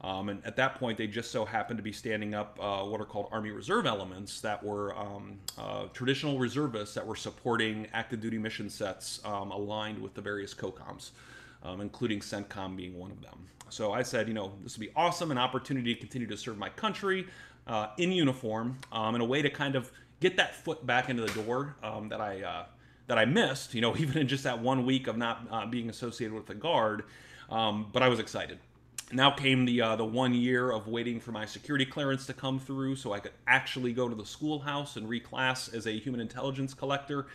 Um, and at that point, they just so happened to be standing up uh, what are called Army Reserve elements that were um, uh, traditional reservists that were supporting active duty mission sets um, aligned with the various COCOMs um, including CENTCOM being one of them. So I said, you know, this would be awesome, an opportunity to continue to serve my country uh, in uniform, um, in a way to kind of get that foot back into the door um, that I uh, that I missed. You know, even in just that one week of not uh, being associated with the guard. Um, but I was excited. Now came the uh, the one year of waiting for my security clearance to come through, so I could actually go to the schoolhouse and reclass as a human intelligence collector.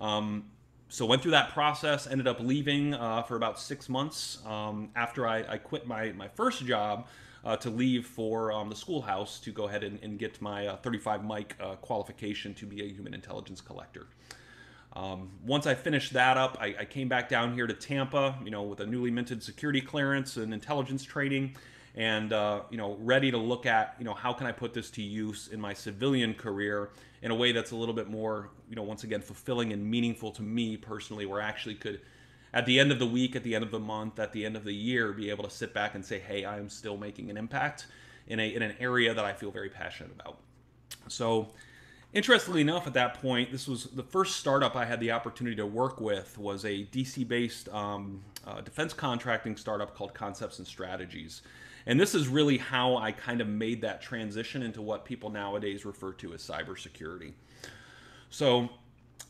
Um, so went through that process, ended up leaving uh, for about six months um, after I, I, quit my, my first job uh, to leave for um, the schoolhouse to go ahead and, and get my uh, 35 Mike uh, qualification to be a human intelligence collector. Um, once I finished that up, I, I, came back down here to Tampa, you know, with a newly minted security clearance and intelligence training, and uh, you know, ready to look at, you know, how can I put this to use in my civilian career in a way that's a little bit more, you know, once again, fulfilling and meaningful to me personally, where I actually could at the end of the week, at the end of the month, at the end of the year, be able to sit back and say, hey, I am still making an impact in, a, in an area that I feel very passionate about. So, interestingly enough, at that point, this was the first startup I had the opportunity to work with was a DC-based um, uh, defense contracting startup called Concepts and Strategies. And this is really how I kind of made that transition into what people nowadays refer to as cybersecurity. So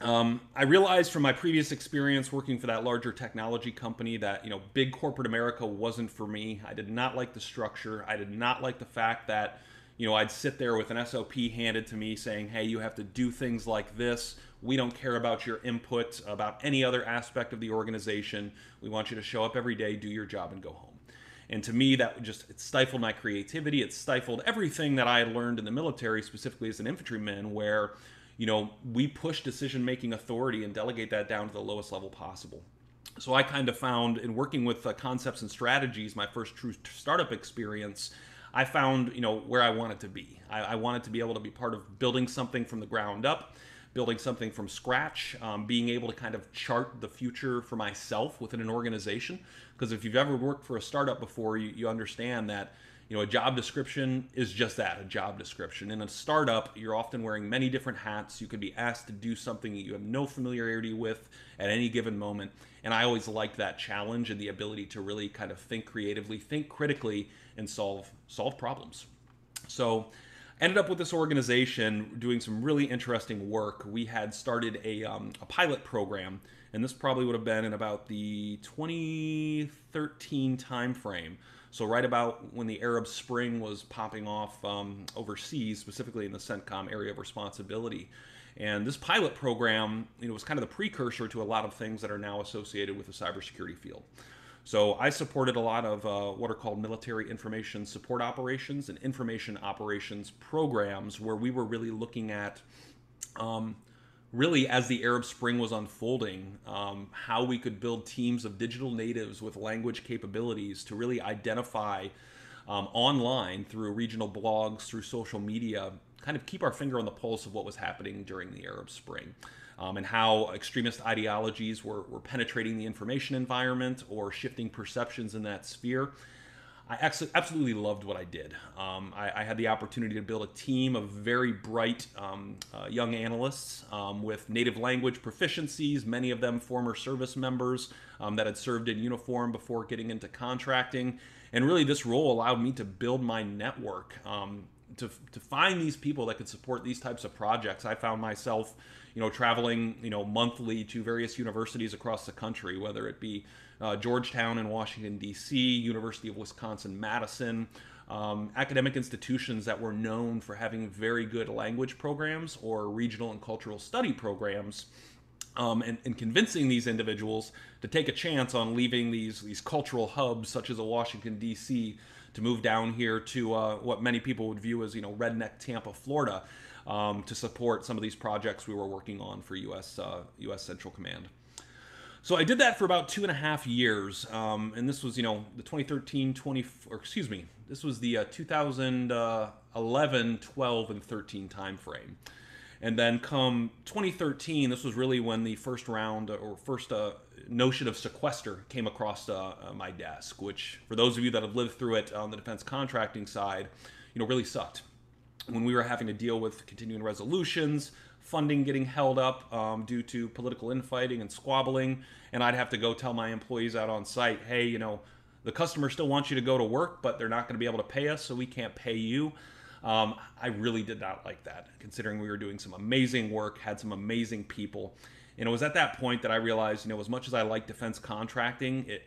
um, I realized from my previous experience working for that larger technology company that you know big corporate America wasn't for me. I did not like the structure. I did not like the fact that you know I'd sit there with an SOP handed to me saying, "Hey, you have to do things like this. We don't care about your input about any other aspect of the organization. We want you to show up every day, do your job, and go home." And to me, that just it stifled my creativity. It stifled everything that I had learned in the military, specifically as an infantryman, where you know, we push decision making authority and delegate that down to the lowest level possible. So I kind of found in working with uh, concepts and strategies, my first true startup experience, I found you know where I wanted to be. I, I wanted to be able to be part of building something from the ground up, building something from scratch, um, being able to kind of chart the future for myself within an organization. Because if you've ever worked for a startup before, you, you understand that you know, a job description is just that, a job description. In a startup, you're often wearing many different hats. You could be asked to do something that you have no familiarity with at any given moment. And I always liked that challenge and the ability to really kind of think creatively, think critically, and solve solve problems. So ended up with this organization doing some really interesting work. We had started a, um, a pilot program, and this probably would have been in about the 2013 timeframe so right about when the Arab Spring was popping off um, overseas, specifically in the CENTCOM area of responsibility. And this pilot program, you know, was kind of the precursor to a lot of things that are now associated with the cybersecurity field. So I supported a lot of uh, what are called military information support operations and information operations programs, where we were really looking at um, really as the Arab Spring was unfolding, um, how we could build teams of digital natives with language capabilities to really identify um, online through regional blogs, through social media, kind of keep our finger on the pulse of what was happening during the Arab Spring. Um, and how extremist ideologies were, were penetrating the information environment or shifting perceptions in that sphere. I absolutely loved what I did. Um, I, I, had the opportunity to build a team of very bright um, uh, young analysts um, with native language proficiencies, many of them former service members um, that had served in uniform before getting into contracting. And really, this role allowed me to build my network, um, to, to find these people that could support these types of projects. I found myself you know, traveling, you know, monthly to various universities across the country, whether it be uh, Georgetown in Washington, D.C., University of Wisconsin Madison, um, academic institutions that were known for having very good language programs or regional and cultural study programs. Um, and, and, convincing these individuals to take a chance on leaving these these cultural hubs such as a Washington D.C. to move down here to uh, what many people would view as you know redneck Tampa, Florida, um, to support some of these projects we were working on for U.S. Uh, U.S. Central Command. So I did that for about two and a half years, um, and this was, you know, the 2013, 20, or excuse me, this was the uh, 2011, 12, and 13 timeframe. And then come 2013, this was really when the first round or first uh, notion of sequester came across uh, uh, my desk, which for those of you that have lived through it on the defense contracting side, you know, really sucked. When we were having to deal with continuing resolutions, funding getting held up um, due to political infighting and squabbling. And I'd have to go tell my employees out on site, hey, you know, the customer still wants you to go to work, but they're not going to be able to pay us, so we can't pay you. Um, I really did not like that, considering we were doing some amazing work, had some amazing people. And it was at that point that I realized, you know, as much as I like defense contracting, it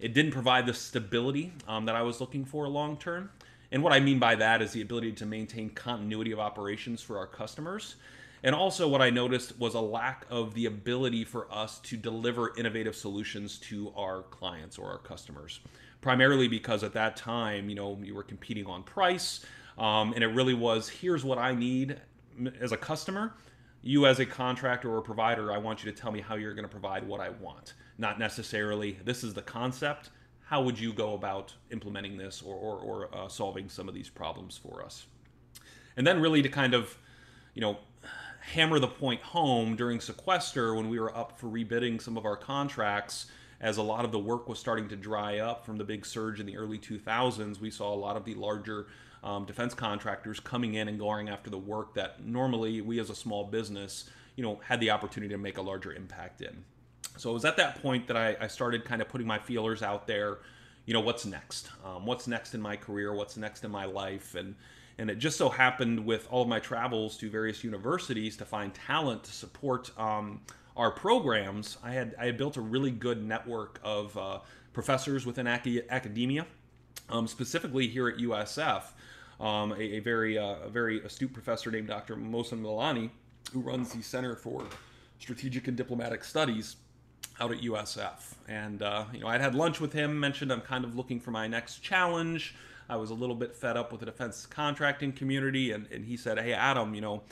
it didn't provide the stability um, that I was looking for long term. And what I mean by that is the ability to maintain continuity of operations for our customers And also, what I noticed was a lack of the ability for us to deliver innovative solutions to our clients or our customers. Primarily because at that time, you know, you were competing on price, um, and it really was here's what I need as a customer. You, as a contractor or a provider, I want you to tell me how you're going to provide what I want. Not necessarily, this is the concept. How would you go about implementing this or, or, or uh, solving some of these problems for us? And then, really, to kind of, you know, hammer the point home during sequester when we were up for rebidding some of our contracts as a lot of the work was starting to dry up from the big surge in the early 2000s we saw a lot of the larger um, defense contractors coming in and going after the work that normally we as a small business you know had the opportunity to make a larger impact in so it was at that point that i, I started kind of putting my feelers out there you know what's next um, what's next in my career what's next in my life and and it just so happened with all of my travels to various universities to find talent to support um, our programs, I had I had built a really good network of uh, professors within ac- academia, um, specifically here at USF. Um, a, a, very uh, a very astute professor named Dr. Mohsen Milani, who runs the Center for Strategic and Diplomatic Studies out at USF. And uh, you know, I'd had lunch with him. Mentioned I'm kind of looking for my next challenge. I was a little bit fed up with the defense contracting community, and, and he said, "Hey, Adam, you know,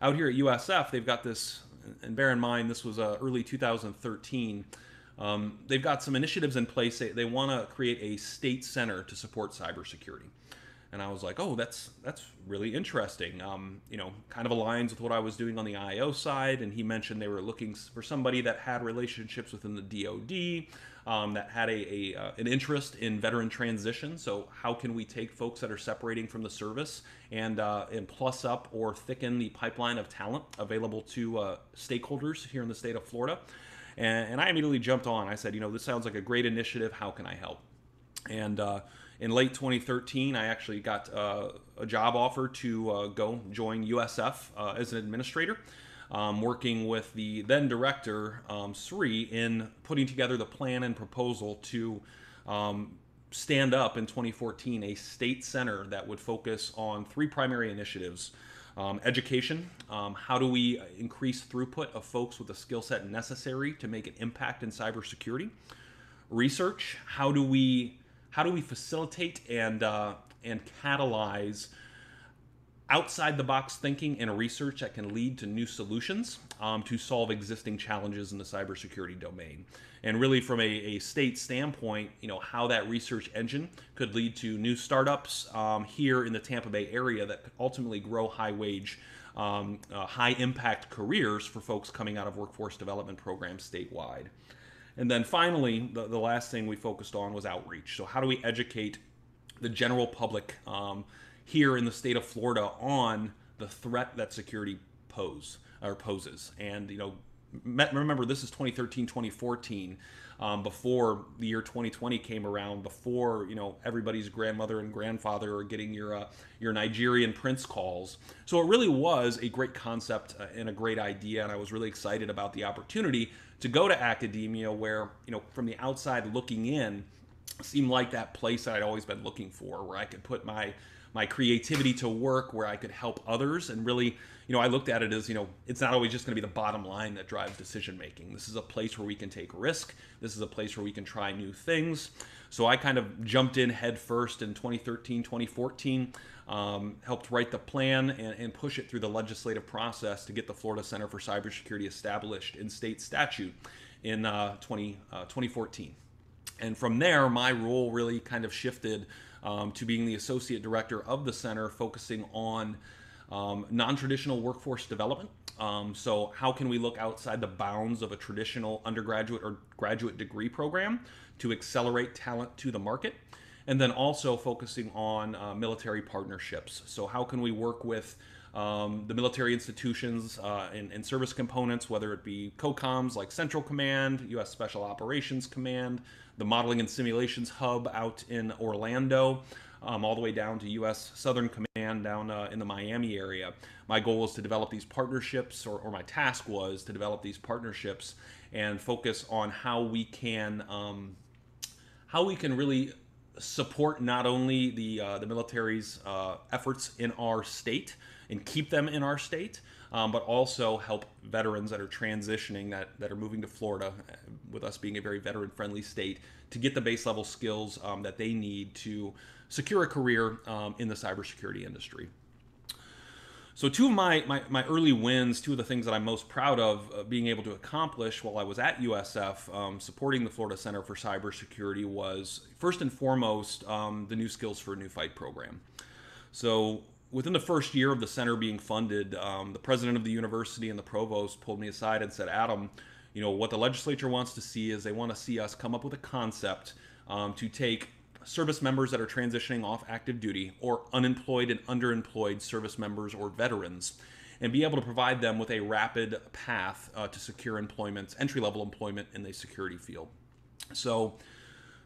out here at USF, they've got this, and bear in mind this was uh, early 2013. Um, they've got some initiatives in place. They, they want to create a state center to support cybersecurity." And I was like, "Oh, that's that's really interesting. Um, you know, kind of aligns with what I was doing on the IO side." And he mentioned they were looking for somebody that had relationships within the DoD um, that had a, a uh, an interest in veteran transition. So how can we take folks that are separating from the service and uh, and plus up or thicken the pipeline of talent available to uh, stakeholders here in the state of Florida? And, and, I immediately jumped on. I said, you know, this sounds like a great initiative. How can I help? And uh, in late 2013, I actually got uh, a job offer to uh, go join USF as an administrator um, working with the then director, um, Sri, in putting together the plan and proposal to um, stand up in 2014 a state center that would focus on three primary initiatives. Um, education. Um, how do we increase throughput of folks with the skill set necessary to make an impact in cybersecurity? Research. How do we how do we facilitate and uh, and catalyze outside the box thinking and research that can lead to new solutions um, to solve existing challenges in the cybersecurity domain. And really, from a, a, state standpoint, you know how that research engine could lead to new startups um, here in the Tampa Bay area that could ultimately grow high wage, um, uh, high impact careers for folks coming out of workforce development programs statewide. And then finally, the, the last thing we focused on was outreach. So, how do we educate the general public? Um, here in the state of Florida on the threat that security pose or poses. And you know, remember this is 2013, 2014. Um, before the year 2020 came around, before you know everybody's grandmother and grandfather are getting your uh, your Nigerian prince calls, so it really was a great concept uh, and a great idea, and I was really excited about the opportunity to go to academia, where you know from the outside looking in, seemed like that place that I'd always been looking for, where I could put my my creativity to work where I could help others and really, you know, I looked at it as, you know, it's not always just going to be the bottom line that drives decision making. This is a place where we can take risk. This is a place where we can try new things. So I kind of jumped in head first in 2013, 2014, um, helped write the plan and, and push it through the legislative process to get the Florida Center for Cybersecurity established in state statute in uh, 20, uh, 2014. And from there, my role really kind of shifted um, to being the associate director of the center, focusing on um, non traditional workforce development. Um, so, how can we look outside the bounds of a traditional undergraduate or graduate degree program to accelerate talent to the market? And then also focusing on uh, military partnerships. So, how can we work with um, the military institutions uh, and, and, service components, whether it be COCOMs like Central Command, U.S. Special Operations Command, the Modeling and Simulations Hub out in Orlando, um, all the way down to U.S. Southern Command down uh, in the Miami area. My goal was to develop these partnerships, or, or, my task was to develop these partnerships and focus on how we can um, how we can really support not only the uh, the military's uh, efforts in our state and keep them in our state, um, but also help veterans that are transitioning that, that are moving to Florida, uh, with us being a very veteran friendly state, to get the base level skills um, that they need to secure a career um, in the cybersecurity industry. So two of my, my, my, early wins, two of the things that I'm most proud of uh, being able to accomplish while I was at USF um, supporting the Florida Center for Cybersecurity was first and foremost um, the New Skills for a New Fight program. So within the first year of the center being funded, um, the president of the university and the provost pulled me aside and said, Adam, you know, what the legislature wants to see is they want to see us come up with a concept um, to take service members that are transitioning off active duty or unemployed and underemployed service members or veterans and be able to provide them with a rapid path uh, to secure employment, entry level employment in the security field. So,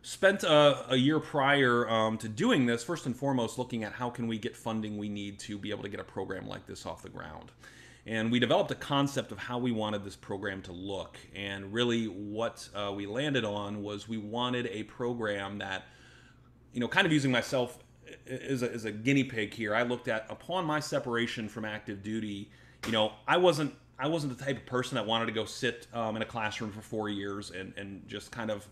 spent a, a year prior um, to doing this, first and foremost, looking at how can we get funding we need to be able to get a program like this off the ground. And we developed a concept of how we wanted this program to look. And really, what uh, we landed on was we wanted a program that you know, kind of using myself as a, as a guinea pig here, I looked at upon my separation from active duty, you know, I wasn't I wasn't the type of person that wanted to go sit um, in a classroom for four years and, and just kind of,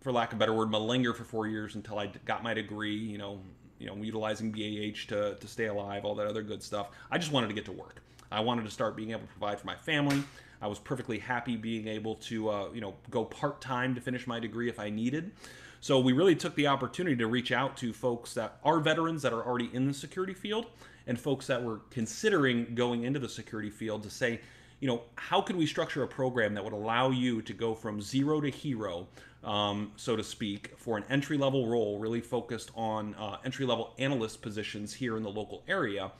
for lack of a better word, malinger for four years until I got my degree. You know, you know, utilizing BAH to to stay alive, all that other good stuff. I just wanted to get to work. I wanted to start being able to provide for my family. I was perfectly happy being able to, uh, you know, go part time to finish my degree if I needed. So we really took the opportunity to reach out to folks that are veterans that are already in the security field and folks that were considering going into the security field to say, you know, how could we structure a program that would allow you to go from zero to hero, um, so to speak, for an entry level role, really focused on uh, entry level analyst positions here in the local area,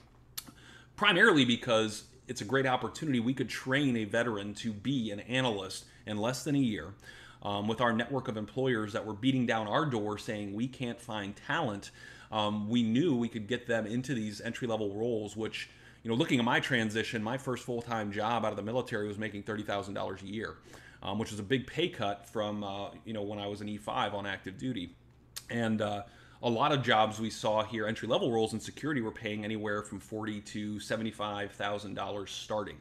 primarily because it's a great opportunity. We could train a veteran to be an analyst in less than a year um, with our network of employers that were beating down our door saying we can't find talent, um, we knew we could get them into these entry level roles, which, you know, looking at my transition, my first full time job out of the military was making $30,000 a year, um, which was a big pay cut from, uh, you know, when I was an E5 on active duty. And, uh, a lot of jobs we saw here, entry level roles in security, were paying anywhere from forty to seventy-five thousand dollars starting.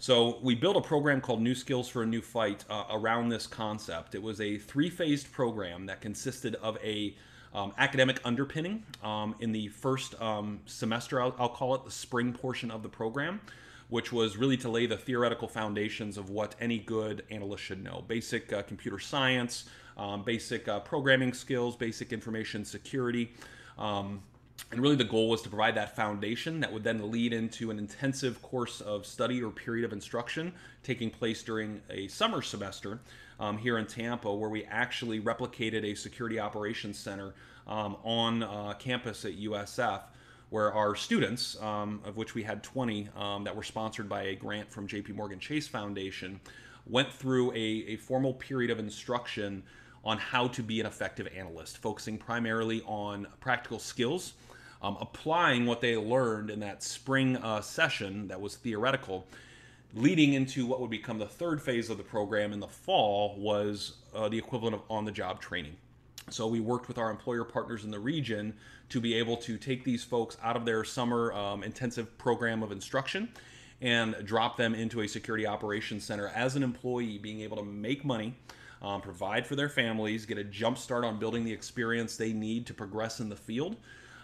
So we built a program called New Skills for a New Fight uh, around this concept. It was a three-phased program that consisted of a um, academic underpinning um, in the first um, semester, I'll, I'll, call it the spring portion of the program, which was really to lay the theoretical foundations of what any good analyst should know basic uh, computer science, um, basic uh, programming skills, basic information security. Um, and really, the goal was to provide that foundation that would then lead into an intensive course of study or period of instruction taking place during a summer semester um, here in Tampa, where we actually replicated a security operations center um, on uh, campus at USF, where our students, um, of which we had 20 um, that were sponsored by a grant from JP Morgan Chase Foundation, went through a, a formal period of instruction on how to be an effective analyst, focusing primarily on practical skills um, applying what they learned in that spring uh, session that was theoretical leading into what would become the third phase of the program in the fall was uh, the equivalent of on the job training. So we worked with our employer partners in the region to be able to take these folks out of their summer um, intensive program of instruction and drop them into a security operations center as an employee being able to make money um, provide for their families get a jump start on building the experience they need to progress in the field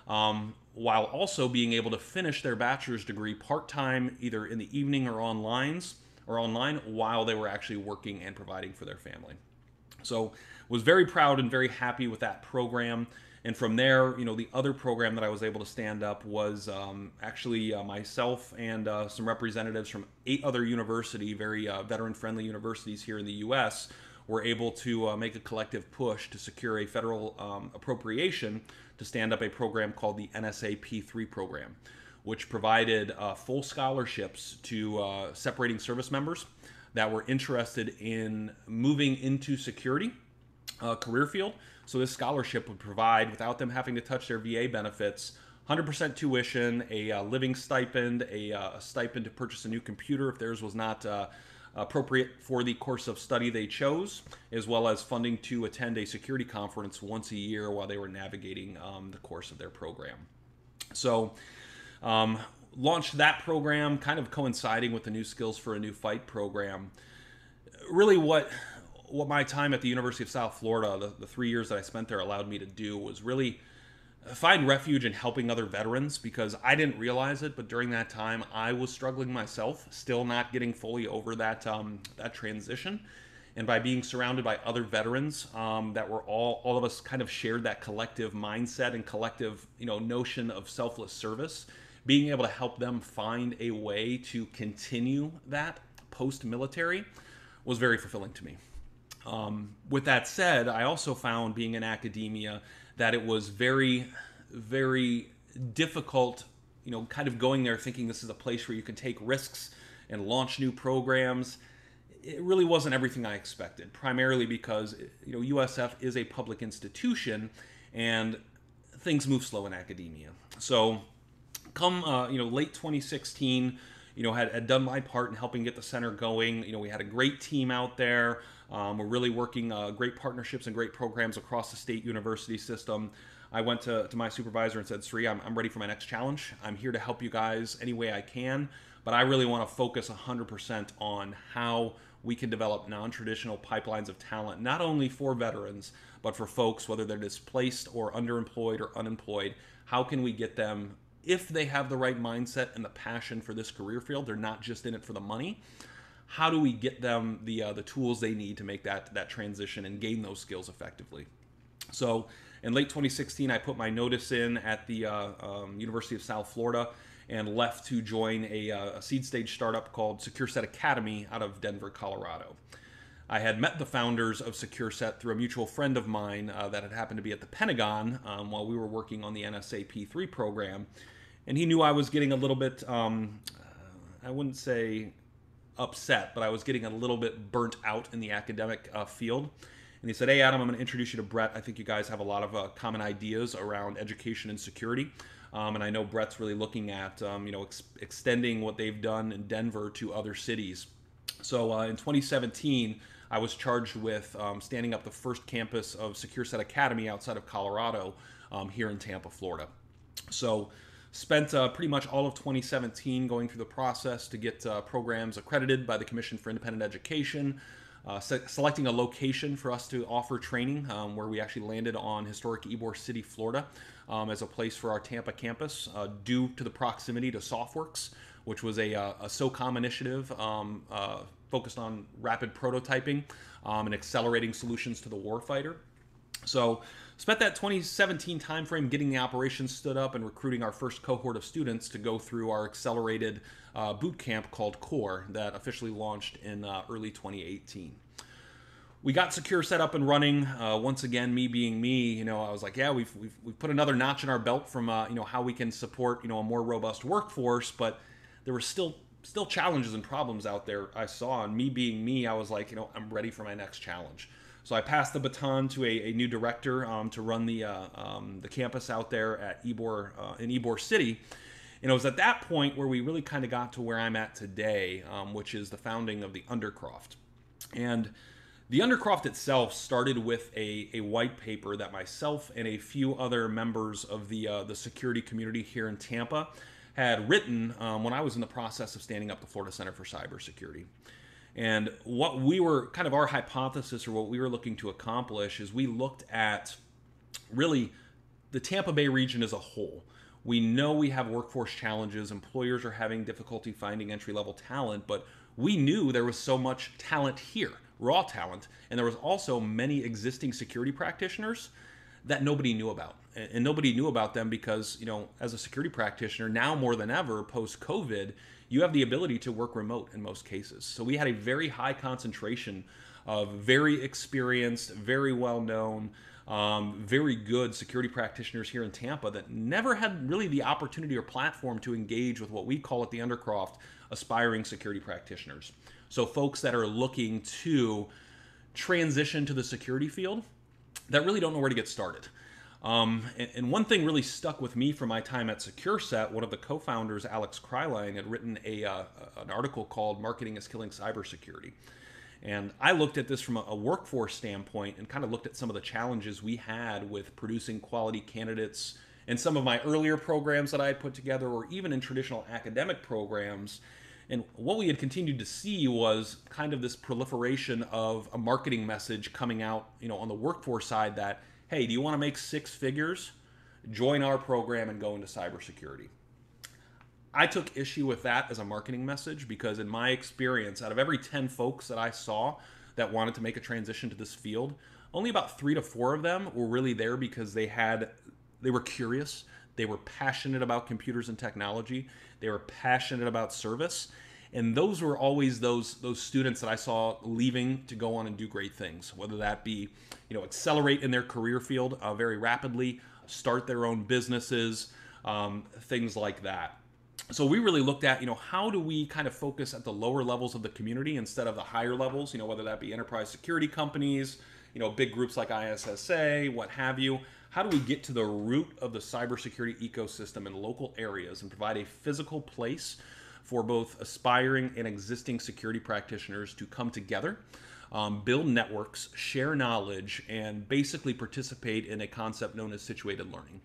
um, while also being able to finish their bachelor's degree part time, either in the evening or online, or online, while they were actually working and providing for their family. So, was very proud and very happy with that program. And from there, you know, the other program that I was able to stand up was um, actually uh, myself and uh, some representatives from eight other university, very uh, veteran-friendly universities here in the U.S., were able to uh, make a collective push to secure a federal um, appropriation to stand up a program called the NSA P3 program, which provided uh, full scholarships to uh, separating service members that were interested in moving into security uh, career field. So this scholarship would provide, without them having to touch their VA benefits, 100% tuition, a uh, living stipend, a, uh, a, stipend to purchase a new computer if theirs was not uh, appropriate for the course of study they chose, as well as funding to attend a security conference once a year while they were navigating um, the course of their program. So, um, launched that program, kind of coinciding with the New Skills for a New Fight program. Really, what what my time at the University of South Florida, the, the three years that I spent there, allowed me to do was really find refuge in helping other veterans because I didn't realize it, but during that time I was struggling myself, still not getting fully over that um, that transition. And by being surrounded by other veterans um, that were all all of us kind of shared that collective mindset and collective you know notion of selfless service, being able to help them find a way to continue that post military was very fulfilling to me. Um, with that said, I also found being in academia that it was very, very difficult, you know, kind of going there thinking this is a place where you can take risks and launch new programs. It really wasn't everything I expected, primarily because, you know, USF is a public institution and things move slow in academia. So, come, uh, you know, late 2016, you know, had, had done my part in helping get the center going. You know, we had a great team out there. Um, we're really working uh, great partnerships and great programs across the state university system. I went to, to my supervisor and said, Sri, I'm, I'm ready for my next challenge. I'm here to help you guys any way I can, but I really want to focus 100% on how we can develop non traditional pipelines of talent, not only for veterans, but for folks, whether they're displaced or underemployed or unemployed. How can we get them, if they have the right mindset and the passion for this career field, they're not just in it for the money, how do we get them the uh, the tools they need to make that that transition and gain those skills effectively? So in late 2016, I put my notice in at the uh, um, University of South Florida and left to join a, uh, a seed stage startup called SecureSet Academy out of Denver, Colorado. I had met the founders of SecureSet through a mutual friend of mine uh, that had happened to be at the Pentagon um, while we were working on the NSA P3 program. And he knew I was getting a little bit, um, I wouldn't say upset, but I was getting a little bit burnt out in the academic uh, field. And he said, Hey, Adam, I'm going to introduce you to Brett. I think you guys have a lot of uh, common ideas around education and security. Um, and I know Brett's really looking at, um, you know, ex- extending what they've done in Denver to other cities. So uh, in 2017, I was charged with um, standing up the first campus of SecureSet Academy outside of Colorado um, here in Tampa, Florida. So Spent uh, pretty much all of 2017 going through the process to get uh, programs accredited by the Commission for Independent Education, uh, se- selecting a location for us to offer training, um, where we actually landed on historic Ybor City, Florida, um, as a place for our Tampa campus, uh, due to the proximity to SOFWERX, which was a, uh, a SOCOM initiative um, uh, focused on rapid prototyping um, and accelerating solutions to the warfighter. So spent that 2017 timeframe getting the operation stood up and recruiting our first cohort of students to go through our accelerated uh, boot camp called CORE that officially launched in uh, early 2018 we got SecureSet up and running. Uh, once again, me being me, you know, I was like, yeah, we've, we've, we've put another notch in our belt from, uh, you know, how we can support, you know, a more robust workforce. But there were still still challenges and problems out there I saw. And me being me, I was like, you know, I'm ready for my next challenge. So I passed the baton to a, a new director um, to run the uh, um, the campus out there at Ybor uh, in Ybor City. And it was at that point where we really kind of got to where I'm at today, um, which is the founding of the Undercroft. And the Undercroft itself started with a, a white paper that myself and a few other members of the uh, the security community here in Tampa had written um, when I was in the process of standing up the Florida Center for Cybersecurity. And what we were kind of our hypothesis or what we were looking to accomplish is we looked at really the Tampa Bay region as a whole. We know we have workforce challenges, employers are having difficulty finding entry level talent, but we knew there was so much talent here, raw talent, and there was also many existing security practitioners that nobody knew about. And nobody knew about them because, you know, as a security practitioner, now more than ever post COVID, you have the ability to work remote in most cases. So we had a very high concentration of very experienced, very well known, um, very good security practitioners here in Tampa that never had really the opportunity or platform to engage with what we call at the Undercroft aspiring security practitioners. So folks that are looking to transition to the security field that really don't know where to get started. Um, and, and, one thing really stuck with me from my time at SecureSet. One of the co-founders, Alex Kreilein, had written a uh, an article called "Marketing is Killing Cybersecurity," and I looked at this from a, a workforce standpoint and kind of looked at some of the challenges we had with producing quality candidates in some of my earlier programs that I had put together, or even in traditional academic programs. And what we had continued to see was kind of this proliferation of a marketing message coming out, you know, on the workforce side that, hey, do you want to make six figures? Join our program and go into cybersecurity. I took issue with that as a marketing message because, in my experience, out of every 10 folks that I saw that wanted to make a transition to this field, only about three to four of them were really there because they had they were curious they were passionate about computers and technology they were passionate about service and those were always those those students that I saw leaving to go on and do great things whether that be you know accelerate in their career field uh, very rapidly start their own businesses um, things like that. So we really looked at you know how do we kind of focus at the lower levels of the community instead of the higher levels you know whether that be enterprise security companies you know big groups like issa what have you. How do we get to the root of the cybersecurity ecosystem in local areas and provide a physical place for both aspiring and existing security practitioners to come together um, build networks share knowledge and basically participate in a concept known as situated learning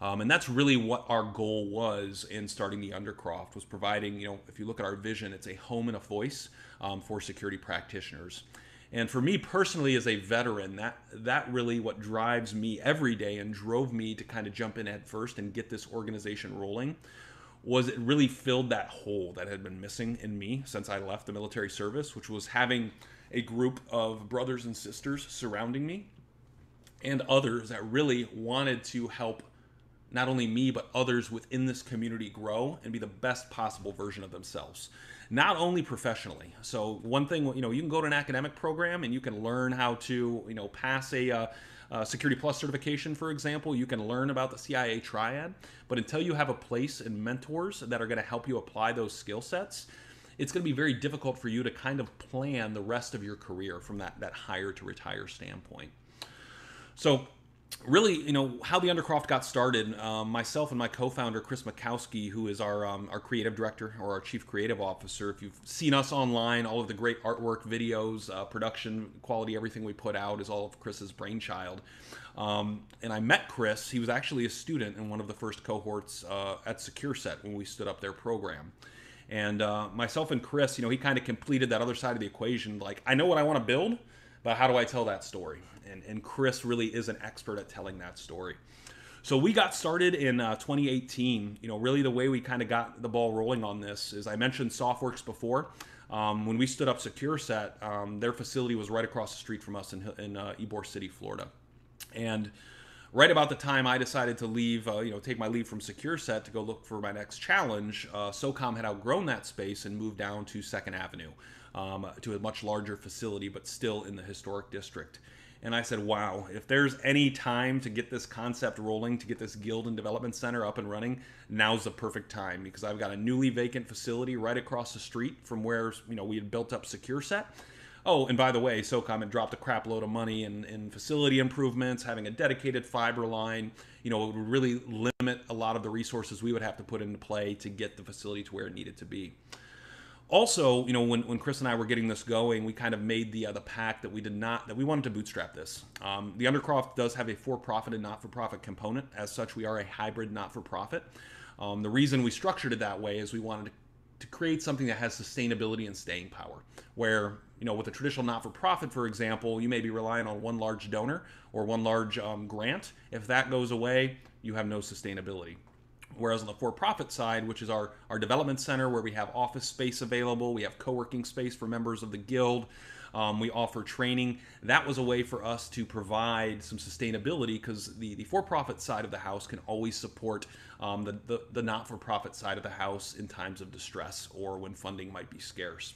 um, and that's really what our goal was in starting the Undercroft was providing, you know, if you look at our vision, it's a home and a voice um, for security practitioners. And for me personally, as a veteran, that that really what drives me every day and drove me to kind of jump in head first and get this organization rolling was it really filled that hole that had been missing in me since I left the military service, which was having a group of brothers and sisters surrounding me and others that really wanted to help not only me but others within this community grow and be the best possible version of themselves not only professionally. So one thing you know you can go to an academic program and you can learn how to you know pass a uh, uh, security plus certification for example you can learn about the cia triad but until you have a place and mentors that are going to help you apply those skill sets it's going to be very difficult for you to kind of plan the rest of your career from that that hire to retire standpoint. So really, you know, how the Undercroft got started, um, myself and my co-founder Chris Makowski, who is our um, our creative director or our chief creative officer. If you've seen us online, all of the great artwork, videos, uh, production quality, everything we put out is all of Chris's brainchild. Um, and I met Chris. He was actually a student in one of the first cohorts uh, at SecureSet when we stood up their program. And uh, myself and Chris, you know, he kind of completed that other side of the equation. Like, I know what I want to build, but how do I tell that story? And, and Chris really is an expert at telling that story. So we got started in uh, 2018. You know, really the way we kind of got the ball rolling on this is I mentioned SOFWERX before. Um, when we stood up SecureSet, um, their facility was right across the street from us in, in uh, Ybor City, Florida. And right about the time I decided to leave, uh, you know, take my leave from SecureSet to go look for my next challenge, uh, SOCOM had outgrown that space and moved down to Second Avenue um, to a much larger facility, but still in the historic district. And I said, wow, if there's any time to get this concept rolling, to get this guild and development center up and running, now's the perfect time because I've got a newly vacant facility right across the street from where you know we had built up SecureSet. Oh, and by the way, SOCOM had dropped a crap load of money in, in facility improvements, having a dedicated fiber line. You know, it would really limit a lot of the resources we would have to put into play to get the facility to where it needed to be also, you know, when, when Chris and I were getting this going, we kind of made the uh, the pact that we did not that we wanted to bootstrap this. Um, the Undercroft does have a for-profit and not-for-profit component. As such, we are a hybrid not-for-profit. Um, the reason we structured it that way is we wanted to, to create something that has sustainability and staying power. Where you know, with a traditional not-for-profit, for example, you may be relying on one large donor or one large um, grant. If that goes away, you have no sustainability. Whereas on the for-profit side, which is our, our development center where we have office space available, we have co-working space for members of the guild, um, we offer training. That was a way for us to provide some sustainability because the, the for-profit side of the house can always support um, the, the, the not-for-profit side of the house in times of distress or when funding might be scarce.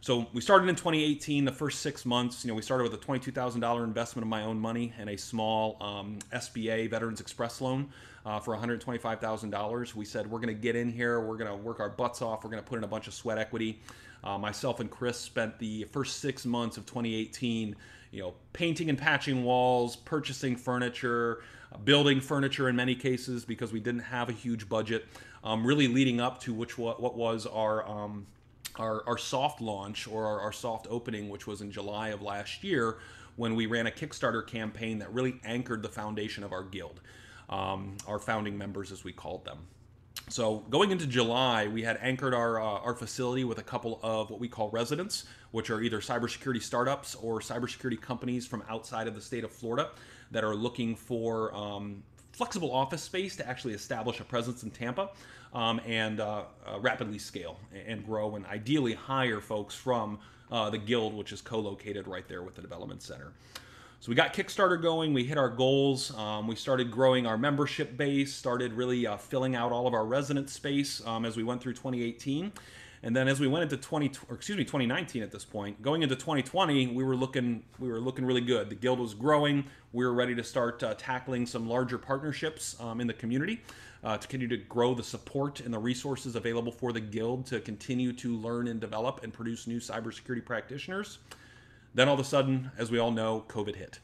So we started in 2018. The first six months, you know, we started with a $22,000 investment of my own money and a small um, SBA Veterans Express loan uh, for $125,000. We said we're going to get in here, we're going to work our butts off, we're going to put in a bunch of sweat equity. Uh, myself and Chris spent the first six months of 2018, you know, painting and patching walls, purchasing furniture, building furniture in many cases because we didn't have a huge budget. Um, really leading up to which what, what was our um, our, our soft launch or our, our soft opening, which was in July of last year, when we ran a Kickstarter campaign that really anchored the foundation of our guild. Um, our founding members, as we called them. So going into July, we had anchored our uh, our facility with a couple of what we call residents, which are either cybersecurity startups or cybersecurity companies from outside of the state of Florida that are looking for um, flexible office space to actually establish a presence in Tampa um, and uh, uh, rapidly scale and grow and ideally hire folks from uh, the guild, which is co-located right there with the development center. So we got Kickstarter going. We hit our goals. Um, we started growing our membership base. Started really uh, filling out all of our resident space um, as we went through 2018. And then as we went into 20, or excuse me, 2019 at this point, going into 2020, we were looking we were looking really good. The guild was growing. We were ready to start uh, tackling some larger partnerships um, in the community uh, to continue to grow the support and the resources available for the guild to continue to learn and develop and produce new cybersecurity practitioners. Then all of a sudden, as we all know, COVID hit.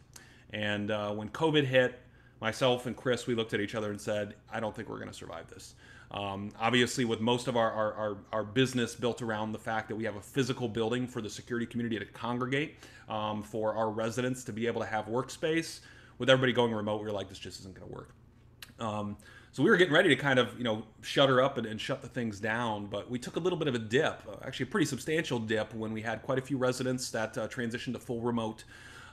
And uh, when COVID hit, myself and Chris, we looked at each other and said, I don't think we're going to survive this. Um, obviously, with most of our, our, our, our, business built around the fact that we have a physical building for the security community to congregate, um, for our residents to be able to have workspace, with everybody going remote, we were like, this just isn't going to work. Um, so we were getting ready to kind of, you know, shutter up and, and, shut the things down, but we took a little bit of a dip, uh, actually a pretty substantial dip when we had quite a few residents that uh, transitioned to full remote.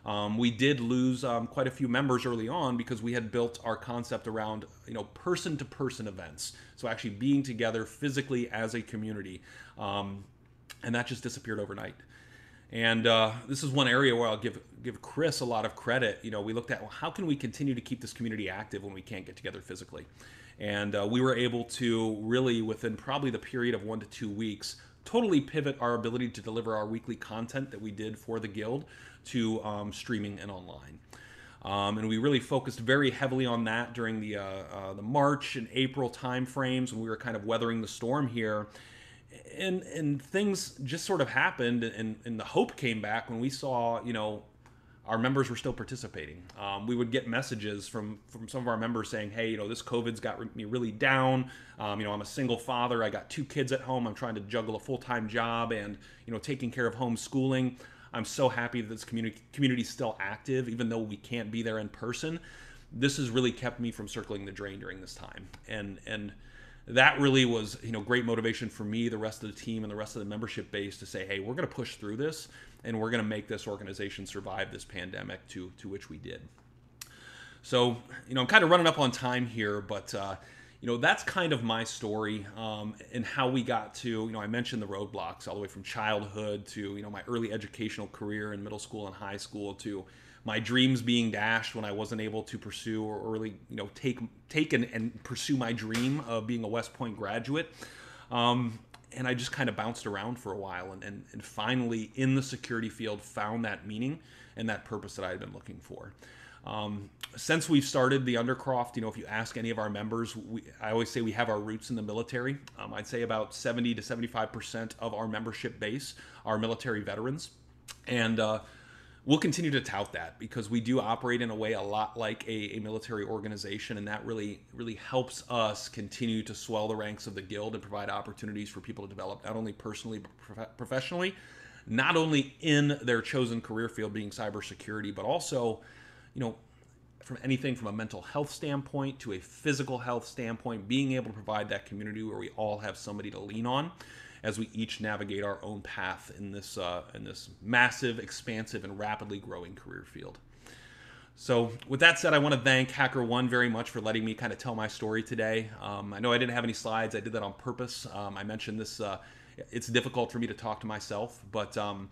Um, we did lose um, quite a few members early on because we had built our concept around, you know, person-to-person events. So actually being together physically as a community, um, and that just disappeared overnight. And uh, this is one area where I'll give give Chris a lot of credit. You know, we looked at well, how can we continue to keep this community active when we can't get together physically, and uh, we were able to really within probably the period of one to two weeks totally pivot our ability to deliver our weekly content that we did for the guild to um, streaming and online. Um, and we really focused very heavily on that during the uh, uh, the March and April timeframes when we were kind of weathering the storm here and and things just sort of happened and, and the hope came back when we saw you know our members were still participating. Um, we would get messages from from some of our members saying hey you know this covid's got me really down. Um, you know i'm a single father. I got two kids at home. I'm trying to juggle a full-time job and you know taking care of homeschooling. I'm so happy that this community community is still active even though we can't be there in person. This has really kept me from circling the drain during this time. And and that really was you know great motivation for me the rest of the team and the rest of the membership base to say hey we're going to push through this and we're going to make this organization survive this pandemic to to which we did. So you know i'm kind of running up on time here but uh, you know that's kind of my story um, and how we got to you know i mentioned the roadblocks all the way from childhood to you know my early educational career in middle school and high school to my dreams being dashed when I wasn't able to pursue or really, you know, take take and, and pursue my dream of being a West Point graduate. Um, and I just kind of bounced around for a while and, and, and finally in the security field found that meaning and that purpose that I had been looking for. Um, since we've started the Undercroft, you know, if you ask any of our members, we, I always say we have our roots in the military. Um, I'd say about 70 to 75% of our membership base are military veterans. And uh, we'll continue to tout that because we do operate in a way a lot like a, a, military organization and that really really helps us continue to swell the ranks of the guild and provide opportunities for people to develop not only personally but prof- professionally not only in their chosen career field being cybersecurity but also you know from anything from a mental health standpoint to a physical health standpoint being able to provide that community where we all have somebody to lean on as we each navigate our own path in this uh, in this massive, expansive, and rapidly growing career field. So, with that said, I want to thank HackerOne very much for letting me kind of tell my story today. Um, I know I didn't have any slides. I did that on purpose. Um, I mentioned this. Uh, it's difficult for me to talk to myself, but um,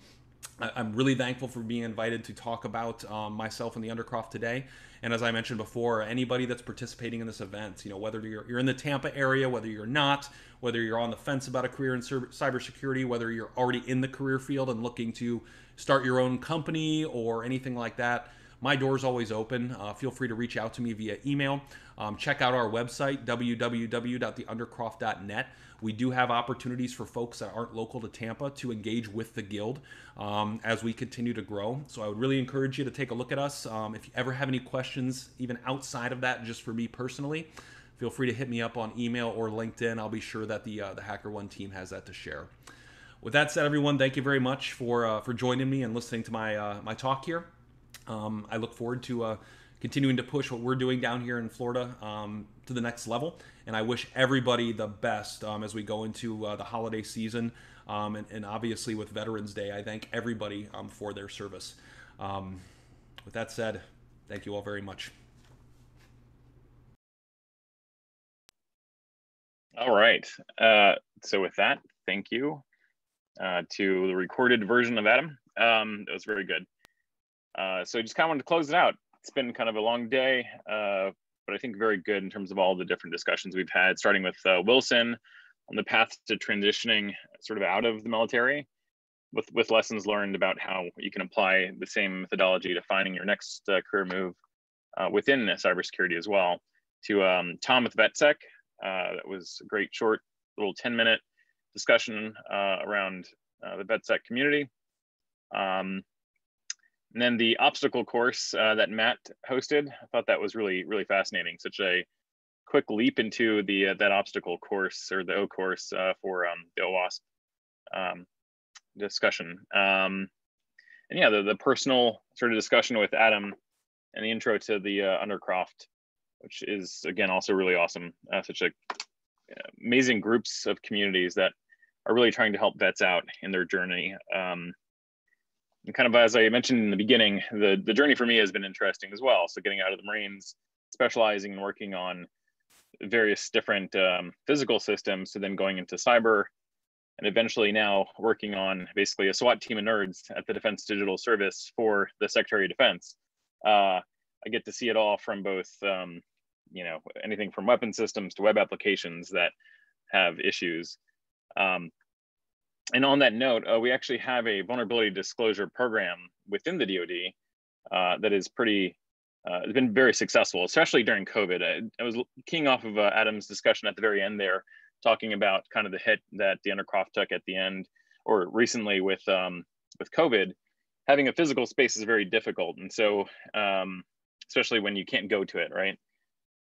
I, am really thankful for being invited to talk about um, myself and the Undercroft today. And as I mentioned before, anybody that's participating in this event, you know, whether you're, you're in the Tampa area, whether you're not, whether you're on the fence about a career in cybersecurity, whether you're already in the career field and looking to start your own company or anything like that, my door is always open. Uh, feel free to reach out to me via email. Um, check out our website, www.theundercroft.net. We do have opportunities for folks that aren't local to Tampa to engage with the Guild um, as we continue to grow. So I would really encourage you to take a look at us. Um, if you ever have any questions, even outside of that, just for me personally, feel free to hit me up on email or LinkedIn. I'll be sure that the uh, the HackerOne team has that to share. With that said, everyone, thank you very much for uh, for joining me and listening to my uh, my talk here. Um, I look forward to uh, continuing to push what we're doing down here in Florida um, to the next level. And I wish everybody the best um, as we go into uh, the holiday season. Um, and, and, obviously, with Veterans Day, I thank everybody um, for their service. Um, with that said, thank you all very much. All right. Uh, so, with that, thank you uh, to the recorded version of Adam. Um, it was very good. Uh, so, I just kind of wanted to close it out. It's been kind of a long day, uh, but I think very good in terms of all the different discussions we've had, starting with uh, Wilson on the path to transitioning sort of out of the military with, with lessons learned about how you can apply the same methodology to finding your next uh, career move uh, within cybersecurity as well. To um, Tom with VetSec, uh, that was a great short little 10 minute discussion uh, around the VetSec community. Um, and then the obstacle course uh, that Matt hosted, I thought that was really, really fascinating. Such a quick leap into the uh, that obstacle course or the O course uh, for um, the OWASP um, discussion. Um, and yeah, the, the personal sort of discussion with Adam and the intro to the uh, Undercroft, which is again also really awesome. Uh, such a amazing groups of communities that are really trying to help vets out in their journey. Um, kind of as I mentioned in the beginning, the, the journey for me has been interesting as well. So getting out of the Marines, specializing and working on various different um, physical systems to then going into cyber and eventually now working on basically a SWAT team of nerds at the Defense Digital Service for the Secretary of Defense. Uh, I get to see it all from both, um, you know, anything from weapon systems to web applications that have issues. Um, and on that note, uh, we actually have a vulnerability disclosure program within the DoD uh, that is pretty, uh, has been very successful, especially during COVID. I, I was keying off of uh, Adam's discussion at the very end there, talking about kind of the hit that the Undercroft took at the end, or recently with um, with COVID. Having a physical space is very difficult, and so um, especially when you can't go to it, right?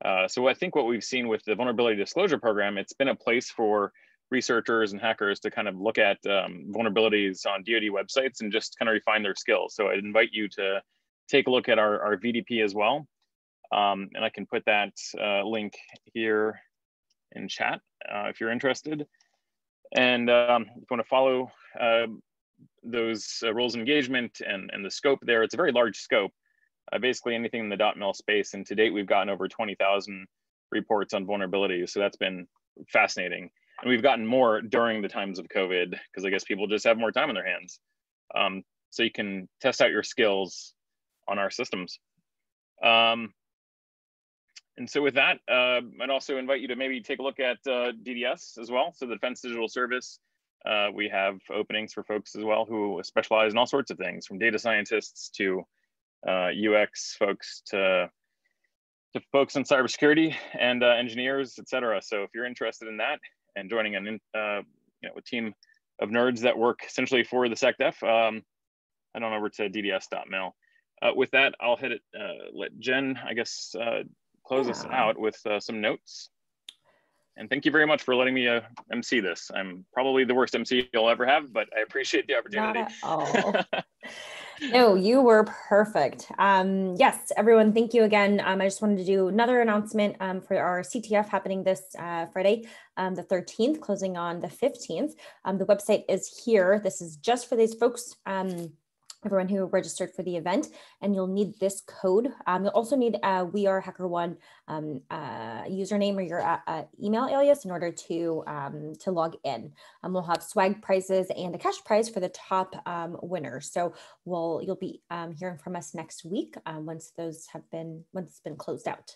Uh, so I think what we've seen with the vulnerability disclosure program, it's been a place for researchers and hackers to kind of look at um, vulnerabilities on DoD websites and just kind of refine their skills. So I'd invite you to take a look at our, our VDP as well. Um, and I can put that uh, link here in chat uh, if you're interested. And um, if you want to follow uh, those rules of engagement and, and the scope there, it's a very large scope. Uh, basically anything in the .mil space. And to date, we've gotten over 20,000 reports on vulnerabilities. So that's been fascinating and we've gotten more during the times of COVID because I guess people just have more time on their hands. Um, so you can test out your skills on our systems. Um, and so with that, uh, I'd also invite you to maybe take a look at uh, DDS as well. So the Defense Digital Service, uh, we have openings for folks as well who specialize in all sorts of things, from data scientists to UX uh, folks to to folks in cybersecurity and uh, engineers, et cetera. So if you're interested in that, and joining an, uh, you know, a team of nerds that work essentially for the SecDef. Um, head on over to dds.mil. Uh, with that, I'll hit it, uh, let Jen, I guess, uh, close us out with uh, some notes. And thank you very much for letting me uh, MC this. I'm probably the worst MC you'll ever have, but I appreciate the opportunity. Not at all. no, you were perfect. Um, yes, everyone, thank you again. Um, I just wanted to do another announcement um, for our CTF happening this uh, Friday, um, the 13th, closing on the 15th. Um, the website is here. This is just for these folks um, everyone who registered for the event, and you'll need this code. Um, you'll also need a We Are HackerOne um, uh, username or your uh, uh, email alias in order to um, to log in. Um, we'll have swag prizes and a cash prize for the top um, winner. So we'll you'll be um, hearing from us next week once those have been once it's been closed out.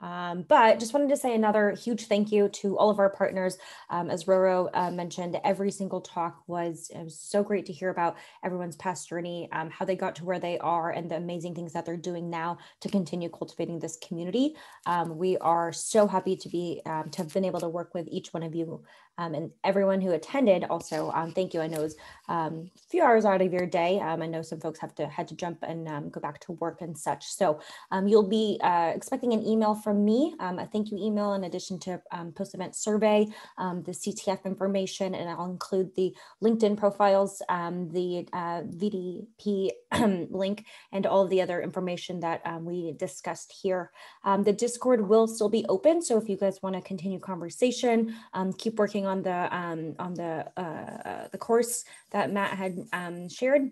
Um, but just wanted to say another huge thank you to all of our partners. Um, as RoRo uh, mentioned, every single talk was, was so great to hear about everyone's past journey, um, how they got to where they are, and the amazing things that they're doing now to continue cultivating this community. Um, we are so happy to be um, to have been able to work with each one of you Um, and everyone who attended also, um, thank you. I know it was um, a few hours out of your day. Um, I know some folks have to had to jump and um, go back to work and such. So um, you'll be uh, expecting an email from me, a thank you email in addition to um, post-event survey, the CTF information, and I'll include the LinkedIn profiles, the uh, VDP link, and all the other information that we discussed here. The Discord will still be open, so if you guys want to continue conversation, keep working on the um, on the uh, the course that Matt had um, shared.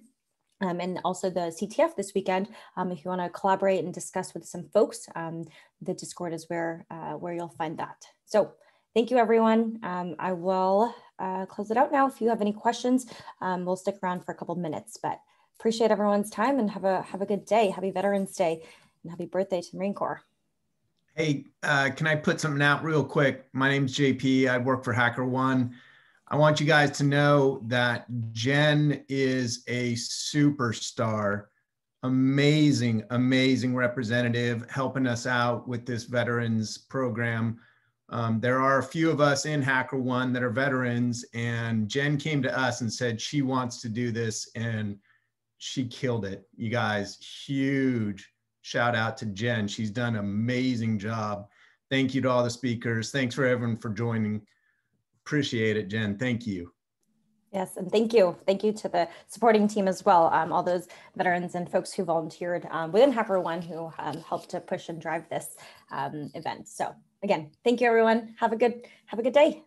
Um, and also the CTF this weekend. Um, if you want to collaborate and discuss with some folks, um, the Discord is where uh, where you'll find that. So thank you, everyone. Um, I will uh, close it out now. If you have any questions, we'll stick around for a couple minutes. But appreciate everyone's time and have a have a good day. Happy Veterans Day and happy birthday to Marine Corps. Hey, uh, can I put something out real quick? My name's JP. I work for HackerOne. I want you guys to know that Jen is a superstar, amazing, amazing representative helping us out with this veterans program. Um, there are a few of us in HackerOne that are veterans, and Jen came to us and said she wants to do this, and she killed it. You guys, huge shout out to Jen. She's done an amazing job. Thank you to all the speakers. Thanks for everyone for joining. Appreciate it, Jen. Thank you. Yes, and thank you. Thank you to the supporting team as well. Um, all those veterans and folks who volunteered um, within HackerOne who um, helped to push and drive this um, event. So again, thank you everyone. Have a good have a good day.